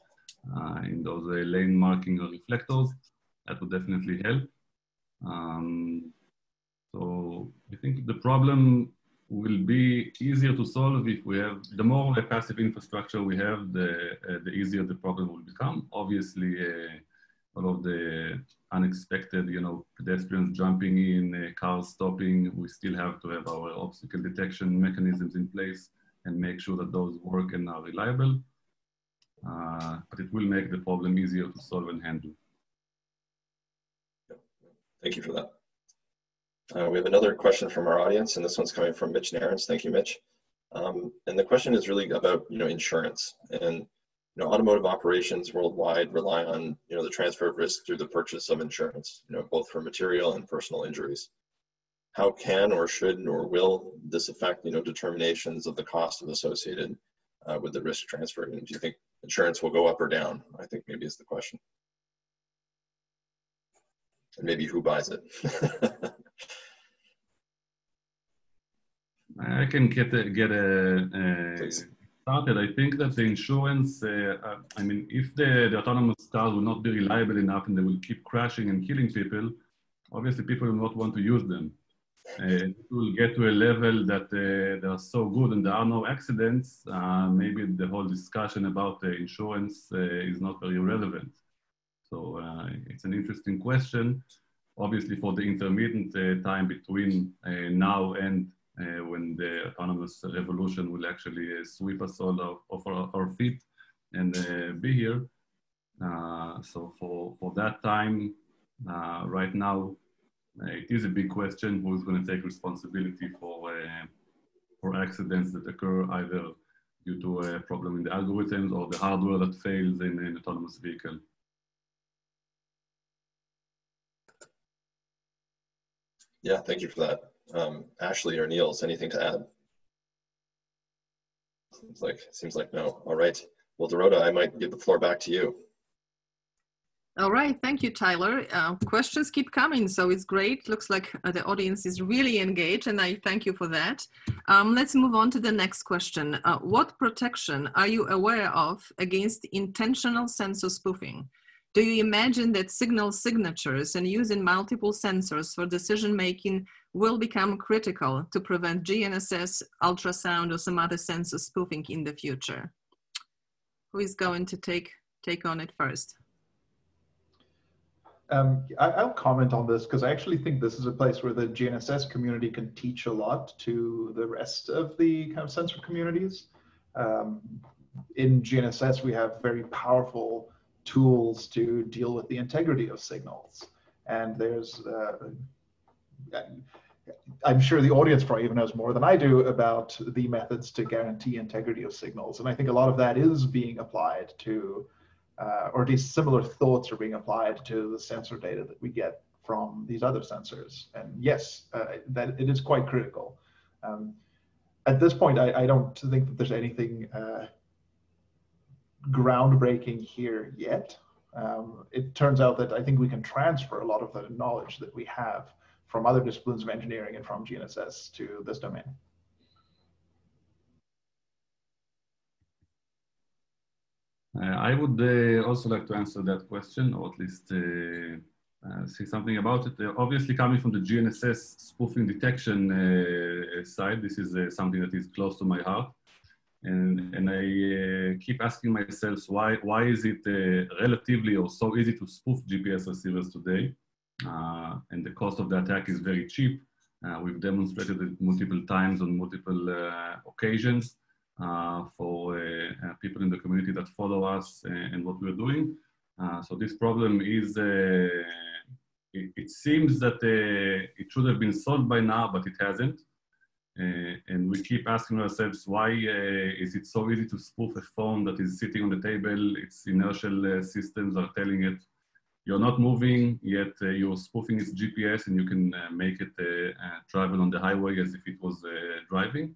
in those lane marking reflectors, that would definitely help. Um, so I think the problem will be easier to solve if we have, the more passive infrastructure we have, the, uh, the easier the problem will become. Obviously, uh, all of the unexpected, you know, pedestrians jumping in, uh, cars stopping, we still have to have our obstacle detection mechanisms in place and make sure that those work and are reliable. Uh, but it will make the problem easier to solve and handle. Thank you for that. Uh, we have another question from our audience, and this one's coming from Mitch Nairns. Thank you, Mitch. Um, and the question is really about you know insurance and you know automotive operations worldwide rely on you know the transfer of risk through the purchase of insurance, you know both for material and personal injuries. How can or should or will this affect you know determinations of the cost of associated uh, with the risk transfer? And do you think insurance will go up or down? I think maybe is the question and maybe who buys it. I can get a, get a, a started. I think that the insurance, uh, uh, I mean, if the, the autonomous cars will not be reliable enough and they will keep crashing and killing people, obviously people will not want to use them. Uh, it will get to a level that uh, they are so good and there are no accidents, uh, maybe the whole discussion about the insurance uh, is not very relevant. So uh, it's an interesting question. Obviously, for the intermittent uh, time between uh, now and uh, when the autonomous revolution will actually uh, sweep us all off, off our, our, feet and be here. so for, for that time, right now, it is a big question who's going to take responsibility for, for accidents that occur either due to a problem in the algorithms or the hardware that fails in an autonomous vehicle. Yeah, thank you for that. Um, Ashley or Niels, anything to add? Seems like seems like no. All right. Well, Dorota, I might give the floor back to you. All right, thank you, Tyler. Uh, questions keep coming, so it's great. Looks like uh, the audience is really engaged, and I thank you for that. Um, let's move on to the next question. Uh, what protection are you aware of against intentional sensor spoofing? Do you imagine that signal signatures and using multiple sensors for decision making will become critical to prevent GNSS, ultrasound, or some other sensor spoofing in the future? Who is going to take, take on it first? Um, I, will comment on this because I actually think this is a place where the GNSS community can teach a lot to the rest of the kind of sensor communities. Um, in GNSS, we have very powerful tools to deal with the integrity of signals. And there's, uh, I'm sure the audience probably even knows more than I do about the methods to guarantee integrity of signals. And I think a lot of that is being applied to uh, or at least similar thoughts are being applied to the sensor data that we get from these other sensors. And yes, uh, that it is quite critical. Um, at this point, I, I, don't think that there's anything uh, groundbreaking here yet. Um, it turns out that I think we can transfer a lot of the knowledge that we have from other disciplines of engineering and from GNSS to this domain. Uh, I would uh, also like to answer that question, or at least uh, uh say something about it. Uh, obviously, coming from the GNSS spoofing detection uh, side, this is something that is close to my heart. And, and I uh, keep asking myself, why, why is it uh, relatively or so easy to spoof GPS receivers today? Uh, and the cost of the attack is very cheap. we've demonstrated it multiple times on multiple occasions. Uh, for uh, uh, people in the community that follow us and what we're doing. so this problem is, it, it, seems that it should have been solved by now, but it hasn't. Uh, and we keep asking ourselves why uh, is it so easy to spoof a phone that is sitting on the table? Its inertial uh, systems are telling it you're not moving yet you're spoofing its gps and you can make it travel on the highway as if it was driving.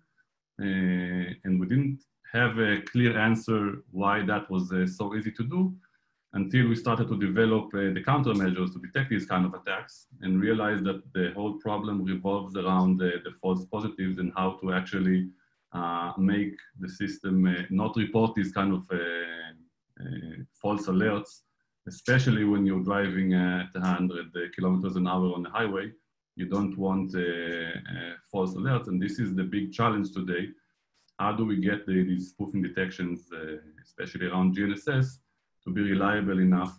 Uh, and we didn't have a clear answer why that was uh, so easy to do until we started to develop uh, the countermeasures to detect these kind of attacks and realize that the whole problem revolves around the false positives and how to actually uh, make the system uh, not report these kind of uh, false alerts, especially when you're driving at 100 kilometers an hour on the highway you don't want uh, uh, false alerts, and this is the big challenge today. How do we get the, these spoofing detections, uh, especially around GNSS, to be reliable enough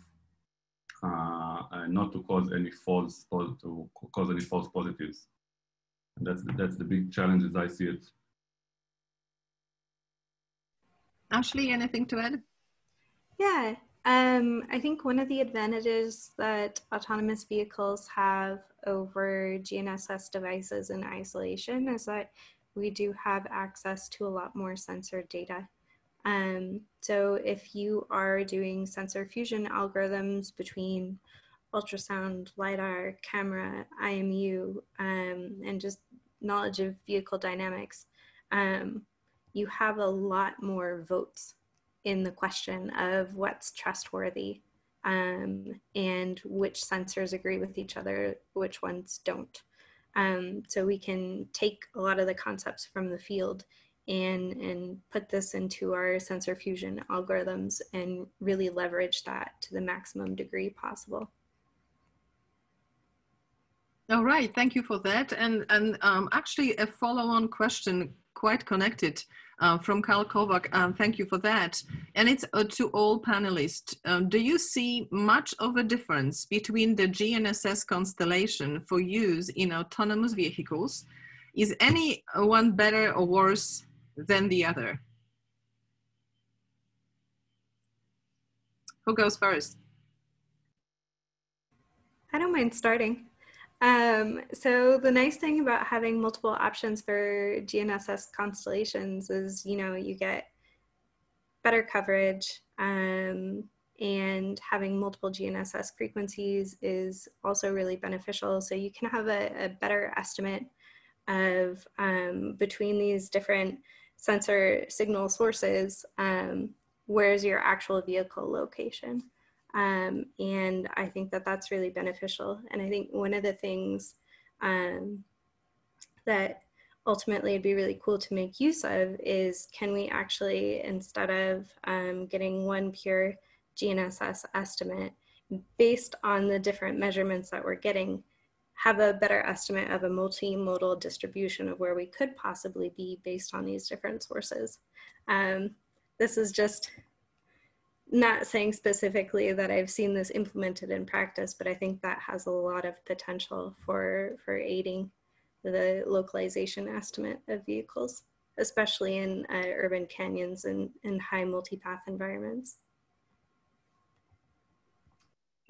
not to cause any false to cause any false positives? And that's the, that's the big challenge as I see it. Ashley, anything to add? Yeah, um, I think one of the advantages that autonomous vehicles have over GNSS devices in isolation is that we do have access to a lot more sensor data. Um, so if you are doing sensor fusion algorithms between ultrasound, LiDAR, camera, IMU, um, and just knowledge of vehicle dynamics, um, you have a lot more votes in the question of what's trustworthy um, and which sensors agree with each other, which ones don't. Um, so we can take a lot of the concepts from the field and, and put this into our sensor fusion algorithms and really leverage that to the maximum degree possible. All right, thank you for that. And, and um, actually a follow-on question quite connected uh, from Karl Kovac. Um, thank you for that. And it's uh, to all panelists. Um, do you see much of a difference between the GNSS constellation for use in autonomous vehicles? Is any one better or worse than the other? Who goes first? I don't mind starting. Um, so the nice thing about having multiple options for GNSS constellations is, you know, you get better coverage um, and having multiple GNSS frequencies is also really beneficial. So you can have a, a better estimate of um, between these different sensor signal sources, um, where's your actual vehicle location. Um, and I think that that's really beneficial. And I think one of the things um, that ultimately it'd be really cool to make use of is can we actually, instead of um, getting one pure GNSS estimate based on the different measurements that we're getting, have a better estimate of a multimodal distribution of where we could possibly be based on these different sources. Um, this is just not saying specifically that I've seen this implemented in practice, but I think that has a lot of potential for, for aiding the localization estimate of vehicles, especially in uh, urban canyons and, and high multipath environments.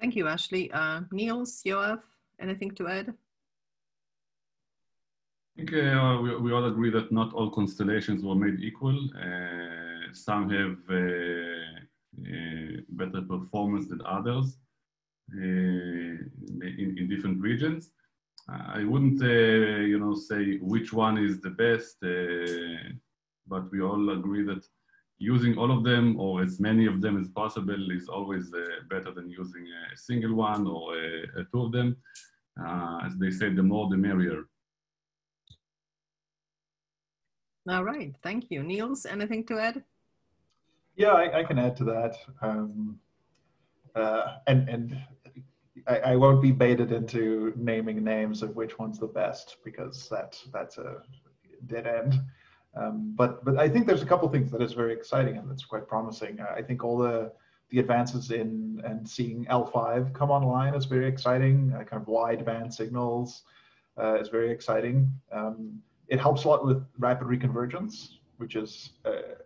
Thank you, Ashley. Uh, Niels, Yoav, anything to add? I think uh, we, we all agree that not all constellations were made equal. Uh, some have uh, uh, better performance than others in, in different regions. I wouldn't, you know, say which one is the best, but we all agree that using all of them or as many of them as possible is always uh, better than using a single one or two of them. Uh, as they say, the more the merrier. All right, thank you. Niels, anything to add? Yeah, I, I can add to that. Um, uh, and and I, I, won't be baited into naming names of which one's the best because that that's a dead end. Um, but but I think there's a couple things that is very exciting and that's quite promising. I think all the the advances in and seeing L5 come online is very exciting. Uh, kind of wideband signals uh, is very exciting. Um, it helps a lot with rapid reconvergence, which is uh,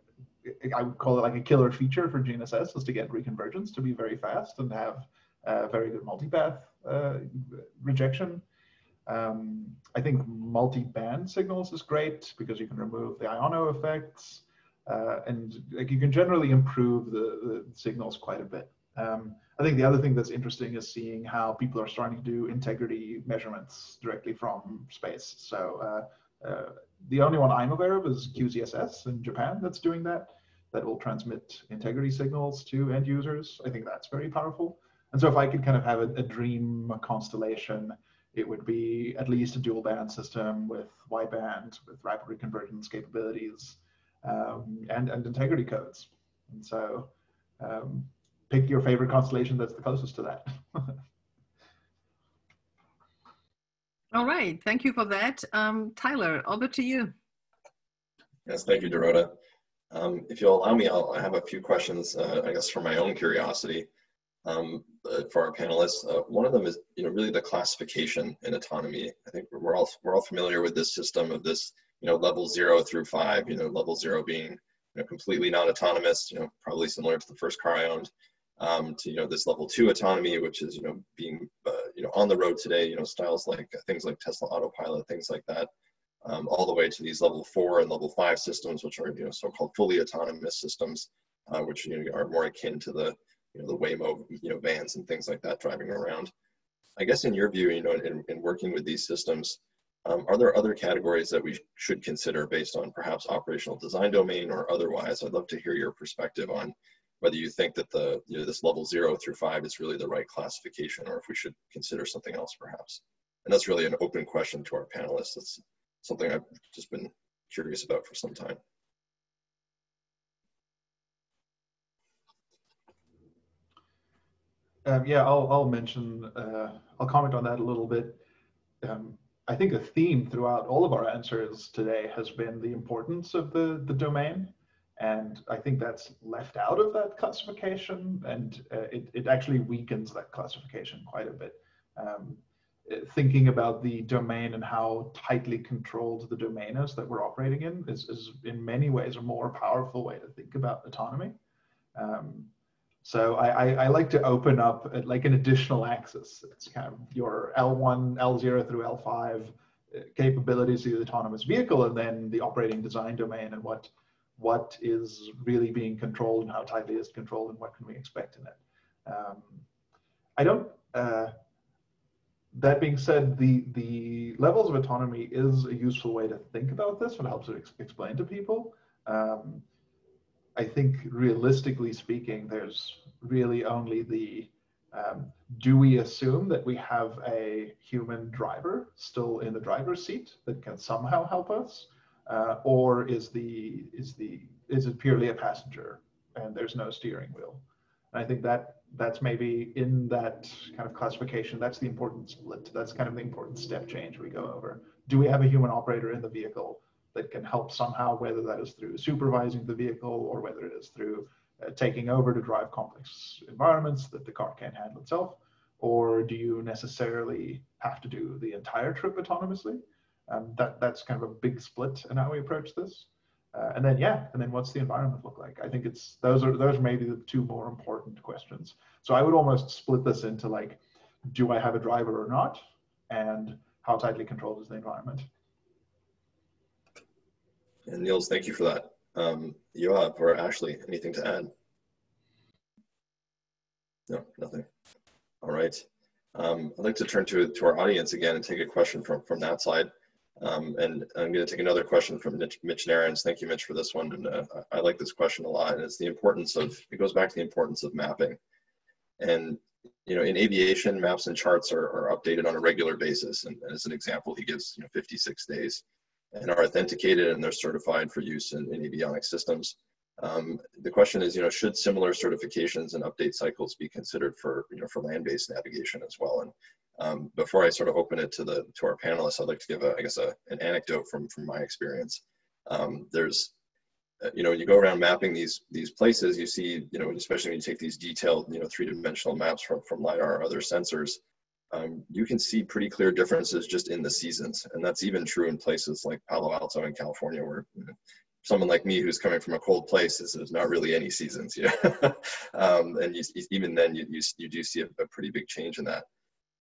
I would call it like a killer feature for GNSS is to get reconvergence to be very fast and have very good multipath uh, rejection. Um, I think multi-band signals is great because you can remove the IONO effects uh, and like you can generally improve the, the signals quite a bit. Um, I think the other thing that's interesting is seeing how people are starting to do integrity measurements directly from space. So uh, uh, the only one I'm aware of is QZSS in Japan that's doing that. That will transmit integrity signals to end users. I think that's very powerful. And so if I could kind of have a, a dream constellation it would be at least a dual band system with wideband, with rapid reconvergence capabilities, um, and, and integrity codes. And so um, pick your favorite constellation that's the closest to that. All right, thank you for that. Um, Tyler, over to you. Yes, thank you, Dorota. Um, if you'll allow me, I'll, I have a few questions, uh, I guess, for my own curiosity um, uh, for our panelists. Uh, one of them is, you know, really the classification in autonomy. I think we're all we're all familiar with this system of this, you know, level zero through five. You know, level zero being, you know, completely non-autonomous. You know, probably similar to the first car I owned. Um, to you know this level two autonomy, which is you know being uh, you know on the road today. You know, styles like uh, things like Tesla Autopilot, things like that. Um, all the way to these level four and level five systems, which are you know so-called fully autonomous systems, uh, which you know, are more akin to the you know, the Waymo, you know, vans and things like that driving around. I guess in your view, you know, in, in working with these systems, um, are there other categories that we should consider based on perhaps operational design domain or otherwise? I'd love to hear your perspective on whether you think that the you know this level zero through five is really the right classification, or if we should consider something else perhaps. And that's really an open question to our panelists. That's something I've just been curious about for some time. Um, yeah, I'll, I'll mention, uh, I'll comment on that a little bit. Um, I think a theme throughout all of our answers today has been the importance of the, the domain. And I think that's left out of that classification and uh, it, it actually weakens that classification quite a bit. Um, thinking about the domain and how tightly controlled the domain is that we're operating in is, is in many ways a more powerful way to think about autonomy. Um, so I, I, I, like to open up like an additional axis. It's kind of your L1, L0 through L5 uh, capabilities of the autonomous vehicle and then the operating design domain and what what is really being controlled and how tightly is controlled and what can we expect in it. Um, I don't, uh, that being said, the, the levels of autonomy is a useful way to think about this and helps it ex explain to people. Um, I think realistically speaking, there's really only the um, do we assume that we have a human driver still in the driver's seat that can somehow help us, uh, or is the is the is it purely a passenger and there's no steering wheel? And I think that that's maybe in that kind of classification. That's the important split. That's kind of the important step change we go over. Do we have a human operator in the vehicle? That can help somehow, whether that is through supervising the vehicle or whether it is through uh, taking over to drive complex environments that the car can't handle itself? Or do you necessarily have to do the entire trip autonomously? Um, that, that's kind of a big split in how we approach this. Uh, and then, yeah, and then what's the environment look like? I think it's those are those are maybe the two more important questions. So I would almost split this into like, do I have a driver or not? And how tightly controlled is the environment? And Niels, thank you for that. Um, Yoav or Ashley, anything to add? No, nothing. All right. Um, I'd like to turn to, to our audience again and take a question from, from that side. Um, and I'm going to take another question from Mitch, Mitch Narins. Thank you, Mitch, for this one. And uh, I like this question a lot. And it's the importance of, it goes back to the importance of mapping. And, you know, in aviation, maps and charts are, are updated on a regular basis. And as an example, he gives, you know, 56 days and are authenticated and they're certified for use in, in avionics systems. Um, the question is, you know, should similar certifications and update cycles be considered for, you know, for land-based navigation as well? And um, before I sort of open it to the to our panelists, I'd like to give, a, I guess, a, an anecdote from from my experience. Um, there's, uh, you know, when you go around mapping these these places, you see, you know, especially when you take these detailed, you know, three-dimensional maps from from lidar or other sensors, um, you can see pretty clear differences just in the seasons, and that's even true in places like Palo Alto in California, where someone like me who's coming from a cold place, there's not really any seasons, know? um, and you, even then, you, you, you do see a, a, pretty big change in that.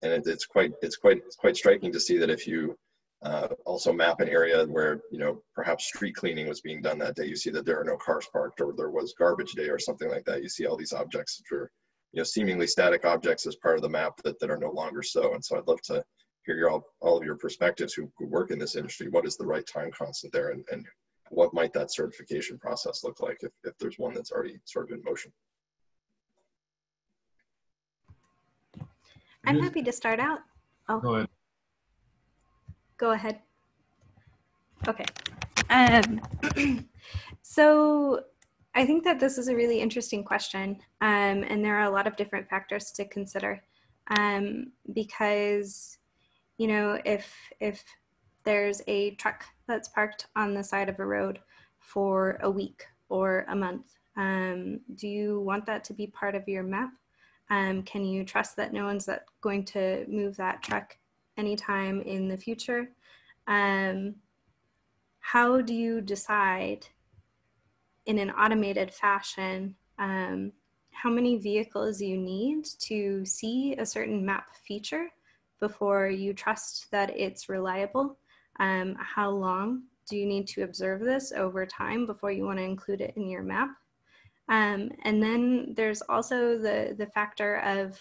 And it, it's quite it's quite it's quite striking to see that if you uh, also map an area where you know perhaps street cleaning was being done that day, you see that there are no cars parked, or there was garbage day, or something like that. You see all these objects that are you know seemingly static objects as part of the map that, that are no longer so. And so I'd love to hear your all, all of your perspectives who, who work in this industry. What is the right time constant there, and, and what might that certification process look like if, if there's one that's already sort of in motion? I'm happy to start out. Oh, go ahead. Go ahead. Okay. Um, so I think that this is a really interesting question, um, and there are a lot of different factors to consider. Um, because, you know, if if there's a truck that's parked on the side of a road for a week or a month. Um, do you want that to be part of your map? Um, can you trust that no one's that going to move that truck anytime in the future? Um, how do you decide in an automated fashion um, how many vehicles you need to see a certain map feature before you trust that it's reliable? Um, how long do you need to observe this over time before you want to include it in your map? Um, and then there's also the, the factor of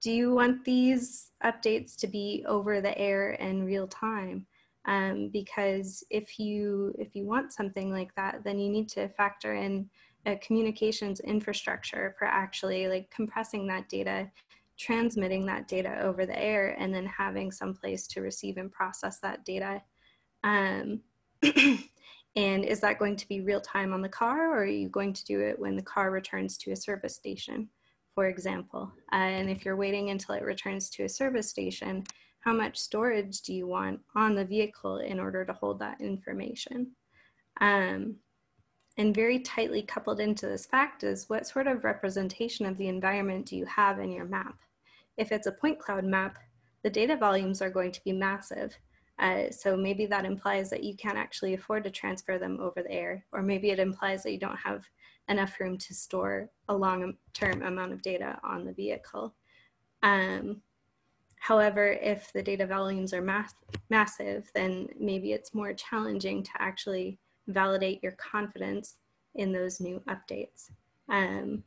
do you want these updates to be over the air and real time? Um, because if you if you want something like that, then you need to factor in a communications infrastructure for actually like compressing that data transmitting that data over the air and then having some place to receive and process that data. Um, and is that going to be real time on the car or are you going to do it when the car returns to a service station, for example? Uh, and if you're waiting until it returns to a service station, how much storage do you want on the vehicle in order to hold that information? Um, and very tightly coupled into this fact is what sort of representation of the environment do you have in your map? If it's a point cloud map, the data volumes are going to be massive. Uh, so maybe that implies that you can't actually afford to transfer them over the air, or maybe it implies that you don't have enough room to store a long-term amount of data on the vehicle. Um, however, if the data volumes are mass massive, then maybe it's more challenging to actually validate your confidence in those new updates. Um,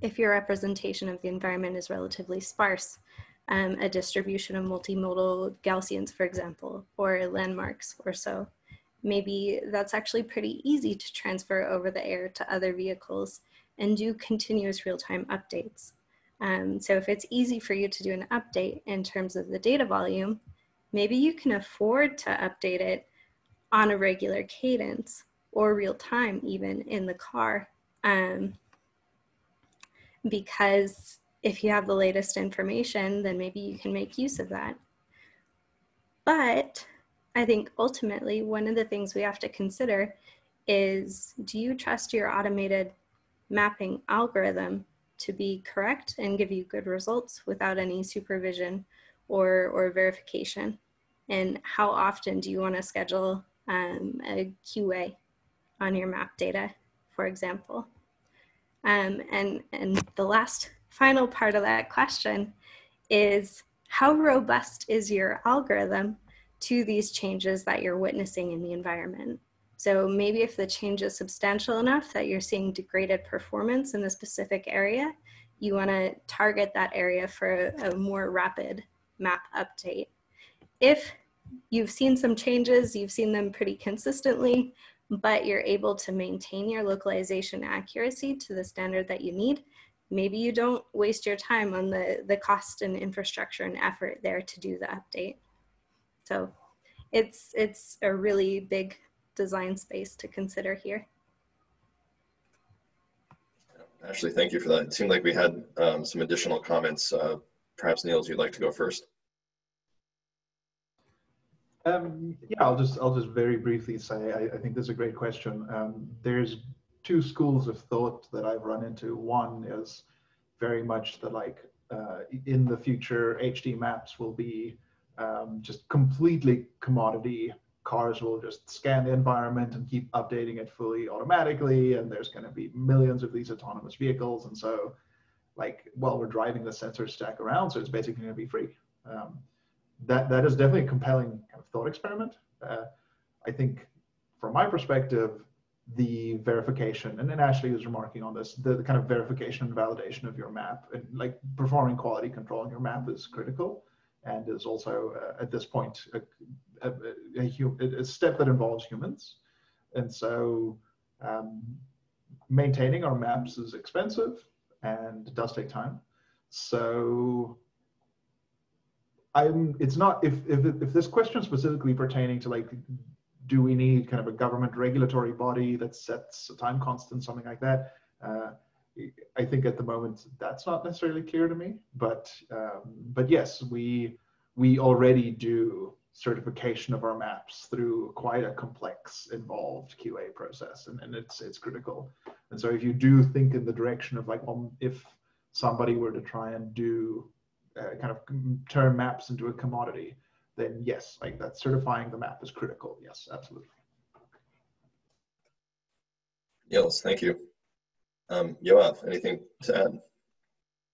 if your representation of the environment is relatively sparse, um, a distribution of multimodal Gaussians, for example, or landmarks or so, maybe that's actually pretty easy to transfer over the air to other vehicles and do continuous real-time updates. Um, so if it's easy for you to do an update in terms of the data volume, maybe you can afford to update it on a regular cadence or real time even in the car. Um, because if you have the latest information, then maybe you can make use of that. But I think ultimately, one of the things we have to consider is do you trust your automated mapping algorithm to be correct and give you good results without any supervision or, or verification? And how often do you want to schedule um, a QA on your map data, for example? Um, and, and the last final part of that question is how robust is your algorithm to these changes that you're witnessing in the environment? So maybe if the change is substantial enough that you're seeing degraded performance in the specific area, you want to target that area for a more rapid map update. If you've seen some changes, you've seen them pretty consistently, but you're able to maintain your localization accuracy to the standard that you need, maybe you don't waste your time on the, the cost and infrastructure and effort there to do the update. So it's, it's a really big design space to consider here. Ashley, thank you for that. It seemed like we had um, some additional comments. Uh, perhaps Niels, you'd like to go first. Um, yeah, I'll just I'll just very briefly say I, I think this is a great question. Um, there's two schools of thought that I've run into. One is very much the like uh, in the future HD maps will be um, just completely commodity. Cars will just scan the environment and keep updating it fully automatically, and there's going to be millions of these autonomous vehicles, and so like while we're driving the sensor stack around, so it's basically going to be free. Um, that that is definitely a compelling kind of thought experiment. Uh, I think, from my perspective, the verification, and then Ashley was remarking on this, the, the, kind of verification and validation of your map, and like performing quality control on your map is critical, and is also uh, at this point a, a, a, a, step that involves humans, and so um, maintaining our maps is expensive and does take time. So I'm, it's not, if, if, if this question specifically pertaining to like, do we need kind of a government regulatory body that sets a time constant, something like that? Uh, I think at the moment that's not necessarily clear to me, but um, but yes, we we already do certification of our maps through quite a complex, involved QA process, and, and it's it's critical. And so if you do think in the direction of like, well, if somebody were to try and do uh, kind of turn maps into a commodity, then yes, like that certifying the map is critical. Yes, absolutely. Yes, thank you. Um, Yoav, anything to add?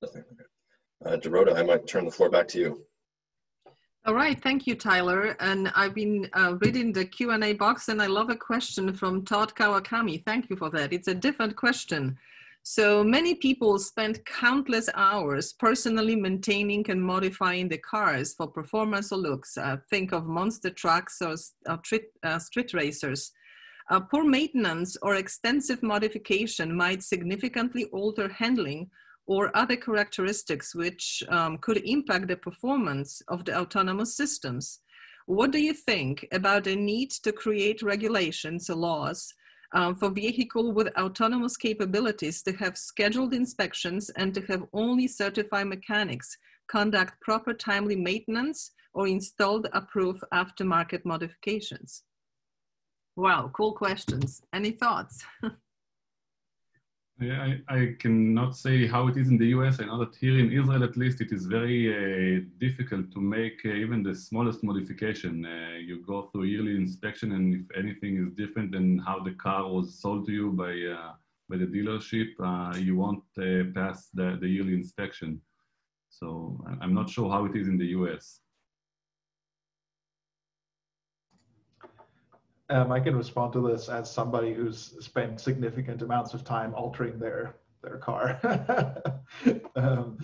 Nothing. Uh, Dorota, I might turn the floor back to you. All right, thank you, Tyler. And I've been uh, reading the Q&A box and I love a question from Todd Kawakami. Thank you for that. It's a different question. So many people spend countless hours personally maintaining and modifying the cars for performance or looks. Uh, think of monster trucks or uh, street, uh, street racers. Uh, poor maintenance or extensive modification might significantly alter handling or other characteristics which um, could impact the performance of the autonomous systems. What do you think about the need to create regulations or laws um, for vehicle with autonomous capabilities to have scheduled inspections and to have only certified mechanics conduct proper timely maintenance or installed approved aftermarket modifications? Wow, cool questions. Any thoughts? I, I cannot say how it is in the US. I know that here in Israel, at least, it is very uh, difficult to make uh, even the smallest modification. Uh, you go through yearly inspection, and if anything is different than how the car was sold to you by uh, by the dealership, uh, you won't uh, pass the, the yearly inspection. So I'm not sure how it is in the US. Um, I can respond to this as somebody who's spent significant amounts of time altering their their car. um,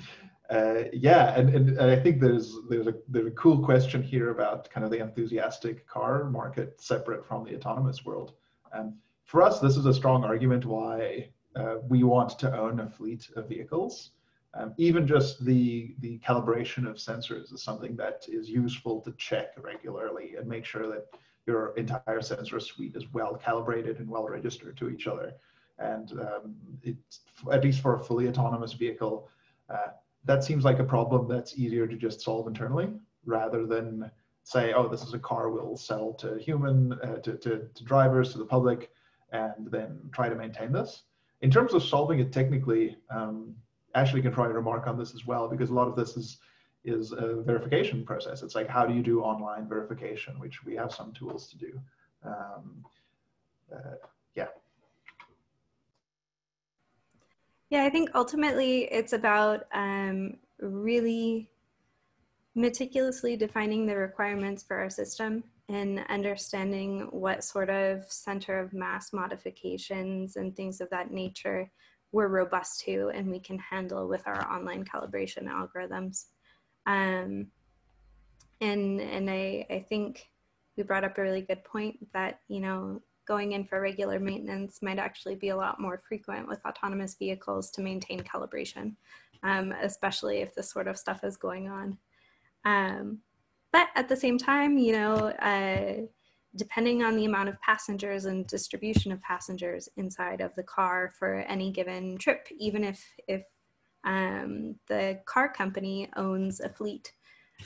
uh, yeah, and, and I think there's there's a there's a cool question here about kind of the enthusiastic car market separate from the autonomous world. And for us, this is a strong argument why uh, we want to own a fleet of vehicles. Um, even just the the calibration of sensors is something that is useful to check regularly and make sure that your entire sensor suite is well calibrated and well registered to each other. And um, it's, at least for a fully autonomous vehicle, uh, that seems like a problem that's easier to just solve internally rather than say, oh, this is a car we'll sell to human, uh, to, to, to drivers, to the public, and then try to maintain this. In terms of solving it technically, um, Ashley can to remark on this as well, because a lot of this is is a verification process. It's like, how do you do online verification, which we have some tools to do. Um, uh, yeah. Yeah, I think ultimately it's about um, really meticulously defining the requirements for our system and understanding what sort of center of mass modifications and things of that nature we're robust to and we can handle with our online calibration algorithms. Um, and and I, I think we brought up a really good point that, you know, going in for regular maintenance might actually be a lot more frequent with autonomous vehicles to maintain calibration, um, especially if this sort of stuff is going on. Um, but at the same time, you know, uh, depending on the amount of passengers and distribution of passengers inside of the car for any given trip, even if, if um, the car company owns a fleet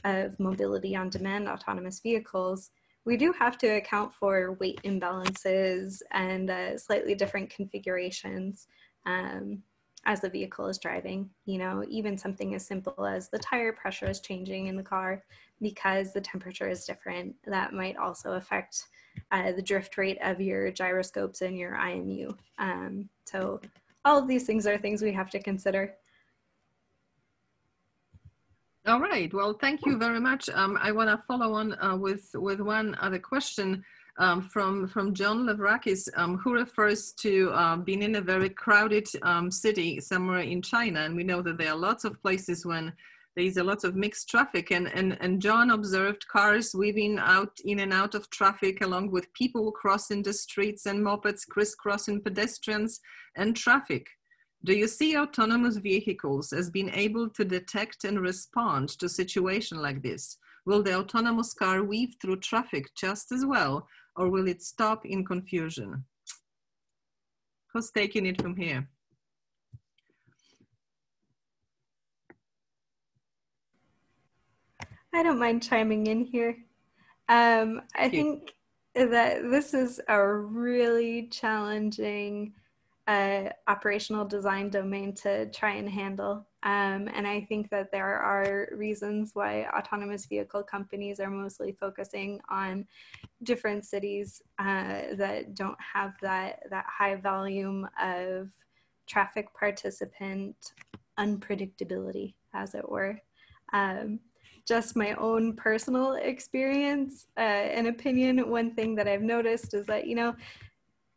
of mobility on demand autonomous vehicles, we do have to account for weight imbalances and uh, slightly different configurations um, as the vehicle is driving. You know, even something as simple as the tire pressure is changing in the car because the temperature is different. That might also affect uh, the drift rate of your gyroscopes and your IMU. Um, so all of these things are things we have to consider. All right. Well, thank you very much. Um, I want to follow on uh, with with one other question um, from from John Lavrakas, um, who refers to um, being in a very crowded um, city somewhere in China, and we know that there are lots of places when there is a lot of mixed traffic and, and, and John observed cars weaving out in and out of traffic along with people crossing the streets and mopeds crisscrossing pedestrians and traffic. Do you see autonomous vehicles as being able to detect and respond to a situation like this? Will the autonomous car weave through traffic just as well, or will it stop in confusion? Who's taking it from here? I don't mind chiming in here. Um, I think that this is a really challenging operational design domain to try and handle. Um, and I think that there are reasons why autonomous vehicle companies are mostly focusing on different cities uh, that don't have that, that high volume of traffic participant unpredictability, as it were. Um, just my own personal experience uh, and opinion, one thing that I've noticed is that, you know,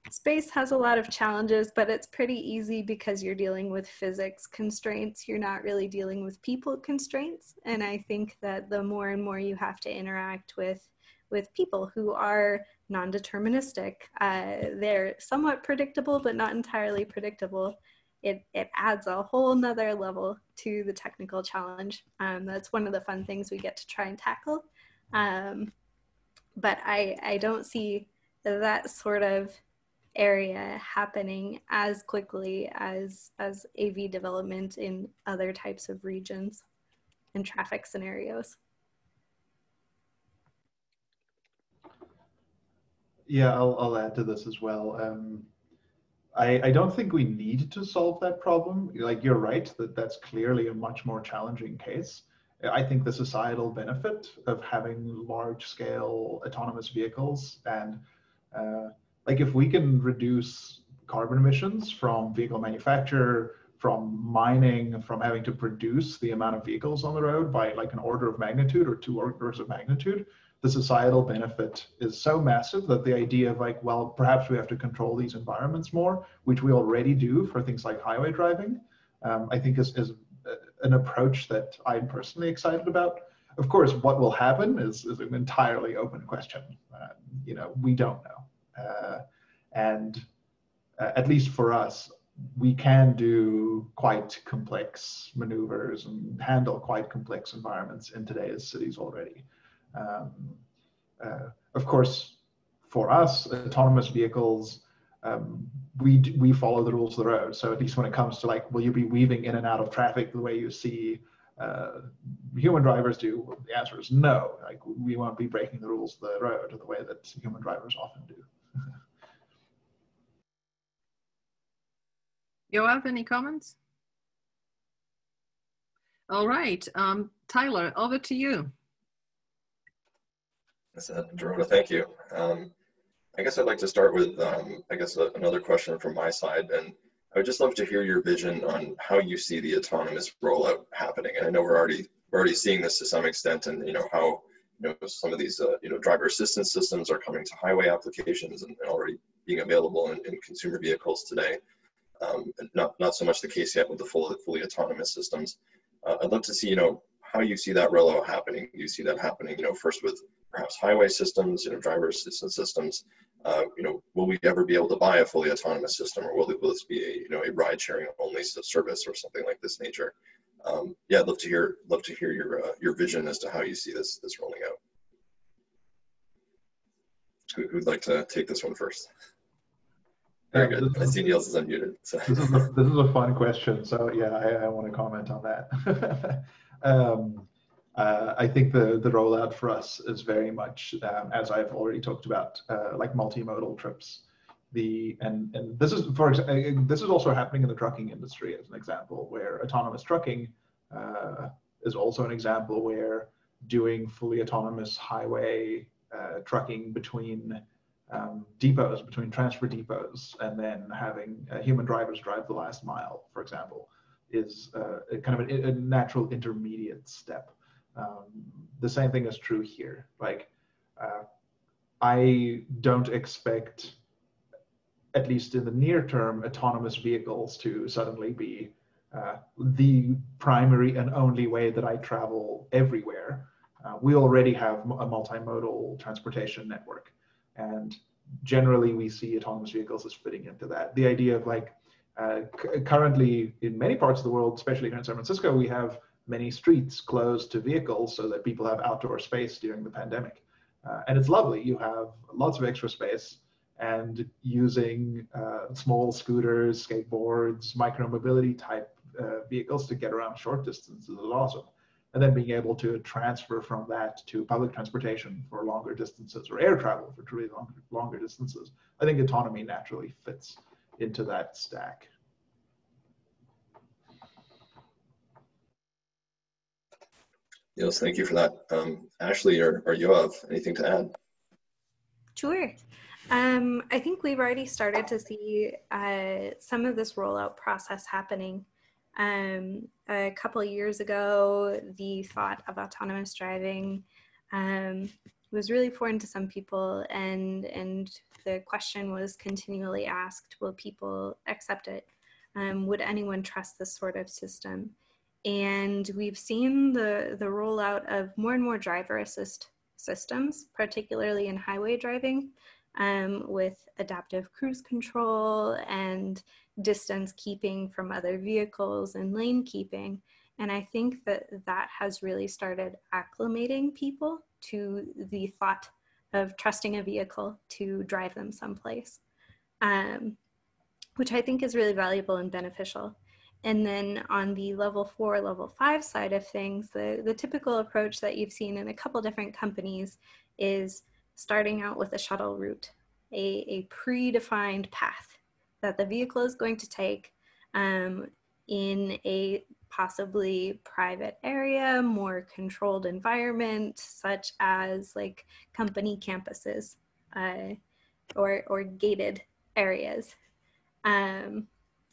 space has a lot of challenges, but it's pretty easy because you're dealing with physics constraints. You're not really dealing with people constraints. And I think that the more and more you have to interact with with people who are non-deterministic, uh, they're somewhat predictable, but not entirely predictable it, it adds a whole nother level to the technical challenge. Um, that's one of the fun things we get to try and tackle. Um, but I, I don't see that sort of area happening as quickly as, as AV development in other types of regions and traffic scenarios. Yeah, I'll, I'll add to this as well. Um, I, I don't think we need to solve that problem. Like you're right that that's clearly a much more challenging case. I think the societal benefit of having large scale autonomous vehicles and uh, like if we can reduce carbon emissions from vehicle manufacture, from mining, from having to produce the amount of vehicles on the road by like an order of magnitude or two orders of magnitude, the societal benefit is so massive that the idea of like, well, perhaps we have to control these environments more, which we already do for things like highway driving, um, I think is, is an approach that I'm personally excited about. Of course, what will happen is, is an entirely open question. Uh, you know, we don't know. Uh, and uh, at least for us, we can do quite complex maneuvers and handle quite complex environments in today's cities already. Um, uh, of course, for us, autonomous vehicles, um, we we follow the rules of the road. So at least when it comes to like, will you be weaving in and out of traffic the way you see uh, human drivers do? The answer is no. Like we won't be breaking the rules of the road the way that human drivers often do. Yoav, any comments? All right, um, Tyler, over to you. Dorota, thank you. Um, I guess I'd like to start with, um, I guess, another question from my side. And I would just love to hear your vision on how you see the autonomous rollout happening. And I know we're already we're already seeing this to some extent, and you know how you know, some of these, uh, you know, driver assistance systems are coming to highway applications and, and already being available in, in consumer vehicles today. Um, not, not so much the case yet with the full, fully autonomous systems. Uh, I'd love to see, you know, how you see that rollout happening. You see that happening, you know, first with perhaps highway systems, you know, driver assistance systems? Uh, you know, will we ever be able to buy a fully autonomous system, or will, it, will this be a, you know, a ride sharing only service or something like this nature? Um, yeah, I'd love to hear, love to hear your uh, your vision as to how you see this this rolling out. Who, would like to take this one first? Very good. I see Niels is unmuted. So. This, is a, this is a fun question. So yeah, I, I want to comment on that. um, uh, I think the, the rollout for us is very much, um, as I've already talked about, uh, like multimodal trips. The and and this is for this is also happening in the trucking industry as an example, where autonomous trucking uh, is also an example where doing fully autonomous highway uh, trucking between um, depots, between transfer depots, and then having uh, human drivers drive the last mile, for example, is uh, kind of a, a, natural intermediate step. Um, the same thing is true here. Like, uh, I don't expect, at least in the near term, autonomous vehicles to suddenly be uh, the primary and only way that I travel everywhere. Uh, we already have a multimodal transportation network. And generally, we see autonomous vehicles as fitting into that. The idea of like, uh, currently in many parts of the world, especially here in San Francisco, we have many streets closed to vehicles so that people have outdoor space during the pandemic. Uh, and it's lovely. You have lots of extra space and using uh, small scooters, skateboards, micromobility type uh, vehicles to get around short distances is awesome and then being able to transfer from that to public transportation for longer distances or air travel for truly longer, longer distances. I think autonomy naturally fits into that stack. Yes, thank you for that. Um, Ashley or, or Yoav, anything to add? Sure. Um, I think we've already started to see uh, some of this rollout process happening. Um, a couple years ago, the thought of autonomous driving um, was really foreign to some people, and and the question was continually asked: Will people accept it? Um, would anyone trust this sort of system? And we've seen the the rollout of more and more driver assist systems, particularly in highway driving, um, with adaptive cruise control and distance keeping from other vehicles and lane keeping. And I think that that has really started acclimating people to the thought of trusting a vehicle to drive them someplace, um, which I think is really valuable and beneficial. And then on the level four, level five side of things, the, the typical approach that you've seen in a couple different companies is starting out with a shuttle route, a, a predefined path that the vehicle is going to take um, in a possibly private area, more controlled environment, such as like company campuses uh, or, or gated areas. Um,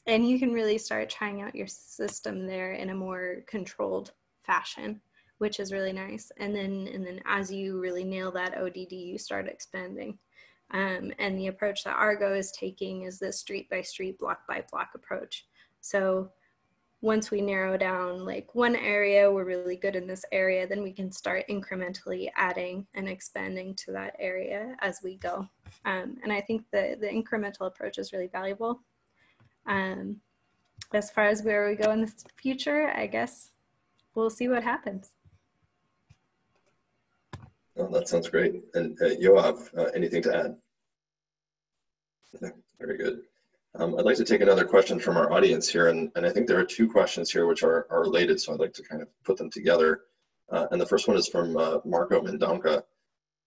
and you can really start trying out your system there in a more controlled fashion which is really nice and then and then as you really nail that ODD you start expanding um, and the approach that Argo is taking is this street by street, block by block approach. So once we narrow down like one area, we're really good in this area, then we can start incrementally adding and expanding to that area as we go. Um, and I think the, the incremental approach is really valuable. Um, as far as where we go in the future, I guess we'll see what happens. Oh, that sounds great. And uh, Yoav, uh, anything to add? Very good. Um, I'd like to take another question from our audience here, and, and I think there are two questions here which are, are related, so I'd like to kind of put them together. Uh, and the first one is from uh, Marco Mendonca.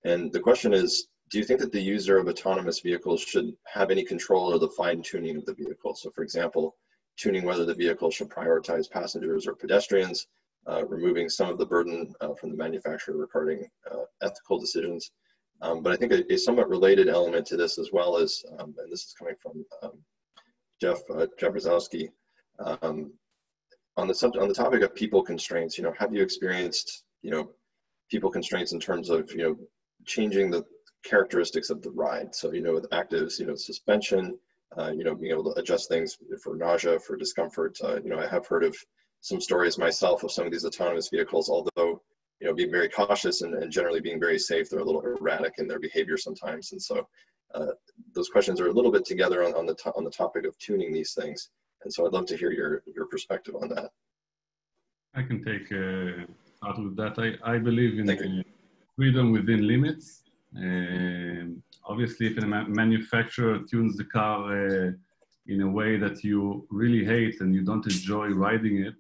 And the question is, do you think that the user of autonomous vehicles should have any control of the fine tuning of the vehicle? So for example, tuning whether the vehicle should prioritize passengers or pedestrians, uh, removing some of the burden uh, from the manufacturer regarding uh, ethical decisions. Um, but I think a, a, somewhat related element to this as well is, um, and this is coming from um, Jeff uh, um, on the subject, on the topic of people constraints. You know, have you experienced, you know, people constraints in terms of you know changing the characteristics of the ride. So you know with actives, you know suspension, uh, you know being able to adjust things for nausea, for discomfort. Uh, you know I have heard of some stories myself of some of these autonomous vehicles, although you know being very cautious and, and generally being very safe, they're a little erratic in their behavior sometimes, and so. Uh, those questions are a little bit together on, on the on the topic of tuning these things, and so I'd love to hear your your perspective on that. I can take uh, out with that. I, I believe in freedom within limits. Uh, obviously, if a ma manufacturer tunes the car uh, in a way that you really hate and you don't enjoy riding it,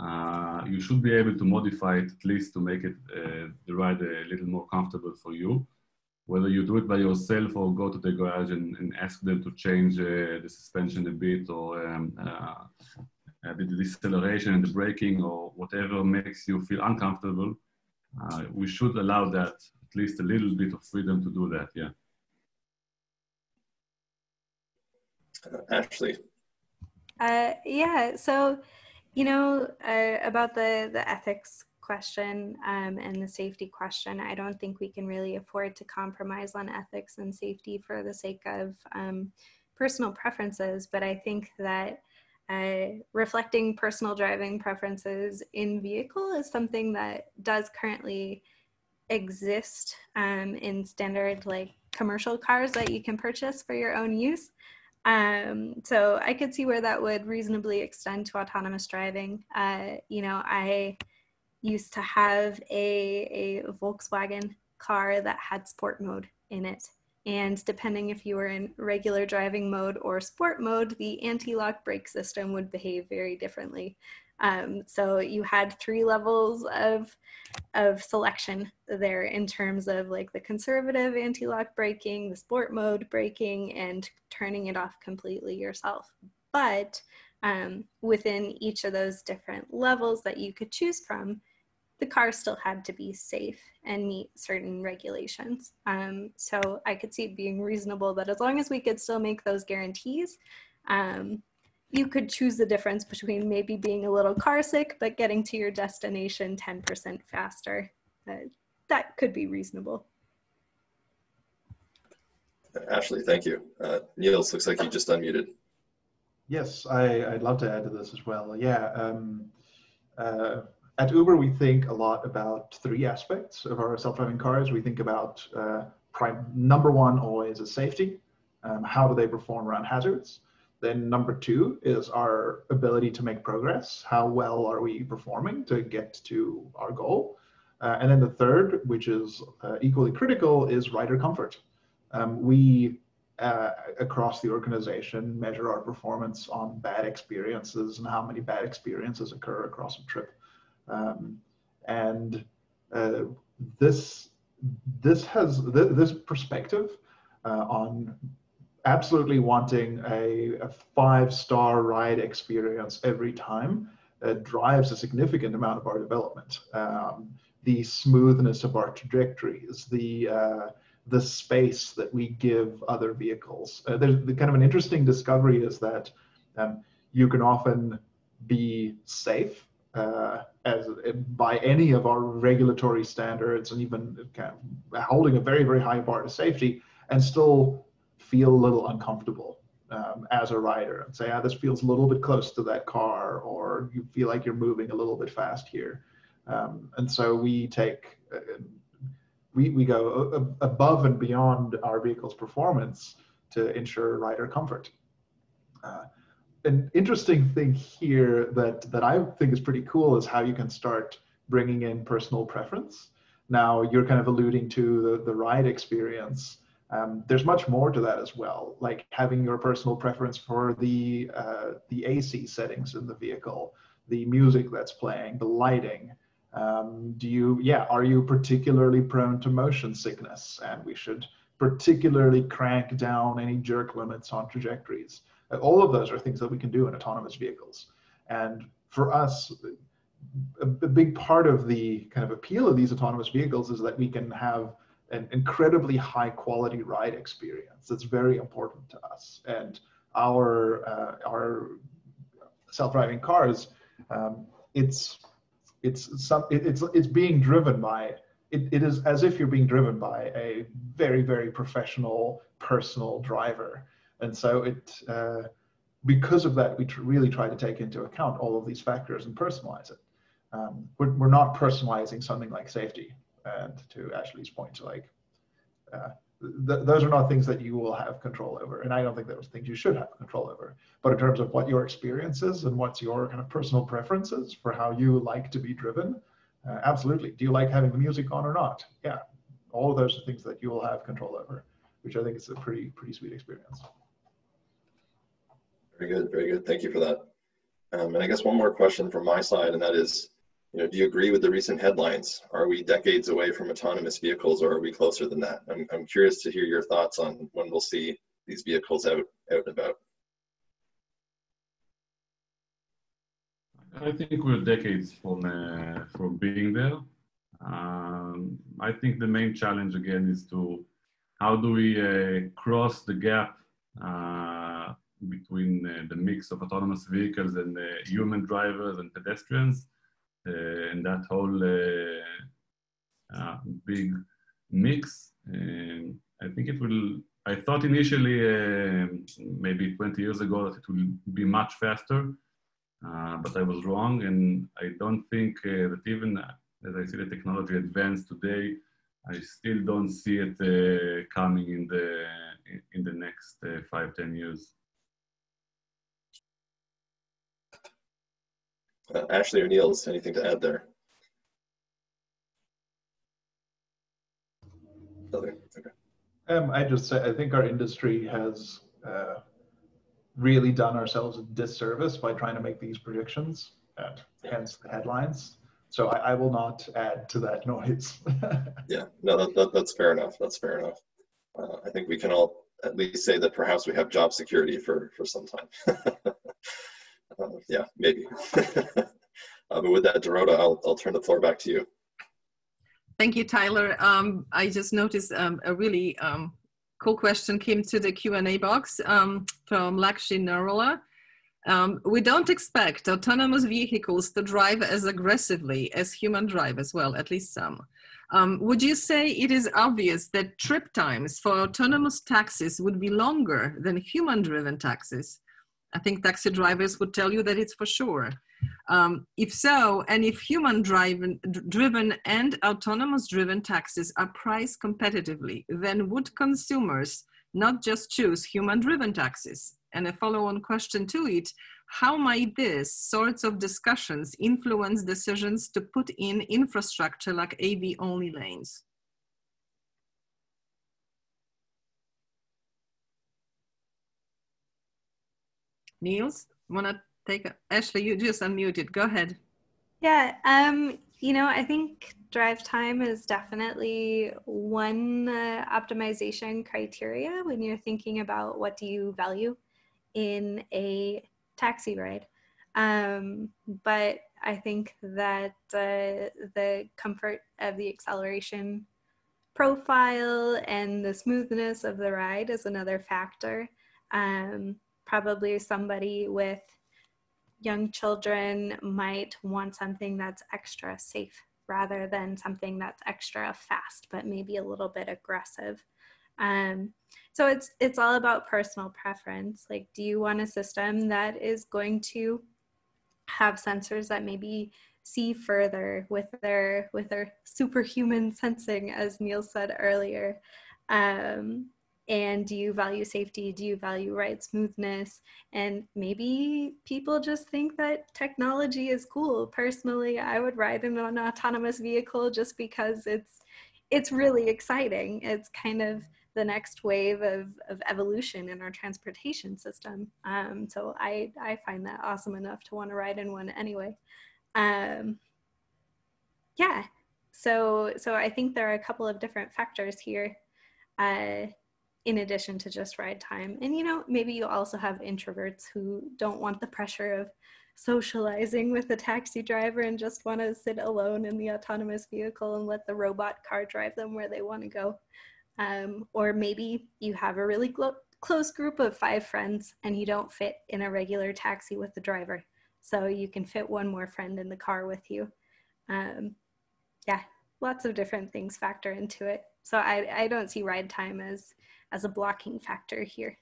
uh, you should be able to modify it at least to make it uh, the ride a little more comfortable for you. Whether you do it by yourself or go to the garage and, and ask them to change the suspension a bit or um, uh, the deceleration and the braking or whatever makes you feel uncomfortable, uh, we should allow that at least a little bit of freedom to do that. Yeah. Uh, Ashley. Uh, yeah. So, you know, uh, about the the ethics question um, and the safety question, I don't think we can really afford to compromise on ethics and safety for the sake of um, personal preferences. But I think that uh, reflecting personal driving preferences in vehicle is something that does currently exist um, in standard like commercial cars that you can purchase for your own use. Um, so I could see where that would reasonably extend to autonomous driving. Uh, you know, I used to have a, a Volkswagen car that had sport mode in it. And depending if you were in regular driving mode or sport mode, the anti-lock brake system would behave very differently. Um, so you had three levels of, of selection there in terms of like the conservative anti-lock braking, the sport mode braking, and turning it off completely yourself. But um, within each of those different levels that you could choose from, the car still had to be safe and meet certain regulations. Um, so I could see it being reasonable that as long as we could still make those guarantees, um, you could choose the difference between maybe being a little car sick but getting to your destination 10% faster. Uh, that could be reasonable. Ashley, thank you. Uh, Niels, looks like you just unmuted. Yes, I, would love to add to this as well. Yeah, um, uh, at Uber, we think a lot about three aspects of our self-driving cars. We think about uh, prime, number one always is safety. Um, how do they perform around hazards? Then number two is our ability to make progress. How well are we performing to get to our goal? Uh, and then the third, which is uh, equally critical, is rider comfort. Um, we, uh, across the organization, measure our performance on bad experiences and how many bad experiences occur across a trip. Um, and uh, this this has th this perspective uh, on absolutely wanting a, a five star ride experience every time uh, drives a significant amount of our development. Um, the smoothness of our trajectories, the uh, the space that we give other vehicles. Uh, there's the kind of an interesting discovery is that um, you can often be safe uh, as by any of our regulatory standards and even kind of holding a very very high bar to safety and still feel a little uncomfortable um, as a rider and say ah this feels a little bit close to that car or you feel like you're moving a little bit fast here um, and so we take uh, we, we go above and beyond our vehicle's performance to ensure rider comfort uh, an interesting thing here that that I think is pretty cool is how you can start bringing in personal preference. Now you're kind of alluding to the, the ride experience. Um, there's much more to that as well, like having your personal preference for the uh, the AC settings in the vehicle, the music that's playing, the lighting. Um, do you, yeah, are you particularly prone to motion sickness? And we should particularly crank down any jerk limits on trajectories. All of those are things that we can do in autonomous vehicles. And for us, a, a big part of the kind of appeal of these autonomous vehicles is that we can have an incredibly high quality ride experience. That's very important to us. And our uh, our self-driving cars, um, it's it's some it, it's it's being driven by it, it is as if you're being driven by a very, very professional personal driver. And so it, uh, because of that, we tr really try to take into account all of these factors and personalize it. Um, we're, we're not personalizing something like safety. And to Ashley's point, like uh, th those are not things that you will have control over. And I don't think those things you should have control over. But in terms of what your experience is and what's your kind of personal preferences for how you like to be driven, uh, absolutely. Do you like having the music on or not? Yeah, all of those are things that you will have control over, which I think is a pretty, pretty sweet experience. Very good, very good. Thank you for that. Um, and I guess one more question from my side, and that is, you know, do you agree with the recent headlines? Are we decades away from autonomous vehicles, or are we closer than that? I'm, I'm curious to hear your thoughts on when we'll see these vehicles out, out and about. I think we're decades from uh, from being there. Um, I think the main challenge again is to how do we uh, cross the gap uh, between uh, the mix of autonomous vehicles and uh, human drivers and pedestrians, and that whole big mix. And I think it will. I thought initially, maybe 20 years ago, that it will be much faster. Uh, but I was wrong, and I don't think uh, that even as I see the technology advance today, I still don't see it uh, coming in the in the next uh, five ten years. Uh, Ashley or Niels, anything to add there? Okay. Um, I just say I think our industry has really done ourselves a disservice by trying to make these predictions, and hence the headlines. So I, I will not add to that noise. yeah, no, that, that, that's fair enough. That's fair enough. Uh, I think we can all at least say that perhaps we have job security for, for some time. uh, yeah, maybe. uh, but with that, Dorota, I'll, I'll turn the floor back to you. Thank you, Tyler. Um, I just noticed um, a really um, cool question came to the Q&A box um, from Lakshay Narula. Um, we don't expect autonomous vehicles to drive as aggressively as human drive as well, at least some. Um, would you say it is obvious that trip times for autonomous taxis would be longer than human-driven taxis? I think taxi drivers would tell you that it's for sure. Um, if so, and if human driven, driven and autonomous driven taxis are priced competitively, then would consumers not just choose human driven taxis? And a follow on question to it how might this sorts of discussions influence decisions to put in infrastructure like AV only lanes? Niels, wanna take a, Ashley, you just unmuted. Go ahead. Yeah, um, you know, I think drive time is definitely one uh, optimization criteria when you're thinking about what do you value in a taxi ride. Um, but I think that uh, the comfort of the acceleration profile and the smoothness of the ride is another factor. Um, probably somebody with young children might want something that's extra safe rather than something that's extra fast, but maybe a little bit aggressive. Um, so it's it's all about personal preference. Like, do you want a system that is going to have sensors that maybe see further with their with their superhuman sensing, as Niels said earlier? Um, and do you value safety? Do you value ride smoothness? And maybe people just think that technology is cool. Personally i would ride in an autonomous vehicle just because it's it's really exciting. It's kind of the next wave of, of evolution in our transportation system. Um, so I, I find that awesome enough to want to ride in one anyway. Um, yeah. So so i think there are a couple of different factors here. Uh, in addition to just ride time. And you know, maybe you also have introverts who don't want the pressure of socializing with a taxi driver and just want to sit alone in the autonomous vehicle and let the robot car drive them where they want to go. Um, or maybe you have a really close group of five friends and you don't fit in a regular taxi with the driver. So you can fit one more friend in the car with you. Um, yeah, lots of different things factor into it. So I, I don't see ride time as, as a blocking factor here.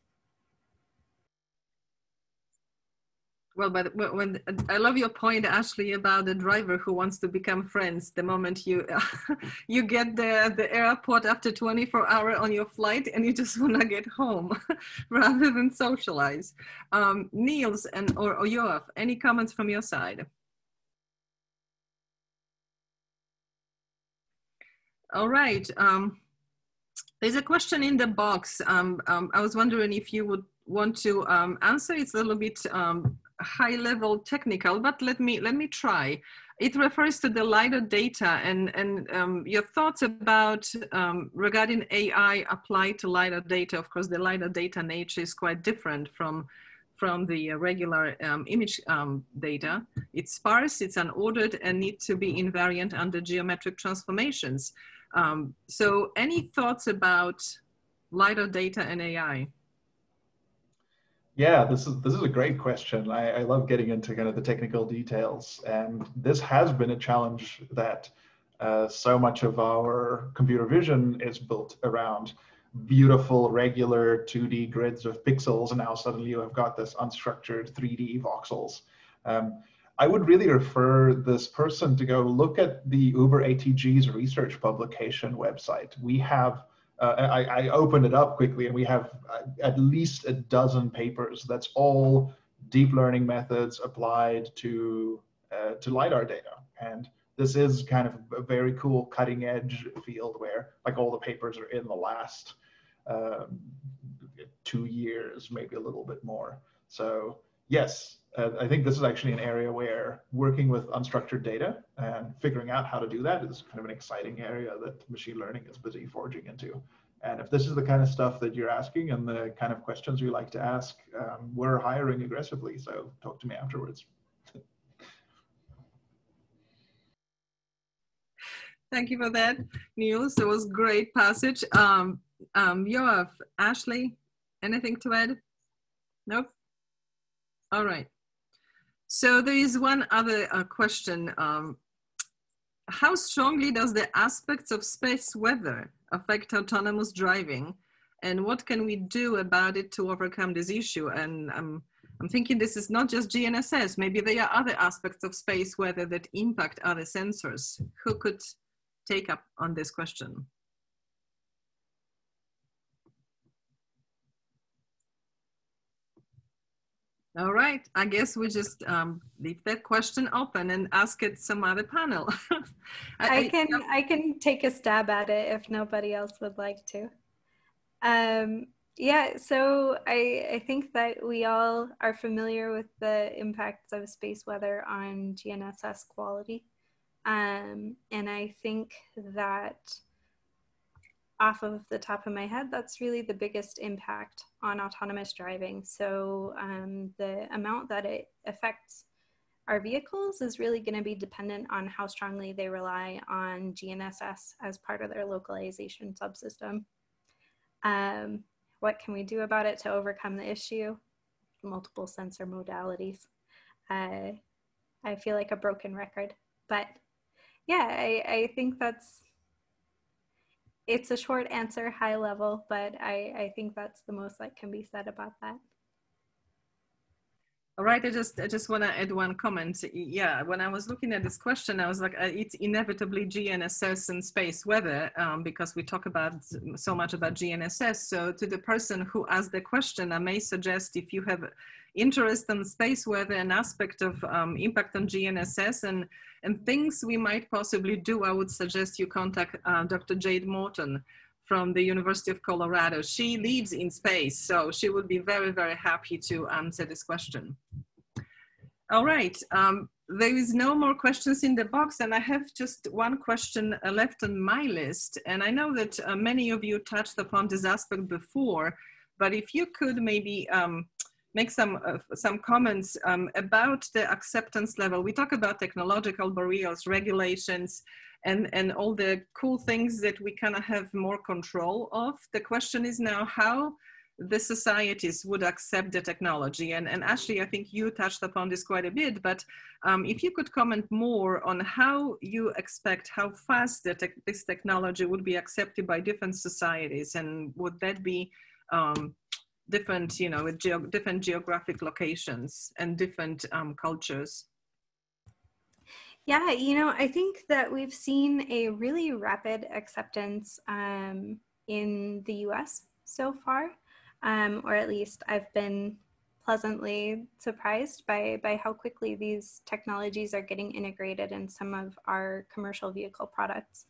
Well, but when I love your point, Ashley, about the driver who wants to become friends. The moment you you get the the airport after 24 hour on your flight, and you just want to get home rather than socialize. Um, Niels and or, or any comments from your side? All right. Um, there's a question in the box. Um, um, I was wondering if you would want to um, answer. It's a little bit um, high level technical, but let me, let me try. It refers to the LiDAR data and, and um, your thoughts about um, regarding AI applied to LiDAR data. Of course, the LiDAR data nature is quite different from, from the regular um, image um, data. It's sparse, it's unordered, and need to be invariant under geometric transformations. Um, so any thoughts about LiDAR data and AI? Yeah, this is this is a great question. I, I love getting into kind of the technical details, and this has been a challenge that uh, so much of our computer vision is built around beautiful regular 2D grids of pixels, and now suddenly you have got this unstructured 3D voxels. Um, I would really refer this person to go look at the Uber ATG's research publication website. We have uh, I, I opened it up quickly and we have uh, at least a dozen papers. That's all deep learning methods applied to uh, to lidar data. And this is kind of a very cool cutting edge field where like all the papers are in the last um, two years maybe a little bit more. So yes uh, i think this is actually an area where working with unstructured data and figuring out how to do that is kind of an exciting area that machine learning is busy forging into. And if this is the kind of stuff that you're asking and the kind of questions you like to ask, um, we're hiring aggressively. So talk to me afterwards. Thank you for that, Niels. That was great passage. Um, um, Yoav, Ashley, anything to add? Nope. All right. So there is one other uh, question. Um, how strongly does the aspects of space weather affect autonomous driving? And what can we do about it to overcome this issue? And I'm, I'm thinking this is not just GNSS, maybe there are other aspects of space weather that impact other sensors. Who could take up on this question? All right, I guess we just um, leave that question open and ask it some other panel. I, I, can I, I can take a stab at it if nobody else would like to. Um, yeah, so I, I think that we all are familiar with the impacts of space weather on GNSS quality. Um, and I think that off of the top of my head, that's really the biggest impact on autonomous driving. So um, the amount that it affects our vehicles is really going to be dependent on how strongly they rely on GNSS as part of their localization subsystem. Um, what can we do about it to overcome the issue? Multiple sensor modalities. Uh, I feel like a broken record, but yeah, I, I think that's it's a short answer, high level, but I, I think that's the most that can be said about that. All right, I just I just want to add one comment. Yeah, when I was looking at this question, I was like, uh, it's inevitably GNSS and space weather um, because we talk about so much about GNSS. So to the person who asked the question, I may suggest if you have interest in space weather and aspect of um, impact on GNSS and and things we might possibly do, I would suggest you contact uh, Dr. Jade Morton from the University of Colorado. She lives in space, so she would be very, very happy to answer this question. All right, um, there is no more questions in the box and I have just one question uh, left on my list. And I know that uh, many of you touched upon this aspect before, but if you could maybe um, make some, uh, some comments um, about the acceptance level. We talk about technological barriers, regulations, and, and all the cool things that we kind of have more control of. The question is now how the societies would accept the technology. And, and Ashley, I think you touched upon this quite a bit, but um, if you could comment more on how you expect how fast te this technology would be accepted by different societies, and would that be um, different, you know, with different geographic locations and different um, cultures? Yeah, you know, I think that we've seen a really rapid acceptance um, in the US so far, um, or at least I've been pleasantly surprised by, by how quickly these technologies are getting integrated in some of our commercial vehicle products.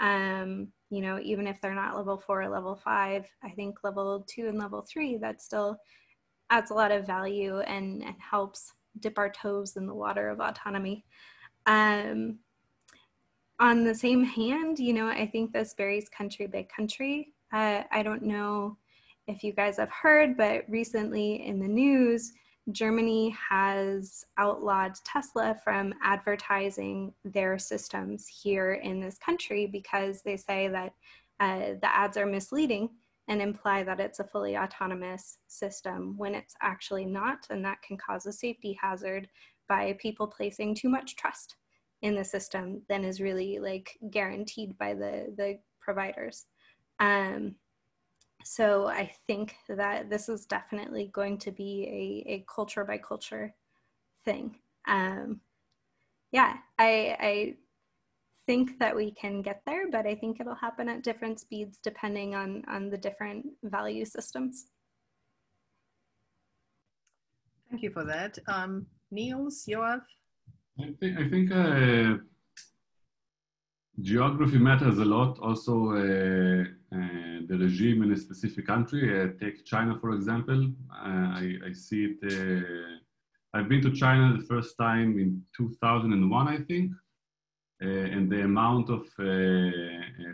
Um, you know, even if they're not level four or level five, I think level two and level three, that still adds a lot of value and, and helps dip our toes in the water of autonomy. Um, on the same hand, you know, I think this varies country by country. Uh, I don't know if you guys have heard, but recently in the news, Germany has outlawed Tesla from advertising their systems here in this country because they say that uh, the ads are misleading and imply that it's a fully autonomous system when it's actually not, and that can cause a safety hazard by people placing too much trust in the system than is really like guaranteed by the the providers. Um, so I think that this is definitely going to be a, a culture by culture thing. Um, yeah, I, I think that we can get there, but I think it'll happen at different speeds depending on, on the different value systems. Thank you for that. Um, Niels, Yoav? I think, I think uh, geography matters a lot. Also, uh, uh, the regime in a specific country. Uh, take China, for example. Uh, I, I, see it. Uh, I've been to China the first time in 2001, I think. and the amount of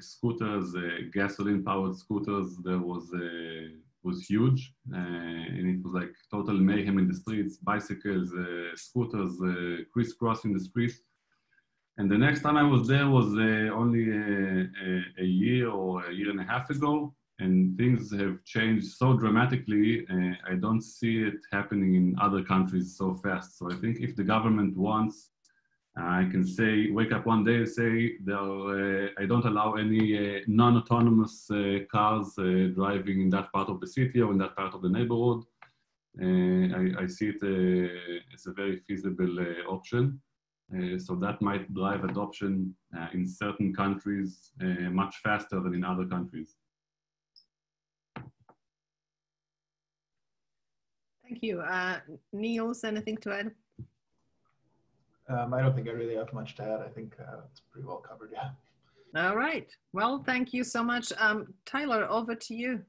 scooters, gasoline-powered scooters, there was was huge, and it was like total mayhem in the streets. Bicycles, scooters, crisscrossing the streets and the next time I was there was uh, only a, a, a, year or a year and a half ago, and things have changed so dramatically. Uh, I don't see it happening in other countries so fast. So I think if the government wants, uh, I can say, wake up one day and say, uh, I don't allow any uh, non-autonomous uh, cars driving in that part of the city or in that part of the neighborhood. I, I, see it as a very feasible option. Uh, so that might drive adoption uh, in certain countries uh, much faster than in other countries. Thank you. Uh, Niels, anything to add? Um, I don't think I really have much to add. I think uh, it's pretty well covered, yeah. All right. Well, thank you so much. Um, Tyler, over to you.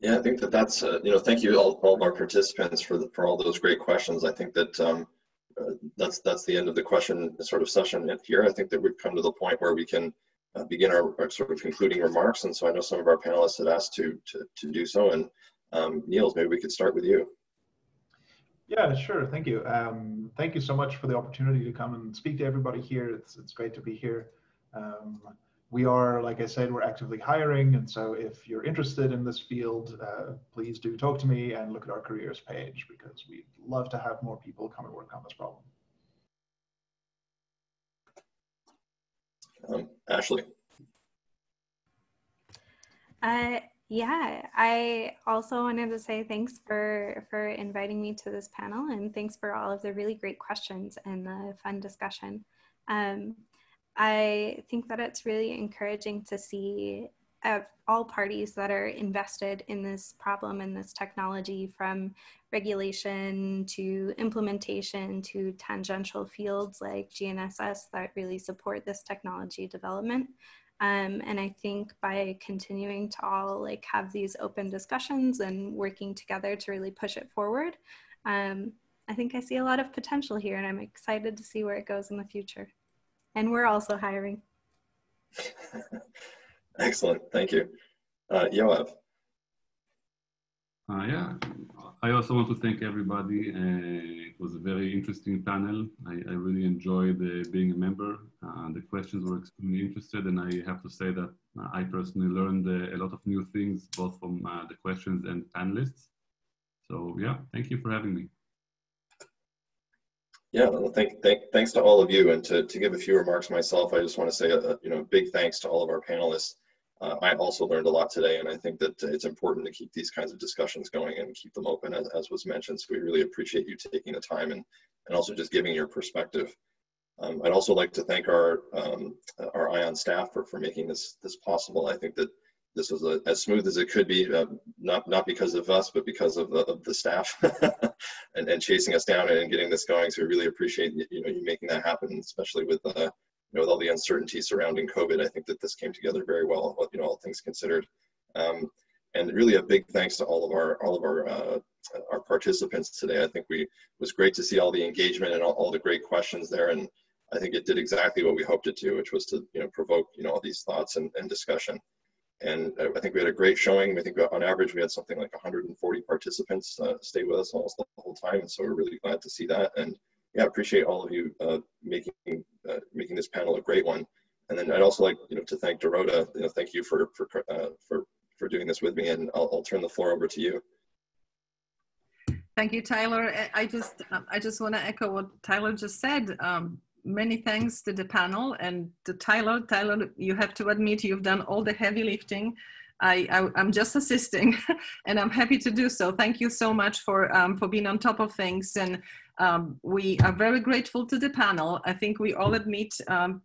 Yeah, I think that that's, uh, you know, thank you all, all of our participants for, the, for all those great questions. I think that um, uh, that's that's the end of the question sort of session here. I think that we've come to the point where we can uh, begin our, our, sort of concluding remarks. And so I know some of our panelists had asked to to, to do so. And um, Niels, maybe we could start with you. Yeah, sure. Thank you. Um, thank you so much for the opportunity to come and speak to everybody here. It's it's great to be here. Um, we are, like I said, we're actively hiring. And so if you're interested in this field, uh, please do talk to me and look at our careers page because we'd love to have more people come and work on this problem. Um, Ashley. Uh, yeah, I also wanted to say thanks for for inviting me to this panel and thanks for all of the really great questions and the fun discussion. Um, I think that it's really encouraging to see uh, all parties that are invested in this problem and this technology from regulation to implementation to tangential fields like GNSS that really support this technology development. Um, and I think by continuing to all like have these open discussions and working together to really push it forward, um, I think I see a lot of potential here and I'm excited to see where it goes in the future and we're also hiring. Excellent, thank you. Uh, Yoav. Uh, yeah, I also want to thank everybody. Uh, it was a very interesting panel. I, I really enjoyed uh, being a member. Uh, the questions were extremely interested, and I have to say that I personally learned uh, a lot of new things, both from uh, the questions and panelists. So yeah, thank you for having me. Yeah, well, thank, thank, thanks to all of you. And to, to give a few remarks myself, I just want to say a, you know, big thanks to all of our panelists. Uh, I also learned a lot today, and I think that it's important to keep these kinds of discussions going and keep them open, as, as was mentioned. So we really appreciate you taking the time and, and also just giving your perspective. Um, I'd also like to thank our um, our ION staff for, for making this this possible. I think that this was a, as smooth as it could be, uh, not not because of us, but because of the, of the staff and, and chasing us down and getting this going. So we really appreciate you know you making that happen, especially with uh, know with all the uncertainty surrounding COVID. I think that this came together very well, you know, all things considered. Um, and really a big thanks to all of our all of our uh, our participants today. I think we it was great to see all the engagement and all, all the great questions there and I think it did exactly what we hoped it to, which was to you know provoke you know all these thoughts and, and discussion. And I think we had a great showing. I think on average we had something like 140 participants uh, stay with us almost the whole time, and so we're really glad to see that. And yeah, appreciate all of you uh, making uh, making this panel a great one. And then I'd also like you know to thank Dorota. You know, thank you for for uh, for for doing this with me, and I'll, I'll turn the floor over to you. Thank you, Tyler. I just I just want to echo what Tyler just said. Um, many thanks to the panel and to Tyler. Tyler, you have to admit you've done all the heavy lifting. I, I, am just assisting and I'm happy to do so. Thank you so much for, um, for being on top of things. And um, we are very grateful to the panel. I think we all admit um,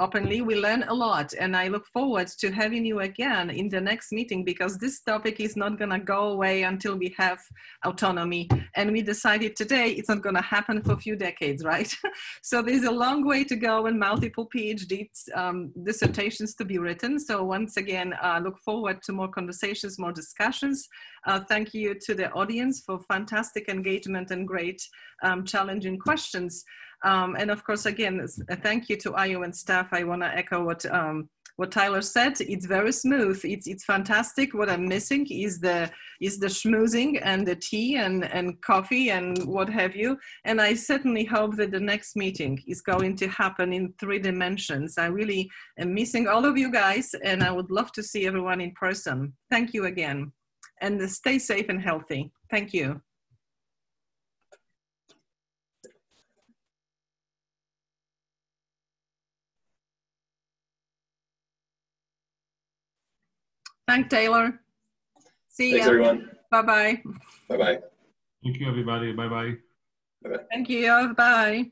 openly. We learn a lot, and I look forward to having you again in the next meeting because this topic is not going to go away until we have autonomy. And we decided today it's not going to happen for a few decades, right? so there's a long way to go and multiple PhD um, dissertations to be written. So once again, uh, look forward to more conversations, more discussions. Uh, thank you to the audience for fantastic engagement and great um, challenging questions. Um, and of course, again, thank you to ION staff. I want to echo what um, what Tyler said. It's very smooth. It's it's fantastic. What I'm missing is the is the schmoozing and the tea and and coffee and what have you. And I certainly hope that the next meeting is going to happen in three dimensions. I really am missing all of you guys, and I would love to see everyone in person. Thank you again, and stay safe and healthy. Thank you. Thank Taylor. See Thanks, you. everyone. Bye-bye. Bye-bye. Thank you, everybody. Bye-bye. Thank you. Bye.